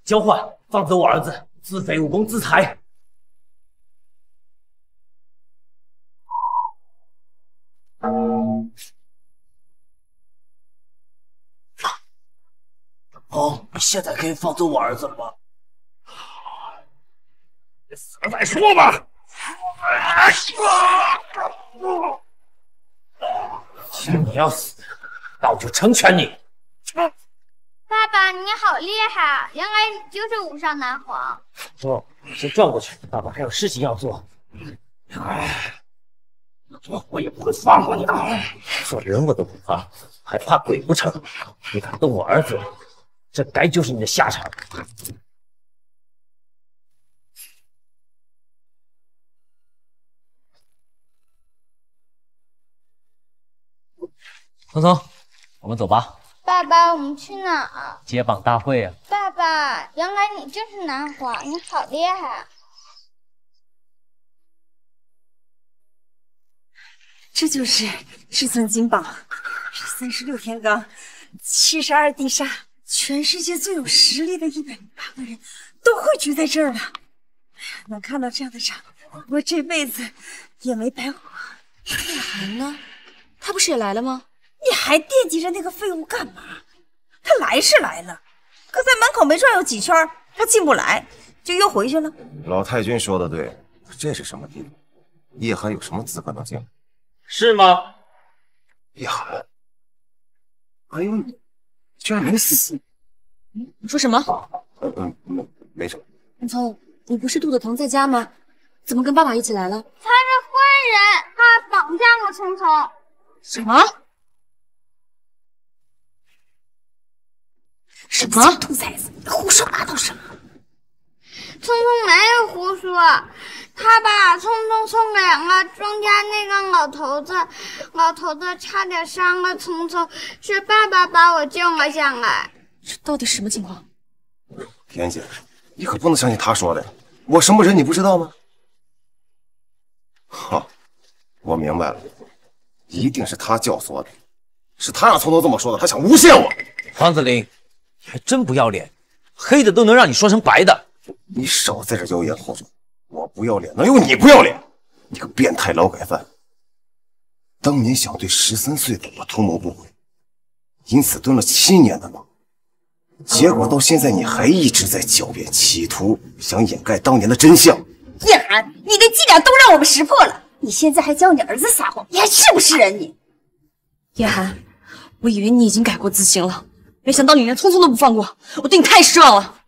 交换，放走我儿子，自废武功自裁。哦，你现在可以放走我儿子了吗？死了再说吧。既然你要死，那我就成全你。爸爸，你好厉害啊！原来你就是无上男皇。哦，先转过去，爸爸还有事情要做。哎，我也不会放过你的。做人我都不怕，还怕鬼不成？你敢动我儿子，这该就是你的下场。聪聪，我们走吧。爸爸，我们去哪儿？接榜大会啊！爸爸，原来你就是南华，你好厉害！这就是至尊金榜，三十六天罡，七十二地煞，全世界最有实力的一百零八个人都汇聚在这儿了。哎呀，能看到这样的场，我这辈子也没白活。叶寒呢？他不是也来了吗？你还惦记着那个废物干嘛？他来是来了，可在门口没转悠几圈，他进不来，就又回去了。老太君说的对，这是什么地方？叶寒有什么资格能进来？是吗？叶寒，哎呦，居然没死！你说什么？嗯，没没什么。聪聪，你不是肚子疼在家吗？怎么跟爸爸一起来了？他是坏人，他绑架了聪聪。什么？什么？兔崽子，你胡说八道什么？聪聪没有胡说，他把聪聪送给了庄家那个老头子，老头子差点伤了聪聪，是爸爸把我救了下来。这到底什么情况？田姐，你可不能相信他说的，我什么人你不知道吗？哈，我明白了，一定是他教唆的，是他让聪聪这么说的，他想诬陷我。黄子玲，你还真不要脸，黑的都能让你说成白的。你少在这妖言惑众！我不要脸，能有你不要脸？你个变态劳改犯！当年想对十三岁的我图谋不轨，因此蹲了七年的牢，结果到现在你还一直在狡辩，企图想掩盖当年的真相。叶寒，你的伎俩都让我们识破了，你现在还教你儿子撒谎，你还是不是人？你叶寒，我以为你已经改过自新了，没想到你连聪聪都不放过，我对你太失望了。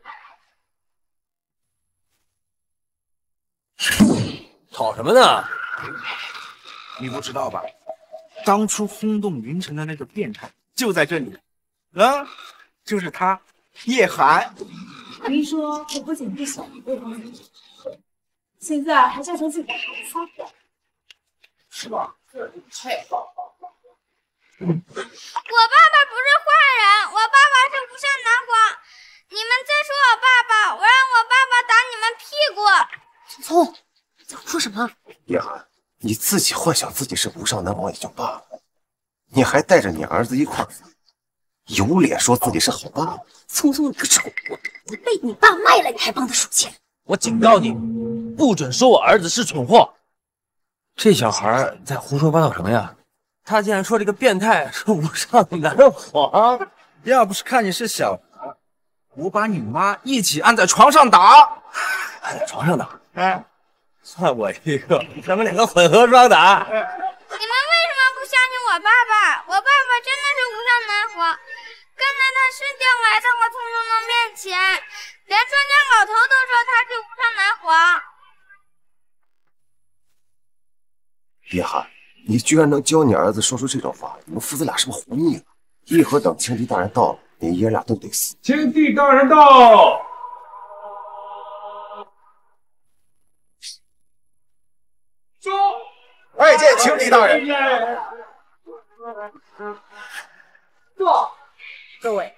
吵什么呢？你不知道吧？当初轰动云城的那个变态就在这里，啊，就是他，叶寒。听说他不仅不小对方现在还叫成自己的孩子撒谎，是吧？这太棒了！我爸爸不是坏人，我爸爸是无上男皇。你们再说我爸爸，我让我爸爸打你们屁股。聪聪，你在说什么？叶寒，你自己幻想自己是无上男王也就罢了，你还带着你儿子一块儿，有脸说自己是好爸爸？聪聪，你个蠢货，你被你爸卖了，你还帮他数钱？我警告你，不准说我儿子是蠢货。这小孩在胡说八道什么呀？他竟然说这个变态是无上男皇！要不是看你是小孩，我把你妈一起按在床上打。按在床上打？哎，算我一个，咱们两个混合双打。你们为什么不相信我爸爸？我爸爸真的是无上男皇，刚才他瞬间来到我聪聪的面前，连专家老头都说他是无上男皇。叶寒，你居然能教你儿子说出这种话，你们父子俩是不是活腻了？一会儿等青帝大人到了，你爷俩都得死。青帝大人到。走，拜见青帝大人。坐，各位，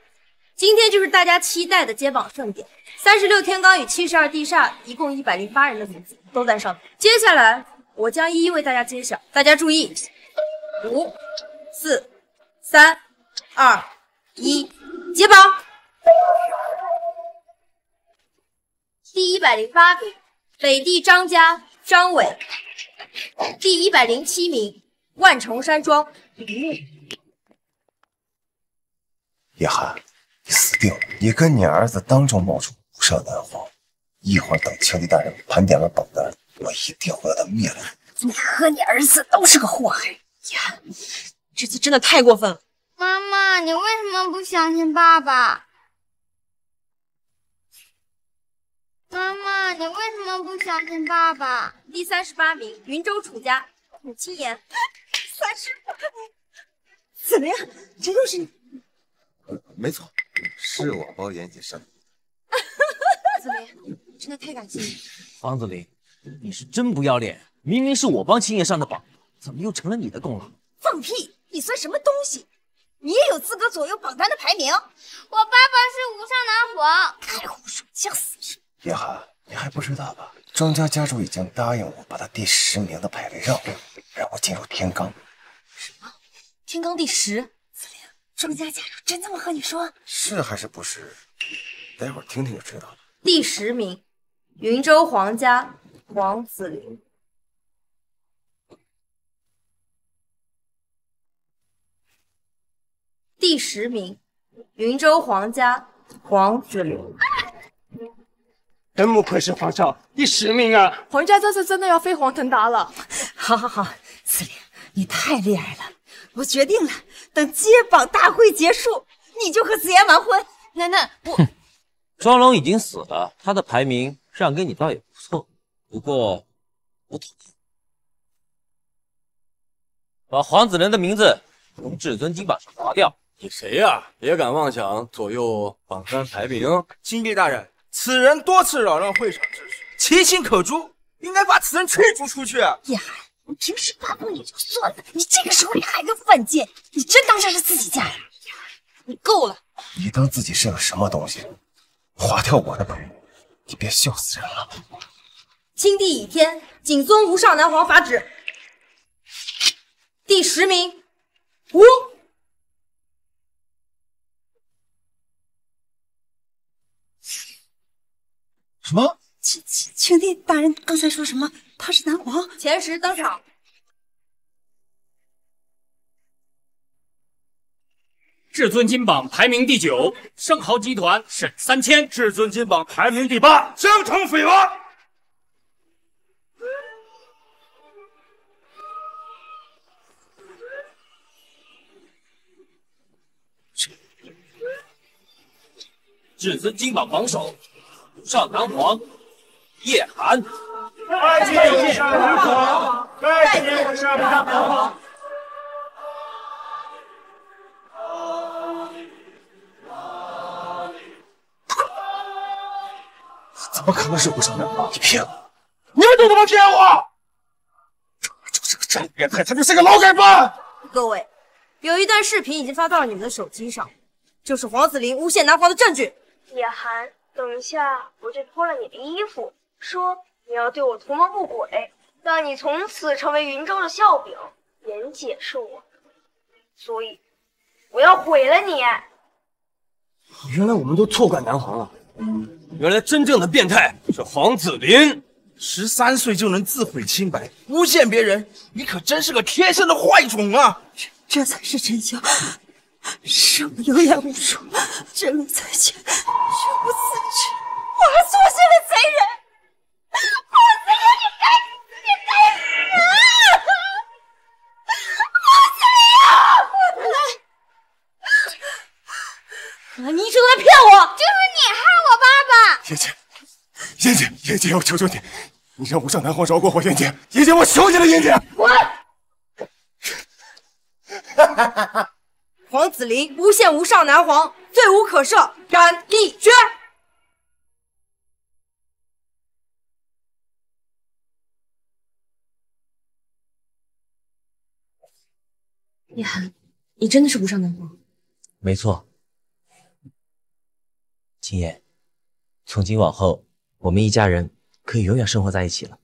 今天就是大家期待的揭榜盛典。三十六天罡与七十二地煞，一共一百零八人的名字都在上面。接下来，我将一一为大家揭晓。大家注意，五、四、三、二、一，解榜！第一百零八名，北地张家张伟；第一百零七名，万重山庄李牧。叶寒，你死定了！你跟你儿子当众冒充无上男皇，一会儿等青帝大人盘点了榜单，我一定要把他灭了。你和你儿子都是个祸害呀！这次真的太过分了。妈妈，你为什么不相信爸爸？妈妈，你为什么不相信爸爸？第三十八名，云州楚家楚青言。三十八名，子玲，这又是你？没错，是我包严姐生。子林，真的太感谢你。方子林，你是真不要脸！明明是我帮青叶上的榜，怎么又成了你的功劳？放屁！你算什么东西？你也有资格左右榜单的排名？我爸爸是无上男皇。太胡说，将死人！叶寒，你还不知道吧？庄家家主已经答应我，把他第十名的排位让给我，让我进入天罡。什么？天罡第十？子玲，庄家家主真这么和你说？是还是不是？待会儿听听就知道了。第十名，云州皇家黄子玲。第十名，云州皇家黄子玲。真不愧是皇上，第十名啊！皇家这次真的要飞黄腾达了。好好好，子林，你太厉害了！我决定了，等接榜大会结束，你就和子妍完婚。奶奶，我庄龙已经死了，他的排名让给你倒也不过，我同意把黄子仁的名字从至尊金榜上划掉。你谁呀？也敢妄想左右榜单排名？金帝大人，此人多次扰乱会场秩序，其心可诛，应该把此人驱逐出去。叶寒，你平时发疯也就算了，你这个时候你还能犯贱？你真当这是自己家呀？你够了！你当自己是个什么东西？划掉我的牌，你别笑死人了！青帝倚天，谨遵无上南皇法旨。第十名，吴。什么？青青青帝大人刚才说什么？他是南皇？前十登场。至尊金榜排名第九，盛豪集团沈三千；至尊金榜排名第八，江城匪王。至尊金榜榜首，上南皇叶寒。拜见上南皇，拜见上南皇。怎么可能是不上南皇？你骗我！你们都他妈骗我！他就是个真变态，他就是个劳改犯！各位，有一段视频已经发到了你们的手机上，就是黄子林诬陷南皇的证据。叶寒，等一下我就脱了你的衣服，说你要对我图谋不轨，让你从此成为云州的笑柄。严姐是我，所以我要毁了你。原来我们都错怪南皇了。原来真正的变态是黄子林，十三岁就能自毁清白，诬陷别人，你可真是个天生的坏种啊！这才是真相。是我有眼无珠，真路在前，绝不自知。我还做下了贼人，黄子林，你该死，你该死！黄子林，原来你一直都在骗我，就是你害我爸爸。燕姐，燕姐，燕姐，我求求你，你让无上南皇饶过我，妍姐，燕姐，我求你了，燕姐。滚！黄子林诬陷无上南皇，罪无可赦，斩立决。叶寒，你真的是无上男皇？没错，青言，从今往后，我们一家人可以永远生活在一起了。